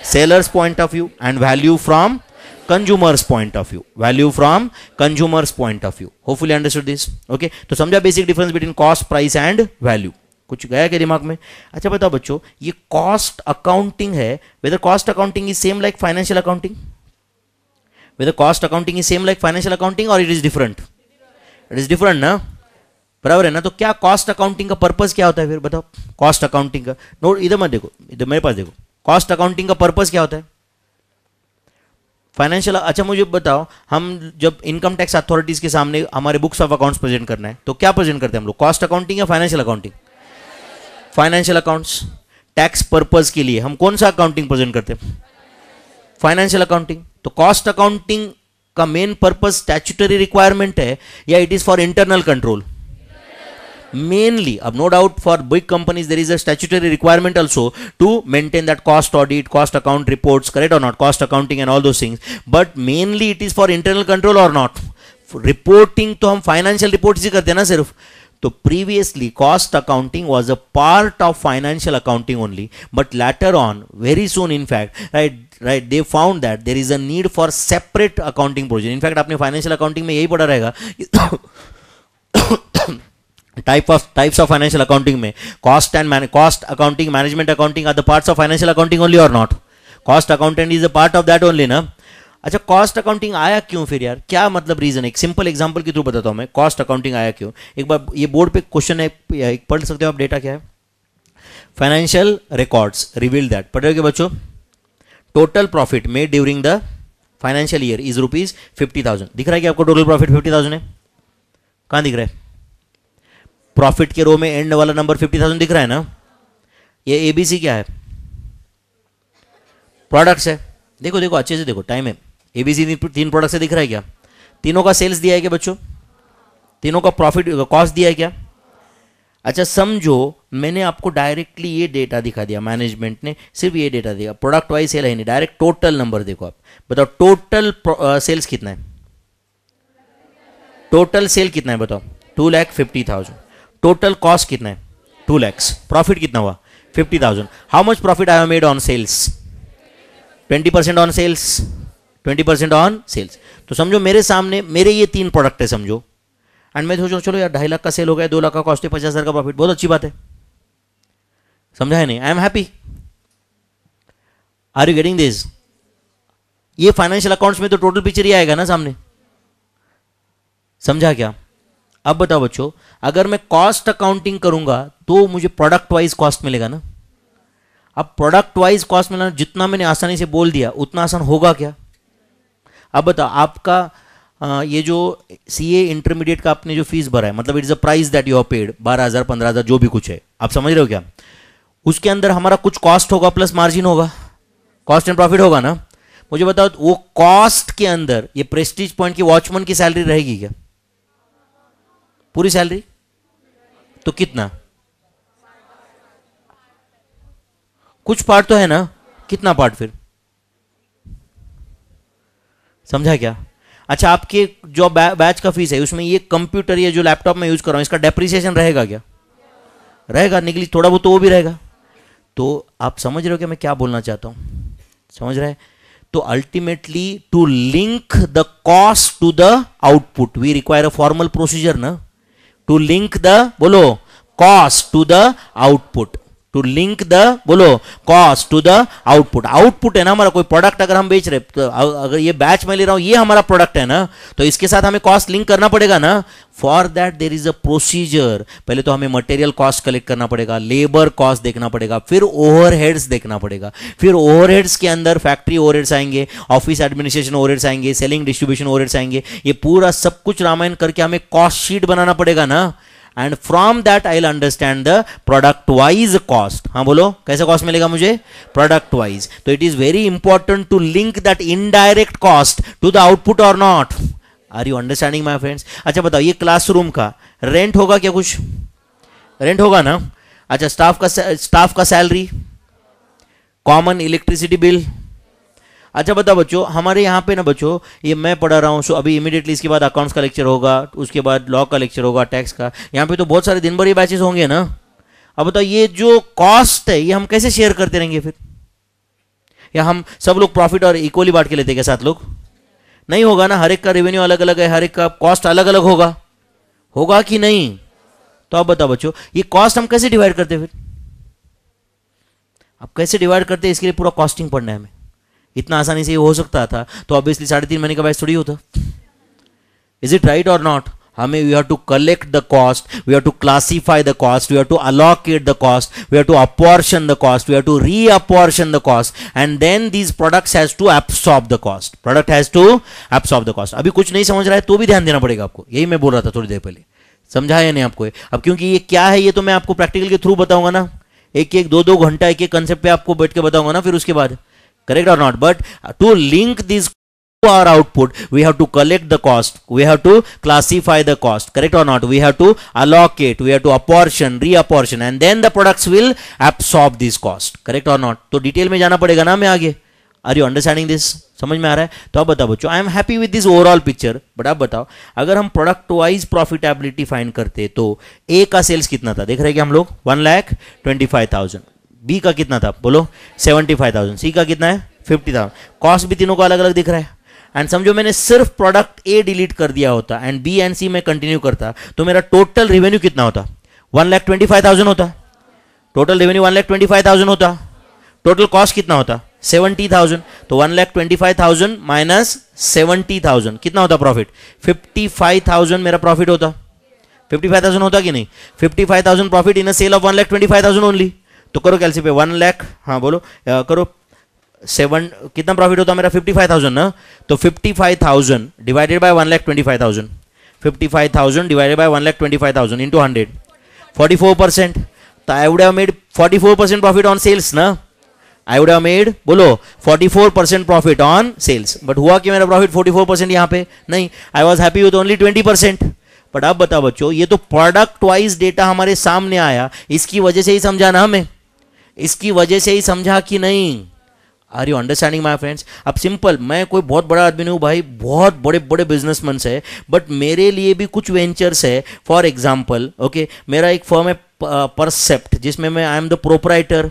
sellers point of view and value from consumers point of view value from consumers point of view hopefully understood this okay तो समझा basic difference between cost price and value कुछ गया के दिमाग में? अच्छा बताओ बच्चों, ये कॉस्ट अकाउंटिंग है whether cost accounting is same like financial accounting whether cost accounting is same like financial accounting or it is different it is different ना? बराबर है ना? तो क्या कॉस्ट अकाउंटिंग का पर्पज क्या होता है फिर बताओ? कॉस्ट अकाउंटिंग का. नोट इधर मत देखो. इधर मेरे पास देखो. कॉस्ट अकाउंटिंग का पर्पज क्या होता है? फाइनेंशियल अच्छा मुझे बताओ, हम जब इनकम टैक्स अथॉरिटीज के सामने हमारे बुक्स ऑफ़ अकाउंट्स प्रेजेंट करना है तो क्या प्रेजेंट करते हैं हम लोग? कॉस्ट अकाउंटिंग या financial accounting financial accounts tax purpose के लिए हम कौन सा अकाउंटिंग प्रेजेंट करते हैं? फाइनेंशियल अकाउंटिंग तो कॉस्ट अकाउंटिंग का मेन पर्पज स्टैच्यूटरी रिक्वायरमेंट है, या it is for internal control mainly अब no doubt for big companies there is a statutory requirement also to maintain that cost audit cost account reports correct or not cost accounting and all those things but mainly it is for internal control or not reporting तो हम financial reports ही करते हैं ना सिर्फ तो previously cost accounting was a part of financial accounting only but later on very soon in fact right right they found that there is a need for separate accounting provision in fact आपने फाइनेंशियल अकाउंटिंग में यही पढ़ा रहेगा Type of types of financial accounting में cost and cost accounting management accounting are the parts of financial accounting only or not cost accountant is a part of that only ना अच्छा कॉस्ट अकाउंटिंग आया क्यों फिर यार? क्या मतलब रीजन एक सिंपल एग्जांपल के थ्रू बताता हूँ मैं। कॉस्ट अकाउंटिंग आया क्यों? एक बार, ये बोर्ड पे क्वेश्चन है एक पढ़ सकते हो आप डेटा क्या है? फाइनेंशियल रिकॉर्ड्स रिवील दैट पढ़ोगे बच्चों? Total profit made during the financial year is rupees fifty thousand दिख रहा है कि आपको टोटल प्रॉफिट फिफ्टी थाउज़ेंड है? कहाँ दिख रहा है? प्रॉफिट के रो में एंड वाला नंबर फिफ्टी थाउज़ेंड दिख रहा है ना? ये एबीसी क्या है? प्रोडक्ट्स है। देखो देखो, अच्छे से देखो टाइम है। एबीसी तीन प्रोडक्ट से दिख रहा है क्या? तीनों का सेल्स दिया है क्या बच्चों? तीनों का प्रॉफिट कॉस्ट दिया है क्या? अच्छा समझो, मैंने आपको डायरेक्टली ये डेटा दिखा दिया मैनेजमेंट ने, सिर्फ़ ये डेटा दिया। प्रोडक्ट वाइज सेल है नहीं डायरेक्ट टोटल नंबर देखो आप। बताओ टोटल सेल्स कितना है? टोटल सेल कितना है बताओ? Two lakh fifty thousand total cost कितना है? टू लैक्स प्रॉफिट कितना हुआ? Fifty thousand how much profit I made on sales twenty percent on sales twenty percent on sales तो समझो मेरे सामने, मेरे ये तीन प्रोडक्ट है समझो। एंड मैं सोचो, चलो यार, ढाई लाख का सेल हो गया, दो लाख का कॉस्ट है, पचास हज़ार का प्रॉफिट बहुत अच्छी बात है। समझा है नहीं? I am happy are you getting this ये फाइनेंशियल अकाउंट्स में तो टोटल पिक्चर ही आएगा ना सामने। समझा क्या? अब बताओ बच्चों अगर मैं कॉस्ट अकाउंटिंग करूँगा तो मुझे प्रोडक्ट वाइज कॉस्ट मिलेगा ना? अब प्रोडक्ट वाइज कॉस्ट मिलना जितना मैंने आसानी से बोल दिया उतना आसान होगा क्या? अब बताओ आपका आ, ये जो सी ए इंटरमीडिएट का आपने जो फ़ीस भरा है मतलब it's a price that you have paid बारह हज़ार पंद्रह हज़ार जो भी कुछ है आप समझ रहे हो क्या? उसके अंदर हमारा कुछ कॉस्ट होगा प्लस मार्जिन होगा। कॉस्ट एंड प्रॉफिट होगा ना? मुझे बताओ वो कॉस्ट के अंदर ये प्रेस्टीज पॉइंट की वॉचमैन की सैलरी रहेगी क्या? पूरी सैलरी? तो कितना? कुछ पार्ट तो है ना? कितना पार्ट फिर? समझा क्या? अच्छा आपके जो बैच का फ़ीस है, उसमें ये कंप्यूटर या जो लैपटॉप में यूज़ कर रहा हूँ, इसका डेप्रिसिएशन रहेगा क्या? रहेगा, निकली, थोड़ा बहुत तो वो भी रहेगा। तो आप समझ रहे हो कि मैं क्या बोलना चाहता हूँ? समझ रहे तो ultimately to link the cost to the output we require a formal procedure ना? to link the bolo cost to the output. To link the बोलो cost to the output output है ना हमारा, कोई प्रोडक्ट अगर हम बेच रहे तो अगर ये बैच में ले रहा हूँ, ये हमारा प्रोडक्ट है ना तो इसके साथ हमें कॉस्ट लिंक करना पड़ेगा ना? For that there is a procedure पहले तो हमें मटेरियल कॉस्ट कलेक्ट करना पड़ेगा लेबर कॉस्ट देखना पड़ेगा, फिर ओवरहेड्स देखना पड़ेगा. फिर ओवरहेड्स के अंदर फैक्ट्री ओवरहेड्स आएँगे ऑफ़िस एडमिनिस्ट्रेशन ओवरहेड्स आएँगे सेलिंग डिस्ट्रीब्यूशन ओवरहेड्स आएँगे. ये पूरा सब कुछ रामायण करके हमें कॉस्ट शीट बनाना पड़ेगा ना? And from that I will understand the product wise cost हाँ बोलो, कैसे कॉस्ट मिलेगा मुझे? प्रोडक्ट वाइज तो it is very important to link that indirect cost to the output or not are you understanding my friends अच्छा बताओ, ये क्लासरूम का रेंट होगा क्या कुछ? रेंट होगा ना? अच्छा स्टाफ का स्टाफ का सैलरी कॉमन इलेक्ट्रिसिटी बिल अच्छा बताओ बच्चों, हमारे यहाँ पे ना बच्चों, ये मैं पढ़ा रहा हूँ सो अभी इमीडिएटली इसके बाद अकाउंट्स का लेक्चर होगा, उसके बाद लॉ का लेक्चर होगा टैक्स का। यहाँ पे तो बहुत सारे दिन भर ये बैचेस होंगे ना। अब बताओ, ये जो कॉस्ट है, ये हम कैसे शेयर करते रहेंगे फिर? या हम सब लोग प्रॉफिट और इक्वली बांट के लेते क्या साथ लोग? नहीं होगा ना, हर एक का रेवेन्यू अलग अलग है, हर एक का कॉस्ट अलग अलग होगा। होगा कि नहीं? तो आप बताओ बच्चों, ये कॉस्ट हम कैसे डिवाइड करते फिर? आप कैसे डिवाइड करते इसके लिए पूरा कॉस्टिंग पढ़ना है हमें। इतना आसानी से ये हो सकता था। तो ऑब्वियसली साढ़े तीन महीने का बैच थोड़ी होता। Is it right or not हमें we have to collect the cost we have to classify the cost we have to allocate the cost we have to apportion the cost we have to reapportion the cost and then these products has to absorb the cost product has to absorb the cost अभी कुछ नहीं समझ रहा है तो भी ध्यान देना पड़ेगा आपको। यही मैं बोल रहा था थोड़ी देर पहले। समझाया नहीं आपको अब क्योंकि ये क्या है, ये तो मैं आपको प्रैक्टिकल के थ्रू बताऊँगा ना। एक एक दो दो घंटा एक एक कंसेप्ट पे आपको बैठ के बताऊँगा ना, फिर उसके बाद। Correct or not but to link these to our output we have to collect the cost we have to classify the cost correct or not we have to allocate we have to apportion reapportion and then the products will absorb this cost correct or not तो डिटेल में जाना पड़ेगा ना मैं आगे आर यू अंडरस्टैंडिंग दिस समझ में आ रहा है तो आप बताओ बच्चों I am happy with this overall picture but आप बताओ अगर हम प्रोडक्ट वाइज प्रॉफिटेबिलिटी फाइंड करते तो ए का सेल्स कितना था देख रहे हैं हम लोग one lakh twenty five thousand B का कितना था? बोलो सेवेंटी फाइव थाउज़ेंड सी का कितना है? फिफ्टी थाउज़ेंड कॉस्ट भी तीनों को अलग अलग दिख रहा है। एंड समझो, मैंने सिर्फ़ प्रोडक्ट ए डिलीट कर दिया होता एंड बी एंड सी में कंटिन्यू करता तो मेरा टोटल रेवेन्यू कितना होता? One lakh twenty five thousand होता। Total revenue one lakh twenty five thousand होता। टोटल कॉस्ट कितना होता? सेवेंटी थाउज़ेंड तो one lakh twenty five thousand minus seventy thousand कितना होता प्रॉफिट फिफ्टी फाइव थाउज़ेंड मेरा प्रॉफिट होता। फिफ्टी फाइव थाउज़ेंड होता कि नहीं? Fifty five thousand profit in sale of one lakh twenty five thousand only तो करो कैलसी पे वन लैख हाँ बोलो। आ, करो सेवन कितना प्रॉफिट होता मेरा? फिफ्टी फाइव थाउज़ेंड ना? तो fifty five thousand divided by one lakh twenty five thousand fifty five thousand divided by one lakh twenty five thousand into hundred forty four percent तो I would have made forty four percent profit on sales ना? आई वुड हैव मेड बोलो forty four percent profit on sales but हुआ कि मेरा प्रॉफिट फोर्टी फोर परसेंट यहाँ पे? नहीं। I was happy with only twenty percent but अब बताओ बच्चों ये तो प्रोडक्ट वाइज डेटा हमारे सामने आया। इसकी वजह से ही समझाना हमें। इसकी वजह से ही समझा कि नहीं? Are you understanding my friends अब सिंपल मैं कोई बहुत बड़ा आदमी नहीं हूँ भाई, बहुत बड़े बड़े बिजनेसमैन है बट मेरे लिए भी कुछ वेंचर्स है। फॉर एग्ज़ाम्पल ओके मेरा एक फर्म है परसेप्ट जिसमें मैं I am the proprietor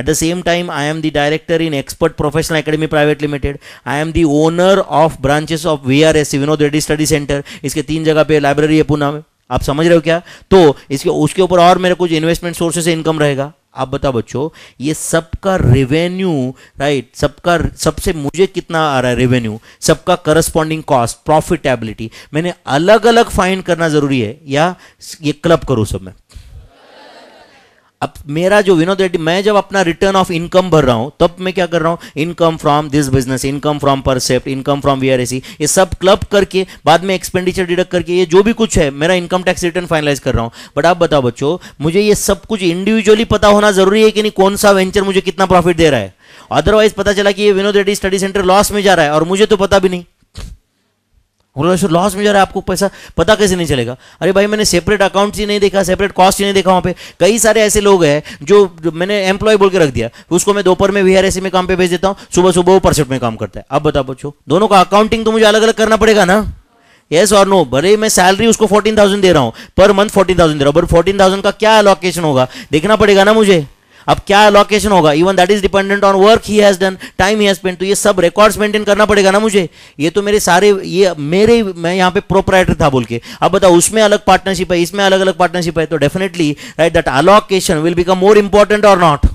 at the same time I am the director in Expert Professional Academy Private Limited I am the owner of branches of V R S Vinod Reddy study centre इसके तीन जगह पे लाइब्रेरी है पुणे में। आप समझ रहे हो क्या? तो इसके, उसके ऊपर और मेरे कुछ इन्वेस्टमेंट सोर्सेस से इनकम रहेगा। आप बताओ बच्चों, ये सबका रेवेन्यू राइट सबका सबसे मुझे कितना आ रहा है रेवेन्यू सबका करस्पॉन्डिंग कॉस्ट प्रॉफिटेबिलिटी मैंने अलग अलग फाइन करना ज़रूरी है, या ये क्लब करूँ सब में? अब मेरा जो विनोद रेड्डी, मैं जब अपना रिटर्न ऑफ़ इनकम भर रहा हूँ, तब मैं क्या कर रहा हूँ? Income from this business income from Percept income from VRAC ये सब क्लब करके, बाद में एक्सपेंडिचर डिडक्ट करके, ये जो भी कुछ है, मेरा इनकम टैक्स रिटर्न फाइनलाइज कर रहा हूँ। बट आप बताओ बच्चों, मुझे ये सब कुछ इंडिविजुअली पता होना ज़रूरी है कि नहीं? कौन सा वेंचर मुझे कितना प्रॉफिट दे रहा है? अदरवाइज़ पता चला कि ये Vinod Reddy study centre loss में जा रहा है, और मुझे तो पता भी नहीं। सर लॉस में जा रहा है, आपको पैसा पता कैसे नहीं चलेगा? अरे भाई, मैंने सेपरेट अकाउंट ही नहीं देखा सेपरेट कॉस्ट ही नहीं देखा वहाँ पे। कई सारे ऐसे लोग हैं जो मैंने एम्प्लॉय बोल के रख दिया। उसको मैं दोपहर में वी में काम पे भेज देता हूँ, सुबह सुबह वो परसेंट में काम करता है। अब बता बच्चों, दोनों का अकाउंटिंग तो मुझे अलग अलग करना पड़ेगा ना? यस और नो भले मैं सैलरी उसको फोर्टीन थाउज़ेंड दे रहा हूँ पर मंथ फोर्टीन थाउज़ेंड दे रहा हूँ बट फोर्टीन थाउज़ेंड का क्या अलोकेशन होगा? देखना पड़ेगा ना मुझे? अब क्या लोकेशन होगा? Even that is dependent on work he has done time he has spend तो ये सब रिकॉर्ड्स मेंटेन करना पड़ेगा ना मुझे? ये तो मेरे सारे, ये मेरे, मैं यहाँ पे प्रोपराइटर था बोल के। अब बताओ, उसमें अलग पार्टनरशिप है, इसमें अलग अलग पार्टनरशिप है तो definitely right that allocation will become more important or not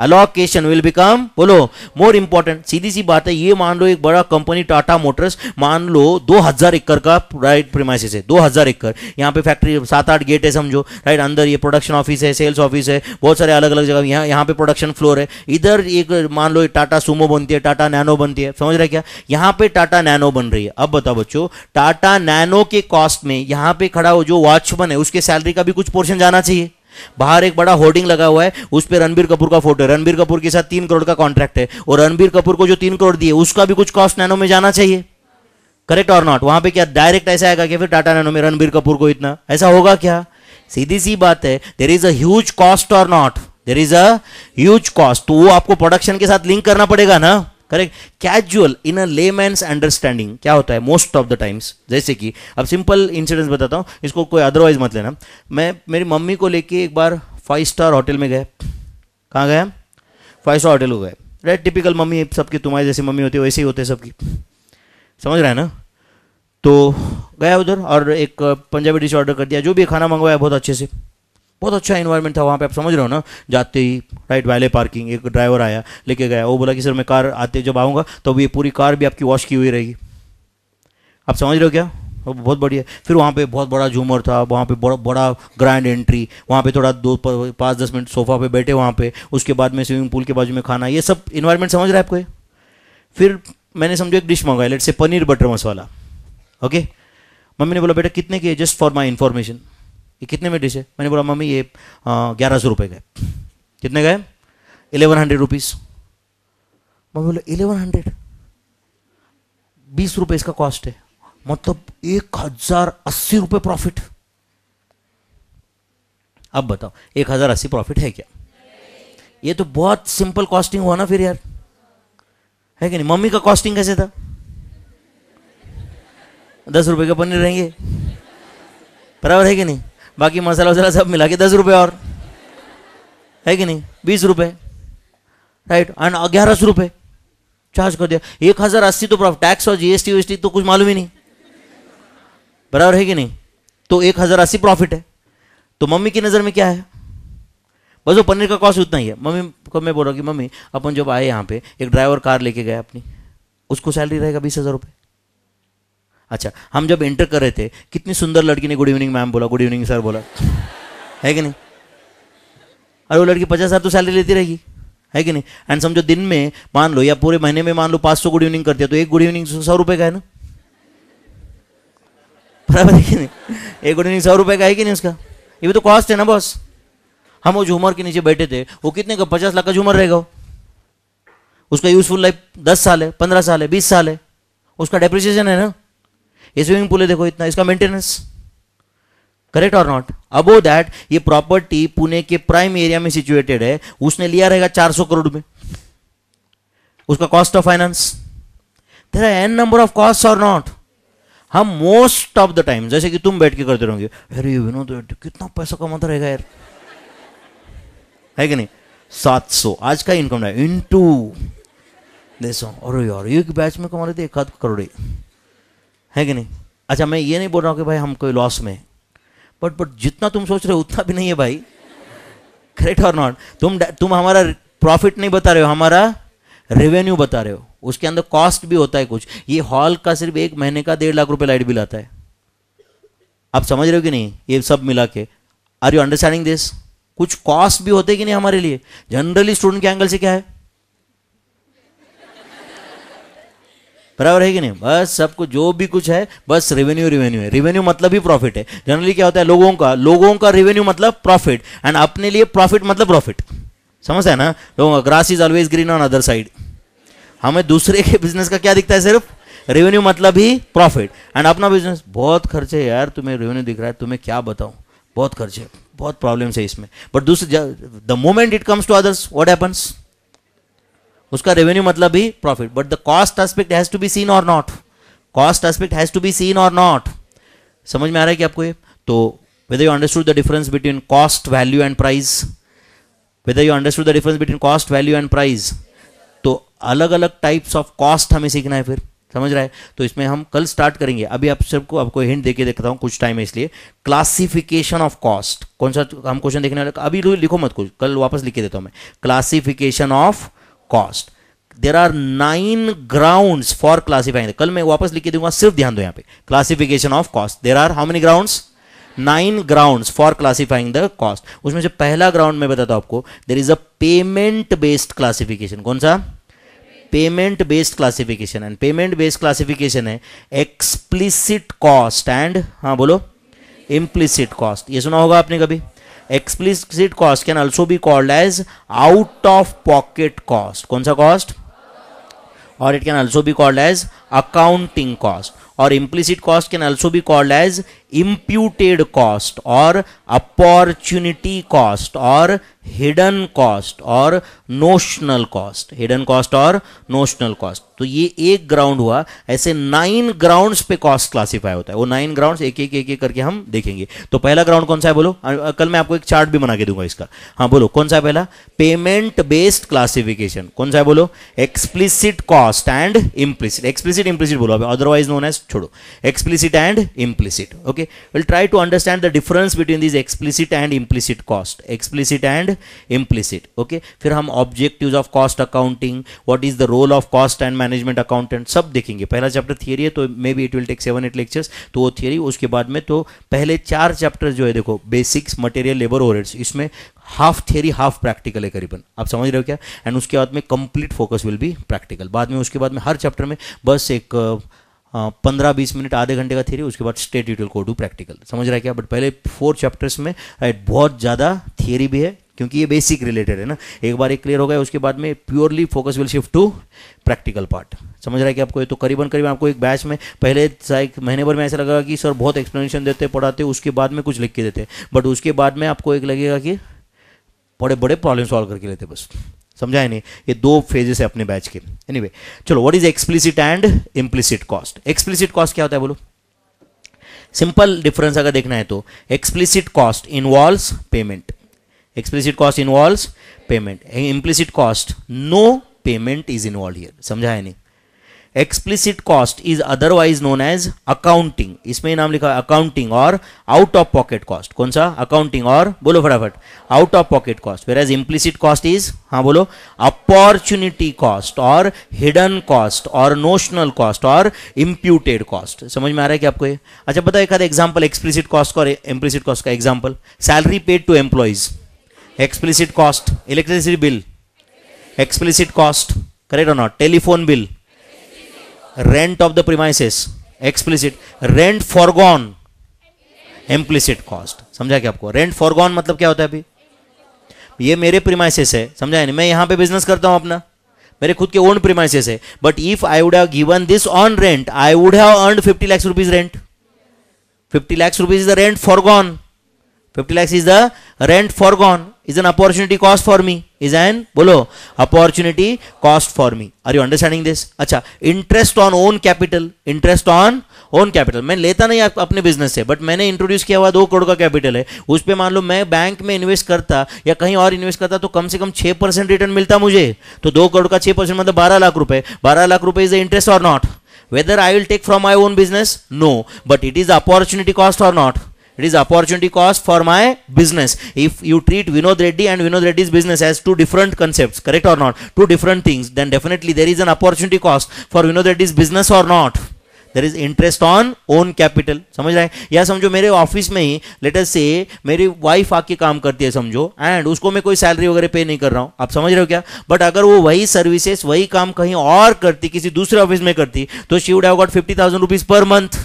allocation will become बोलो मोर इंपॉर्टेंट सीधी सी बात है, ये मान लो एक बड़ा कंपनी टाटा मोटर्स मान लो 2000 एकड़ का राइट प्रीमाइसिस है 2000 एकड़, यहाँ पे फैक्ट्री सात आठ गेट है समझो राइट अंदर ये प्रोडक्शन ऑफ़िस है सेल्स ऑफ़िस है, बहुत सारे अलग अलग जगह, यहाँ यहाँ पे प्रोडक्शन फ्लोर है, इधर एक मान लो टाटा सुमो बनती है टाटा नैनो बनती है, समझ रहे क्या? यहाँ पे टाटा नैनो बन रही है, अब बताओ बच्चों टाटा नैनो के कॉस्ट में यहाँ पे खड़ा हो जो वॉचमैन है, उसके सैलरी का भी कुछ पोर्शन जाना चाहिए। बाहर एक बड़ा होर्डिंग लगा हुआ है, उस पर रणबीर कपूर का फ़ोटो है। रणबीर कपूर के साथ तीन करोड़ का कॉन्ट्रैक्ट है और रणबीर कपूर को जो तीन करोड़ दिए, उसका भी कुछ कॉस्ट नैनो में जाना चाहिए। करेक्ट और नॉट वहाँ पे क्या डायरेक्ट ऐसा आएगा कि फिर टाटा नैनो में रणबीर कपूर को इतना? ऐसा होगा क्या? सीधी सी बात है there is a cost or not there is a cost तो वो आपको प्रोडक्शन के साथ लिंक करना पड़ेगा ना? Correct casual in a layman's understanding क्या होता है? मोस्ट ऑफ़ द टाइम्स जैसे कि, अब सिंपल इंसिडेंस बताता हूँ, इसको कोई अदरवाइज़ मत लेना। मैं, मेरी मम्मी को लेके एक बार फाइव स्टार होटल में गए। कहाँ गए फाइव स्टार होटल को गए। राइट टिपिकल मम्मी सबकी, तुम्हारी जैसी मम्मी होती है, वैसे ही होते हैं सबकी। समझ रहे हैं ना? तो गया उधर और एक पंजाबी डिश ऑर्डर कर दिया। जो भी खाना मंगवाया, बहुत अच्छे से। बहुत अच्छा इन्वायरमेंट था, वहाँ पे आप समझ रहे हो ना? जाते ही राइट वैले पार्किंग एक ड्राइवर आया, लेके गया, वो बोला कि सर, मैं कार आते जब आऊँगा तो ये पूरी कार भी आपकी वॉश की हुई रहेगी। आप समझ रहे हो क्या? बहुत बढ़िया। फिर वहाँ पे बहुत बड़ा झूमर था, वहाँ पे बड़ा बड़ा ग्रैंड एंट्री वहाँ पे थोड़ा दो पाँच दस मिनट सोफा पे बैठे वहाँ पे, उसके बाद में स्विमिंग पूल के बाजू में खाना, ये सब इन्वायरमेंट समझ रहा है आपको ये? फिर मैंने समझो एक डिश मंगाई लेट से paneer butter masala okay mummy ने बोला, बेटा, कितने की जस्ट फॉर माई इन्फॉर्मेशन ये कितने में डिश है? मैंने बोला, मम्मी, ये ग्यारह सौ रुपये गए कितने गए इलेवन हंड्रेड रुपीज़ मम्मी बोले, इलेवन हंड्रेड? बीस रुपये इसका कॉस्ट है। मतलब एक हज़ार अस्सी रुपये प्रॉफिट अब बताओ, एक हज़ार अस्सी प्रॉफिट है क्या? ये तो बहुत सिंपल कॉस्टिंग हुआ ना फिर यार। है कि नहीं? मम्मी का कॉस्टिंग कैसे था? दस रुपए का पनीर रहेंगे। बराबर है कि नहीं? बाकी मसाला वसाला सब मिला के दस रुपये और। है कि नहीं? बीस रुपये राइट एंड ग्यारह सौ रुपये चार्ज कर दिया। एक हज़ार अस्सी तो प्रॉफिट टैक्स और जीएसटी वीएसटी तो कुछ मालूम ही नहीं। बराबर है कि नहीं? तो एक हज़ार अस्सी प्रॉफिट है। तो मम्मी की नज़र में क्या है? बस वो पनीर का कॉस्ट उतना ही है। मम्मी को मैं बोल रहा हूँ कि मम्मी, अपन जब आए यहाँ पे, एक ड्राइवर कार लेके गए अपनी, उसको सैलरी रहेगा बीस हज़ार रुपये अच्छा हम जब एंटर कर रहे थे, कितनी सुंदर लड़की ने गुड इवनिंग मैम बोला गुड इवनिंग सर बोला। है कि नहीं? अरे वो लड़की पचास हज़ार तो सैलरी लेती रहेगी। है कि नहीं? एंड समझो दिन में, मान लो, या पूरे महीने में मान लो पाँच सौ गुड इवनिंग करती है तो एक गुड इवनिंग सौ रुपये का है ना? बराबर है कि नहीं? एक गुड इवनिंग सौ रुपये का है कि नहीं उसका? ये भी तो कॉस्ट है ना बॉस हम वो झूमर के नीचे बैठे थे, वो कितने का, पचास लाख का झूमर रहेगा वो? उसका यूजफुल लाइफ दस साल है, पंद्रह साल है, बीस साल है। उसका डेप्रिसिएशन है ना? ये स्विमिंग पूल है, देखो इतना, इसका maintenance correct or not above that ये प्रॉपर्टी पुणे के प्राइम एरिया में सिचुएटेड है, उसने लिया रहेगा 400 करोड़ में। उसका cost of finance are an number of cost or not हम मोस्ट ऑफ़ द टाइम जैसे कि तुम बैठ के करते रहोगे, अरे विनोद, कितना पैसा कमाता रहेगा यार? है कि नहीं? 700 आज का इनकम है इंटू देखो, अरे यार, एक बैच में कमा रहे थे एक आध करोड़ है कि नहीं? अच्छा मैं ये नहीं बोल रहा हूँ कि भाई हम कोई लॉस में बट बट जितना तुम सोच रहे हो, उतना भी नहीं है भाई। करेक्ट और नॉट तुम तुम हमारा प्रॉफिट नहीं बता रहे हो, हमारा रेवेन्यू बता रहे हो। उसके अंदर कॉस्ट भी होता है कुछ। ये हॉल का सिर्फ़ एक महीने का डेढ़ लाख रुपए लाइट बिल आता है। आप समझ रहे हो कि नहीं? ये सब मिला के। आर यू अंडरस्टैंडिंग दिस कुछ कॉस्ट भी होते कि नहीं हमारे लिए? जनरली स्टूडेंट के एंगल से क्या है? बराबर है कि नहीं? बस सब कुछ जो भी कुछ है, बस रेवेन्यू रेवेन्यू है। रेवेन्यू मतलब ही प्रॉफिट है। जनरली क्या होता है? लोगों का लोगों का रेवेन्यू मतलब प्रॉफिट एंड अपने लिए प्रॉफिट मतलब प्रॉफिट समझता है ना? लोगों grass is always green on other side हमें दूसरे के बिज़नेस का क्या दिखता है सिर्फ़? रेवेन्यू मतलब ही प्रॉफिट एंड अपना बिज़नेस बहुत खर्चे है यार, तुम्हें रेवेन्यू दिख रहा है, तुम्हें क्या बताऊँ? बहुत खर्चे बहुत प्रॉब्लम्स है इसमें। बट दूसरे the moment it comes to others what happens उसका रेवेन्यू मतलब भी profit but the cost aspect has to be seen or not cost aspect has to be seen or not समझ में आ रहा है कि आपको ये? तो whether you understood the difference between cost, value and price? Whether you understood the difference between cost, value and price? तो अलग अलग टाइप्स ऑफ़ कॉस्ट हमें सीखना है फिर. समझ रहा है? तो इसमें हम कल स्टार्ट करेंगे. अभी आप सबको, आपको हिंट देके देखता हूँ कुछ टाइम है इसलिए. क्लासिफिकेशन ऑफ़ कॉस्ट कौन सा, हम क्वेश्चन देखने वाले अभी लिखो मत कुछ. कल वापस लिख के देता हूँ मैं. Classification of cost there are nine ground for classifying कल मैं वापस लिख के दूँगा, सिर्फ़ ध्यान दो यहाँ पे। Classification of cost there are how many grounds nine ground for classifying the cost उसमें से पहला ग्राउंड मैं बताता हूँ आपको। There is a payment based classification कौन सा? Payment based classification and payment based classification है एक्सप्लिसिट कॉस्ट एंड हाँ बोलो। इम्प्लिसिट कॉस्ट ये सुना होगा आपने कभी? Explicit cost can also be called as out of pocket cost कौन सा cost or it can also be called as accounting cost और implicit cost can also be called as imputed cost or opportunity cost or hidden cost और नोशनल कॉस्ट हिडन कॉस्ट और नोशनल कॉस्ट तो ये एक ग्राउंड हुआ। ऐसे नाइन ग्राउंड्स पे कॉस्ट क्लासिफाई होता है। वो नाइन ग्राउंड्स एक एक एक एक करके हम देखेंगे। तो पहला ग्राउंड कौन सा है बोलो? कल मैं आपको एक चार्ट भी बना के दूँगा इसका। हाँ बोलो। कौन सा है पहला? पेमेंट बेस्ड क्लासिफिकेशन कौन सा है बोलो? Explicit cost and implicit explicit implicit बोलो अदरवाइज़ नोन एज छोड़ो। Explicit and implicit okay will try to understand the difference between this explicit and implicit cost explicit and implicit okay फिर हम objectives of cost accounting what is the role of cost and management accountant सब देखेंगे। पहला चैप्टर थियरी है तो maybe it will take seven eight lectures तो वो थियरी उसके बाद में तो पहले चार चैप्टर जो है, देखो बेसिक्स मटेरियल लेबर ओवरहेड्स इसमें हाफ़ थियरी हाफ़ प्रैक्टिकल है करीबन। आप समझ रहे हो क्या? एंड उसके बाद में complete focus will be practical बाद में, उसके बाद में हर चैप्टर में बस एक पंद्रह बीस मिनट, आधे घंटे का थियरी उसके बाद स्टेट डिटेल को डू प्रैक्टिकल समझ रहा है क्या? बट पहले फोर चैप्टर्स में राइट बहुत ज़्यादा थियरी भी है, क्योंकि ये बेसिक रिलेटेड है ना। एक बार एक क्लियर हो गया, उसके बाद में purely focus will shift to practical part समझ रहा है कि आपको? ये तो करीबन करीबन आपको एक बैच में, पहले एक महीने भर में ऐसा लगेगा कि सर बहुत एक्सप्लेनेशन देते, पढ़ाते, उसके बाद में कुछ लिख के देते। बट उसके बाद में आपको एक लगेगा कि बड़े बड़े प्रॉब्लम सॉल्व करके लेते बस। समझाए नहीं। ये दो फेजेस है अपने बैच के। एनीवे anyway, चलो what is explicit and implicit cost explicit cost क्या होता है बोलो? सिंपल डिफरेंस अगर देखना है तो explicit cost involve payment explicit cost involves payment implicit cost no payment is involve here समझा है नहीं। Explicit cost is otherwise known as accounting इसमें नाम लिखा अकाउंटिंग और आउट ऑफ़ पॉकेट कॉस्ट कौन सा? अकाउंटिंग और बोलो फटाफट out of pocket cost whereas implicit cost is हाँ बोलो अपॉर्चुनिटी कॉस्ट और हिडन कॉस्ट और नोशनल कॉस्ट और इम्प्यूटेड कॉस्ट समझ में आ रहा है कि आपको ये? अच्छा बताओ एक एग्ज़ाम्पल एक्सप्लिसिट कॉस्ट और इम्प्लिसिट कॉस्ट का example salary paid to employees explicit cost electricity bill explicit cost, correct or not? Telephone bill. Rent of the premises, explicit, rent foregone implicit cost. समझा क्या आपको? रेंट फॉरगॉन मतलब क्या होता है अभी? ये मेरे प्रीमाइसेस है, समझा नहीं? मैं यहाँ पे बिज़नेस करता हूँ अपना। मेरे खुद के ओन प्रीमाइसेस है। But if I would have given this on rent I would have earn 50 lakh rupees rent 50 lakh rupees is the rent forgone 50 lakhs is the rent foregone is an opportunity cost for me is an bolo opportunity cost for me are you understanding this अच्छा interest on own capital interest on own capital मैं लेता नहीं अपने बिज़नेस से बट मैंने इंट्रोड्यूस किया हुआ दो करोड़ का कैपिटल है उस पर मान लो मैं बैंक में इन्वेस्ट करता या कहीं और इन्वेस्ट करता तो कम से कम छह परसेंट रिटर्न मिलता मुझे तो दो करोड़ का छह परसेंट मतलब बारह लाख रुपए बारह लाख रुपए is the interest or not whether I will take from my own business? No. But it is opportunity cost or not? It is opportunity cost for my business if you treat vinod reddy and vinod reddy's business as two different concepts correct or not two different things then definitely there is an opportunity cost for vinod reddy's business or not there is interest on own capital समझ रहे हैं या समझो मेरे ऑफ़िस में ही लेटर से मेरी वाइफ आके काम करती है समझो एंड उसको मैं कोई सैलरी वगैरह पे नहीं कर रहा हूँ आप समझ रहे हो क्या बट अगर वो वही सर्विसेज़ वही काम कहीं और करती किसी दूसरे ऑफ़िस में करती तो she would have got fifty thousand rupees per month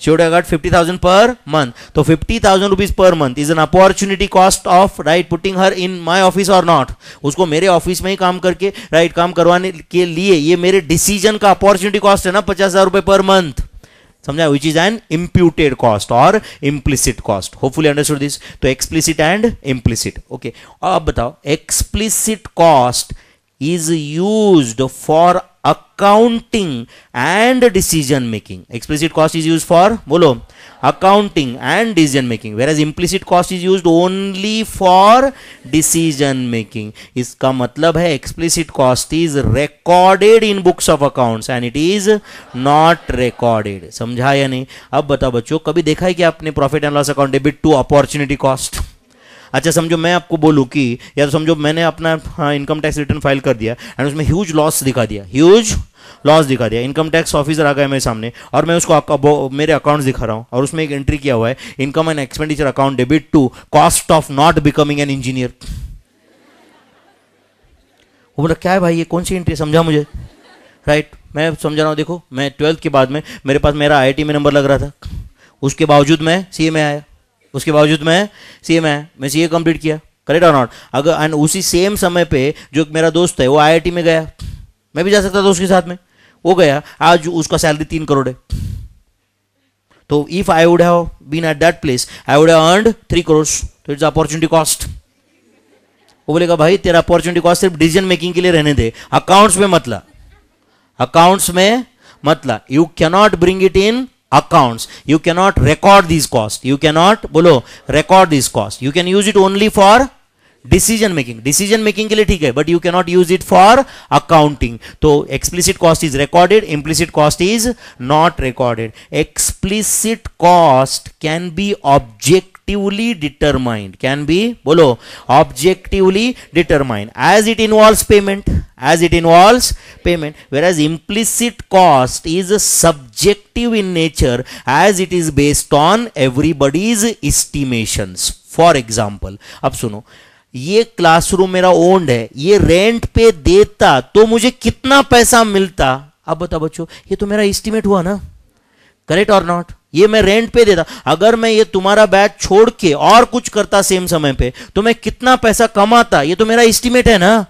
she have got 50000 per month. So 50000 rupees per month is an opportunity cost of, right, putting her in my office or not. उसको मेरे ऑफ़िस में ही काम करके राइट काम करवाने के लिए ये मेरे डिसीज़न का अपॉर्चुनिटी कॉस्ट है ना, पचास हज़ार रुपए पर मंथ समझा? Which is an imputed cost or implicit cost hopefully understood this तो एक्सप्लिसिट एंड इम्प्लिसिट ओके अब बताओ explicit cost is used for accounting and decision making explicit cost is used for bolo accounting and decision making whereas implicit cost is used only for decision making इसका मतलब है explicit cost is recorded in books of accounts and it is not recorded समझा या नहीं अब बताओ बच्चों कभी देखा है कि आपने profit and loss account debit to opportunity cost अच्छा समझो मैं आपको बोलूँ कि, या तो समझो मैंने अपना हाँ इनकम टैक्स रिटर्न फ़ाइल कर दिया एंड उसमें ह्यूज लॉस दिखा दिया ह्यूज लॉस दिखा दिया इनकम टैक्स ऑफिसर आ गया मेरे सामने और मैं उसको मेरे अकाउंट्स दिखा रहा हूँ और उसमें एक एंट्री किया हुआ है income and expenditure account debit to cost of not becoming an engineer वो बोला, क्या है भाई, ये कौन सी एंट्री समझा मुझे? राइट मैं समझा रहा हूँ, देखो, मैं ट्वेल्थ के बाद में, मेरे पास मेरा आई में नंबर लग रहा था। उसके बावजूद मैं सी में आया। उसके बावजूद मैं सी है मैं सी ए कंप्लीट किया करेक्ट और नॉट अगर एंड उसी सेम समय पे जो मेरा दोस्त है, वो आईआईटी में गया। मैं भी जा सकता था उसके साथ में। वो गया, आज उसका सैलरी तीन करोड़ है। तो if I would have been at that place I would have earned three crore तो इट्स अपॉर्चुनिटी कॉस्ट वो बोलेगा, भाई, तेरा अपॉर्चुनिटी कॉस्ट सिर्फ़ डिसीज़न मेकिंग के लिए रहने दे। अकाउंट्स में मतला अकाउंट्स में मतलब you cannot bring it in accounts you cannot record these costs you cannot bolo record these costs you can use it only for decision making decision making ke liye theek hai but you cannot use it for accounting so explicit cost is recorded implicit cost is not recorded explicit cost can be objectively determined can be बोलो objectively determined as it involve payment as it involve payment whereas implicit cost is subjective in nature as it is based on everybody's estimation for example अब सुनो, ये क्लासरूम मेरा ओन्ड है, ये रेंट पे देता तो मुझे कितना पैसा मिलता? अब बताओ बच्चों, ये तो मेरा इस्टीमेट हुआ ना। करेक्ट और नॉट ये मैं रेंट पे देता। अगर मैं ये तुम्हारा बैच छोड़ के और कुछ करता सेम समय पे तो मैं कितना पैसा कमाता? ये तो मेरा एस्टिमेट है ना?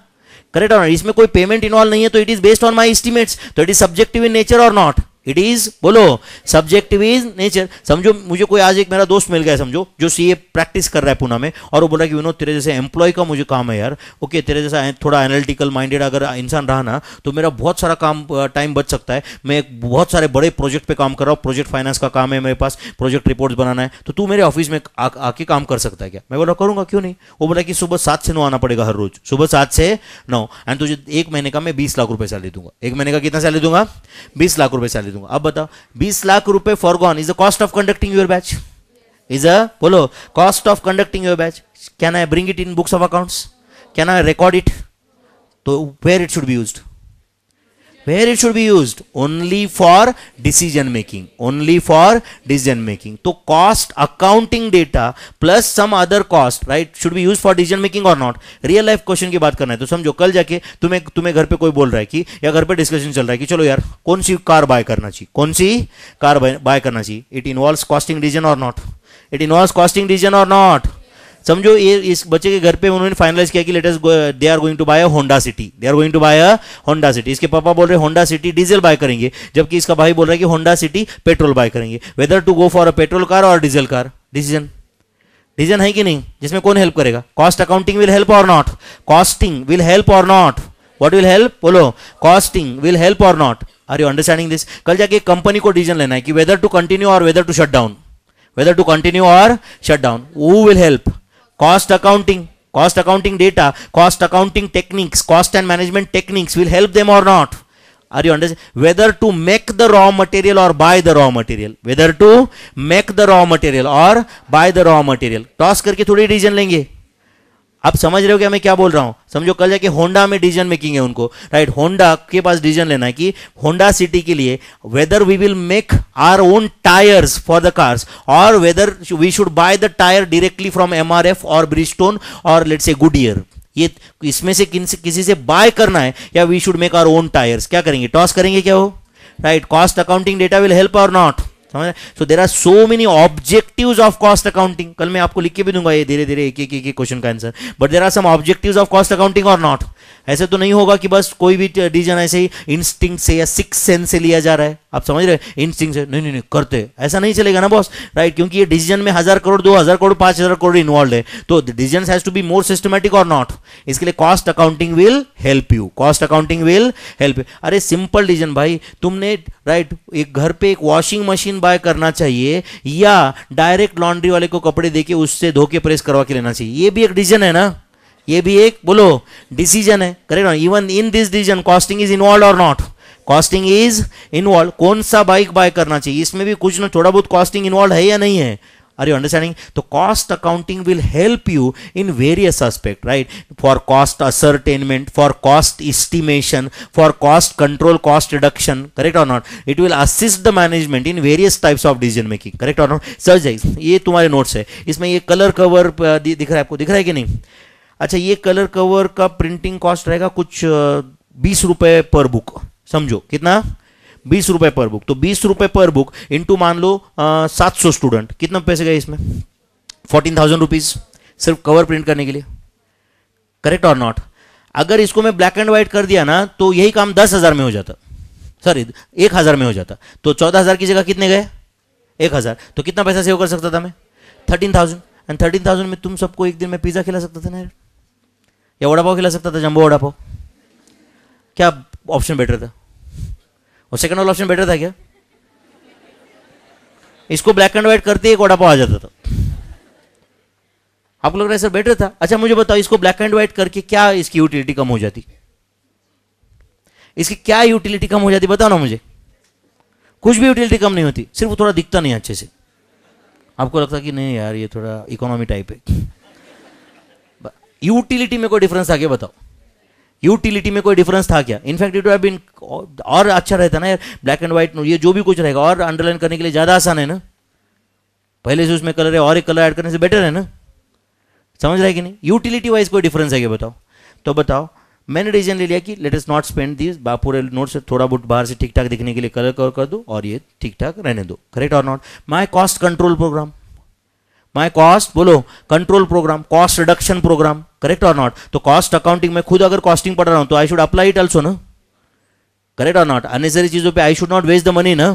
करेक्ट और इसमें कोई पेमेंट इन्वॉल्व नहीं है तो it is based on my estimates तो it is subjective in nature or not it is बोलो सब्जेक्टिव इज़ नेचर समझो, मुझे कोई आज एक मेरा दोस्त मिल गया समझो, जो सी ए प्रैक्टिस कर रहा है पुणे में, और वो बोला कि विनोद तेरे जैसे एम्प्लॉय का मुझे काम है यार. ओके तेरे जैसा थोड़ा एनालिटिकल माइंडेड अगर इंसान रहा ना तो मेरा बहुत सारा काम टाइम बच सकता है. मैं बहुत सारे बड़े प्रोजेक्ट पे काम कर रहा हूँ. प्रोजेक्ट फाइनेंस का काम है मेरे पास. प्रोजेक्ट रिपोर्ट बनाना है. तो तू मेरे ऑफ़िस में आके काम कर सकता है क्या? मैं बोला, करूँगा, क्यों नहीं? वो बोला कि, सुबह सात से नौ आना पड़ेगा हर रोज. सुबह सात से नौ. एंड तुझे एक महीने का मैं बीस लाख रुपए सैलरी दूँगा. एक महीने का कितना सैलरी दूँगा? बीस लाख रुपए सैलरी दूँगा अब बताओ, बीस लाख रुपए forgone is the cost of conducting your batch is a बोलो cost of conducting your batch can I bring it in books of accounts can I record it तो where it should be used where it should be use only for decision making only for decision making तो cost accounting data plus some other cost right should be use for decision making or not real life question की बात करना है तो समझो, कल जाके तुम्हें तुम्हें घर पे कोई बोल रहा है कि, या घर पे डिस्कशन चल रहा है कि, चलो यार, कौन सी कार बाय करना चाहिए? कौन सी कार बाय करना चाहिए? It involve costing decision or not it involve costing decision or not समझो ये इस बच्चे के घर पे उन्होंने फाइनलाइज किया कि latest they are going to buy a Honda City they are going to buy a Honda City इसके पापा बोल रहे होंडा सिटी डीजल बाय करेंगे. जबकि इसका भाई बोल रहा है कि होंडा सिटी पेट्रोल बाय करेंगे. Whether to go for a petrol car or diesel car decision decision है कि नहीं? जिसमें कौन हेल्प करेगा? Cost accounting will help or not costing will help or not what will help बोलो. Costing will help or not are you understanding this कल जाके कंपनी को डिसीज़न लेना है कि whether to continue or whether to shut down whether to continue or shut down who will help cost accounting cost accounting data cost accounting techniques cost and management techniques will help them or not are you understand whether to make the raw material or buy the raw material whether to make the raw material or buy the raw material toss karke thodi decision लेंगे आप समझ रहे हो क्या मैं क्या बोल रहा हूँ? समझो कल जाके होंडा में डिसीज़न मेकिंग है उनको। राइट होंडा के पास डिसीज़न लेना है कि होंडा सिटी के लिए whether we will make our own tyres for the cars और whether we should buy the tyre directly from MRF और ब्रिस्टोन और लेट्स ए गुड ईयर ये इसमें से किसी से बाय करना है या we should make our own tyres क्या करेंगे? टॉस करेंगे क्या हो right cost accounting data will help or not समझ so there are so many objective of cost accounting कल मैं आपको लिख के भी दूँगा, ये धीरे धीरे एक एक क्वेश्चन का answer but there are some objective of cost accounting or not ऐसे तो नहीं होगा कि बस कोई भी डिसीज़न ऐसे ही इंस्टिंग से या सिक्स सेंस से लिया जा रहा है। आप समझ रहे इंस्टिंग से, नहीं नहीं नहीं, करते। ऐसा नहीं चलेगा ना बॉस राइट क्योंकि ये डिसीज़न में हज़ार करोड़, दो हज़ार करोड़, पाँच हज़ार करोड़ इन्वॉल्व है। तो decision has to be more systematic or not इसके लिए cost accounting will help you cost accounting will help you अरे सिंपल डिसीज़न भाई। तुमने राइट एक घर पे एक वॉशिंग मशीन बाय करना चाहिए या डायरेक्ट लॉन्ड्री वाले को कपड़े देके उससे धोके प्रेस करवा के लेना चाहिए। ये भी एक डिसीज़न है ना? ये भी एक, बोलो डिसीज़न है। Correct even in this decision costing is involve or not costing is involve कौन सा बाइक बाय करना चाहिए? इसमें भी कुछ ना, थोड़ा बहुत कॉस्टिंग इन्वॉल्व है या नहीं है? आर यू अंडरस्टैंडिंग तो cost accounting will help you in various aspect right for cost ascertainment for cost estimation for cost control cost reduction correct or not it will assist the management in various types of decision making correct or not sir जाइए ये तुम्हारे नोट्स है। इसमें ये कलर कवर दिख रहा है आपको? दिख रहा है कि नहीं? अच्छा ये कलर कवर का प्रिंटिंग कॉस्ट रहेगा कुछ बीस रुपए पर बुक समझो, कितना? बीस रुपए पर बुक तो बीस रुपए पर बुक इंटू मान लो सात सौ स्टूडेंट कितना पैसे गए इसमें? फोर्टीन थाउज़ेंड रुपीज़ सिर्फ़ कवर प्रिंट करने के लिए। करेक्ट और नॉट अगर इसको मैं ब्लैक एंड व्हाइट कर दिया ना तो यही काम दस हज़ार में हो जाता। सॉरी एक हज़ार में हो जाता। तो चौदह हज़ार की जगह कितने गए? एक हज़ार। तो कितना पैसा सेव कर सकता था मैं? Thirteen thousand and thirteen thousand में तुम सबको एक दिन में पिज्जा खिला सकता था ना या वड़ा पाव खिला सकता था जम्बो वड़ा पाव? क्या ऑप्शन बेटर था? और सेकंड वाला ऑप्शन बेटर था क्या? इसको ब्लैक एंड व्हाइट करते एक वड़ा पाव आ जाता था। आपको लग रहा सर बेटर था? अच्छा मुझे बताओ, इसको ब्लैक एंड व्हाइट करके क्या इसकी यूटिलिटी कम हो जाती? इसकी क्या यूटिलिटी कम हो जाती, बताओ ना मुझे। कुछ भी यूटिलिटी कम नहीं होती, सिर्फ़ थोड़ा दिखता नहीं अच्छे से। आपको लगता कि नहीं यार, ये थोड़ा इकोनॉमी टाइप है। यूटिलिटी में कोई डिफरेंस था बताओ? यूटिलिटी में कोई डिफरेंस था क्या? इनफैक्ट इट बीन और अच्छा रहता ना यार ब्लैक एंड व्हाइट ये जो भी कुछ रहेगा, और अंडरलाइन करने के लिए ज़्यादा आसान है ना? पहले से उसमें कलर है, और एक कलर ऐड करने से बेटर है ना? समझ रहा है कि नहीं? यूटिलिटी वाइज कोई डिफरेंस है क्या, बताओ? तो बताओ, मैंने डिसीज़न ले लिया कि let us not spend this पूरे नोट से थोड़ा बहुत बाहर से ठीक ठाक दिखने के लिए कलर कवर कर दो, और ये ठीक ठाक रहने दो correct or not my cost control program my cost बोलो control program cost reduction program correct or not तो कॉस्ट अकाउंटिंग में खुद अगर कॉस्टिंग पढ़ रहा हूँ तो I should apply it also ना? करेक्ट और नॉट अनेसरी चीज़ों पे I should not waste the money ना?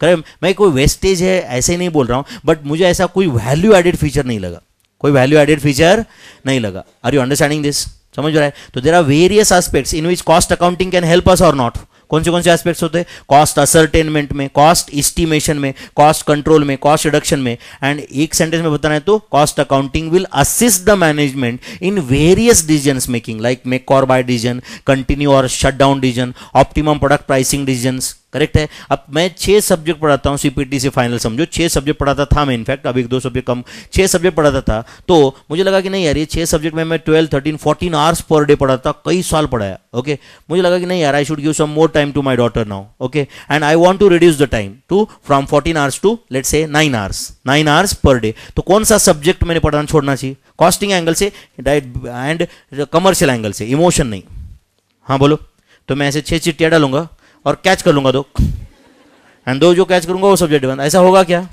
करेक्ट मैं कोई वेस्टेज है, ऐसे ही नहीं बोल रहा हूँ बट मुझे ऐसा कोई वैल्यू एडेड फीचर नहीं लगा। कोई वैल्यू एडेड फीचर नहीं लगा। आर यू अंडरस्टैंडिंग दिस समझ रहा है? तो there are various aspects in which cost accounting can help us और नॉट कौन से कौन से एस्पेक्ट्स होते हैं? कॉस्ट असरटेनमेंट में कॉस्ट इस्टीमेशन में कॉस्ट कंट्रोल में कॉस्ट रिडक्शन में। एंड एक सेंटेंस में बताना है तो cost accounting will assist the management in various decision making like make or buy decision continue or shut down decision optimum product pricing decision correct है? अब मैं छह सब्जेक्ट पढ़ाता हूँ सीपीटी से फाइनल समझो छह सब्जेक्ट पढ़ाता था मैं इनफैक्ट अभी दो सब्जेक्ट कम, छह सब्जेक्ट पढ़ाता था तो मुझे लगा कि नहीं यार, ये छह सब्जेक्ट में मैं twelve thirteen fourteen hours per day पढ़ाता, कई साल पढ़ाया ओके मुझे लगा कि नहीं यार I should give some more time to my daughter now okay and I want to reduce the time to from fourteen hours to let say nine hours nine hours per day तो कौन सा सब्जेक्ट मैंने पढ़ाना छोड़ना चाहिए? कॉस्टिंग एंगल से डाइट एंड कमर्शियल एंगल से इमोशन नहीं। हाँ बोलो। तो मैं ऐसे छह चिट्टियाँ डालूँगा और कैच कर लूँगा दो। एंड दो जो कैच करूँगा वो सब्जेक्ट बंद ऐसा होगा क्या?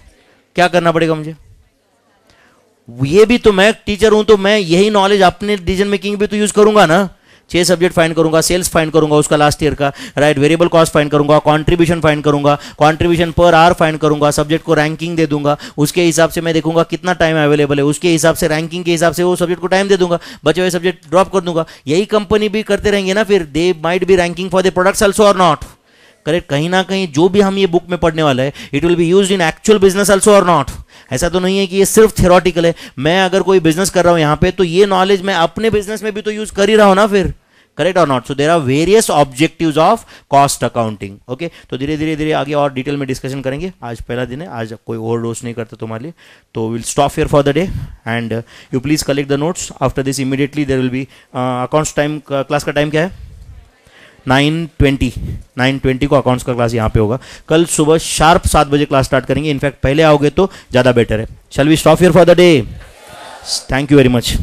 क्या करना पड़ेगा मुझे? ये भी तो मैं टीचर हूँ तो मैं यही नॉलेज अपने डिसीज़न मेकिंग भी तो यूज़ करूँगा ना। छह सब्जेक्ट फाइंड करूँगा सेल्स फाइंड करूँगा उसका लास्ट ईयर का राइट वेरिएबल कॉस्ट फाइंड करूँगा कॉन्ट्रीब्यूशन फाइंड करूँगा कॉन्ट्रीब्यूशन पर आर फाइंड करूँगा सब्जेक्ट को रैंकिंग दे दूँगा, उसके हिसाब से मैं देखूँगा कितना टाइम अवेलेबल है, उसके हिसाब से रैंकिंग के हिसाब से वो सब्जेक्ट को टाइम दे दूँगा, बचे हुए सब्जेक्ट ड्रॉप कर दूँगा। यही कंपनी भी करते रहेंगे ना फिर they might be ranking for the products also और नॉट करेक्ट कहीं ना कहीं जो भी हम ये बुक में पढ़ने वाला है it will be use in actual business also और नॉट ऐसा तो नहीं है कि ये सिर्फ़ थेरोटिकल है। मैं अगर कोई बिज़नेस कर रहा हूँ यहाँ पे तो ये नॉलेज मैं अपने बिज़नेस में भी तो यूज़ कर ही रहा हूँ ना फिर। करेक्ट और not so there are various objective of cost accounting okay तो धीरे धीरे धीरे आगे और डिटेल में डिस्कशन करेंगे। आज पहला दिन है, आज कोई ओवर डोज नहीं करता तुम्हारे लिए। तो will stop here for the day and you please collect the notes after this immediately there will be accounts time class का टाइम क्या है? नाइन ट्वेंटी नाइन ट्वेंटी को अकाउंट्स का क्लास यहाँ पे होगा। कल सुबह शार्प सात बजे क्लास स्टार्ट करेंगे। इनफैक्ट पहले आओगे तो ज़्यादा बेटर है। Shall we stop here for the day thank you very much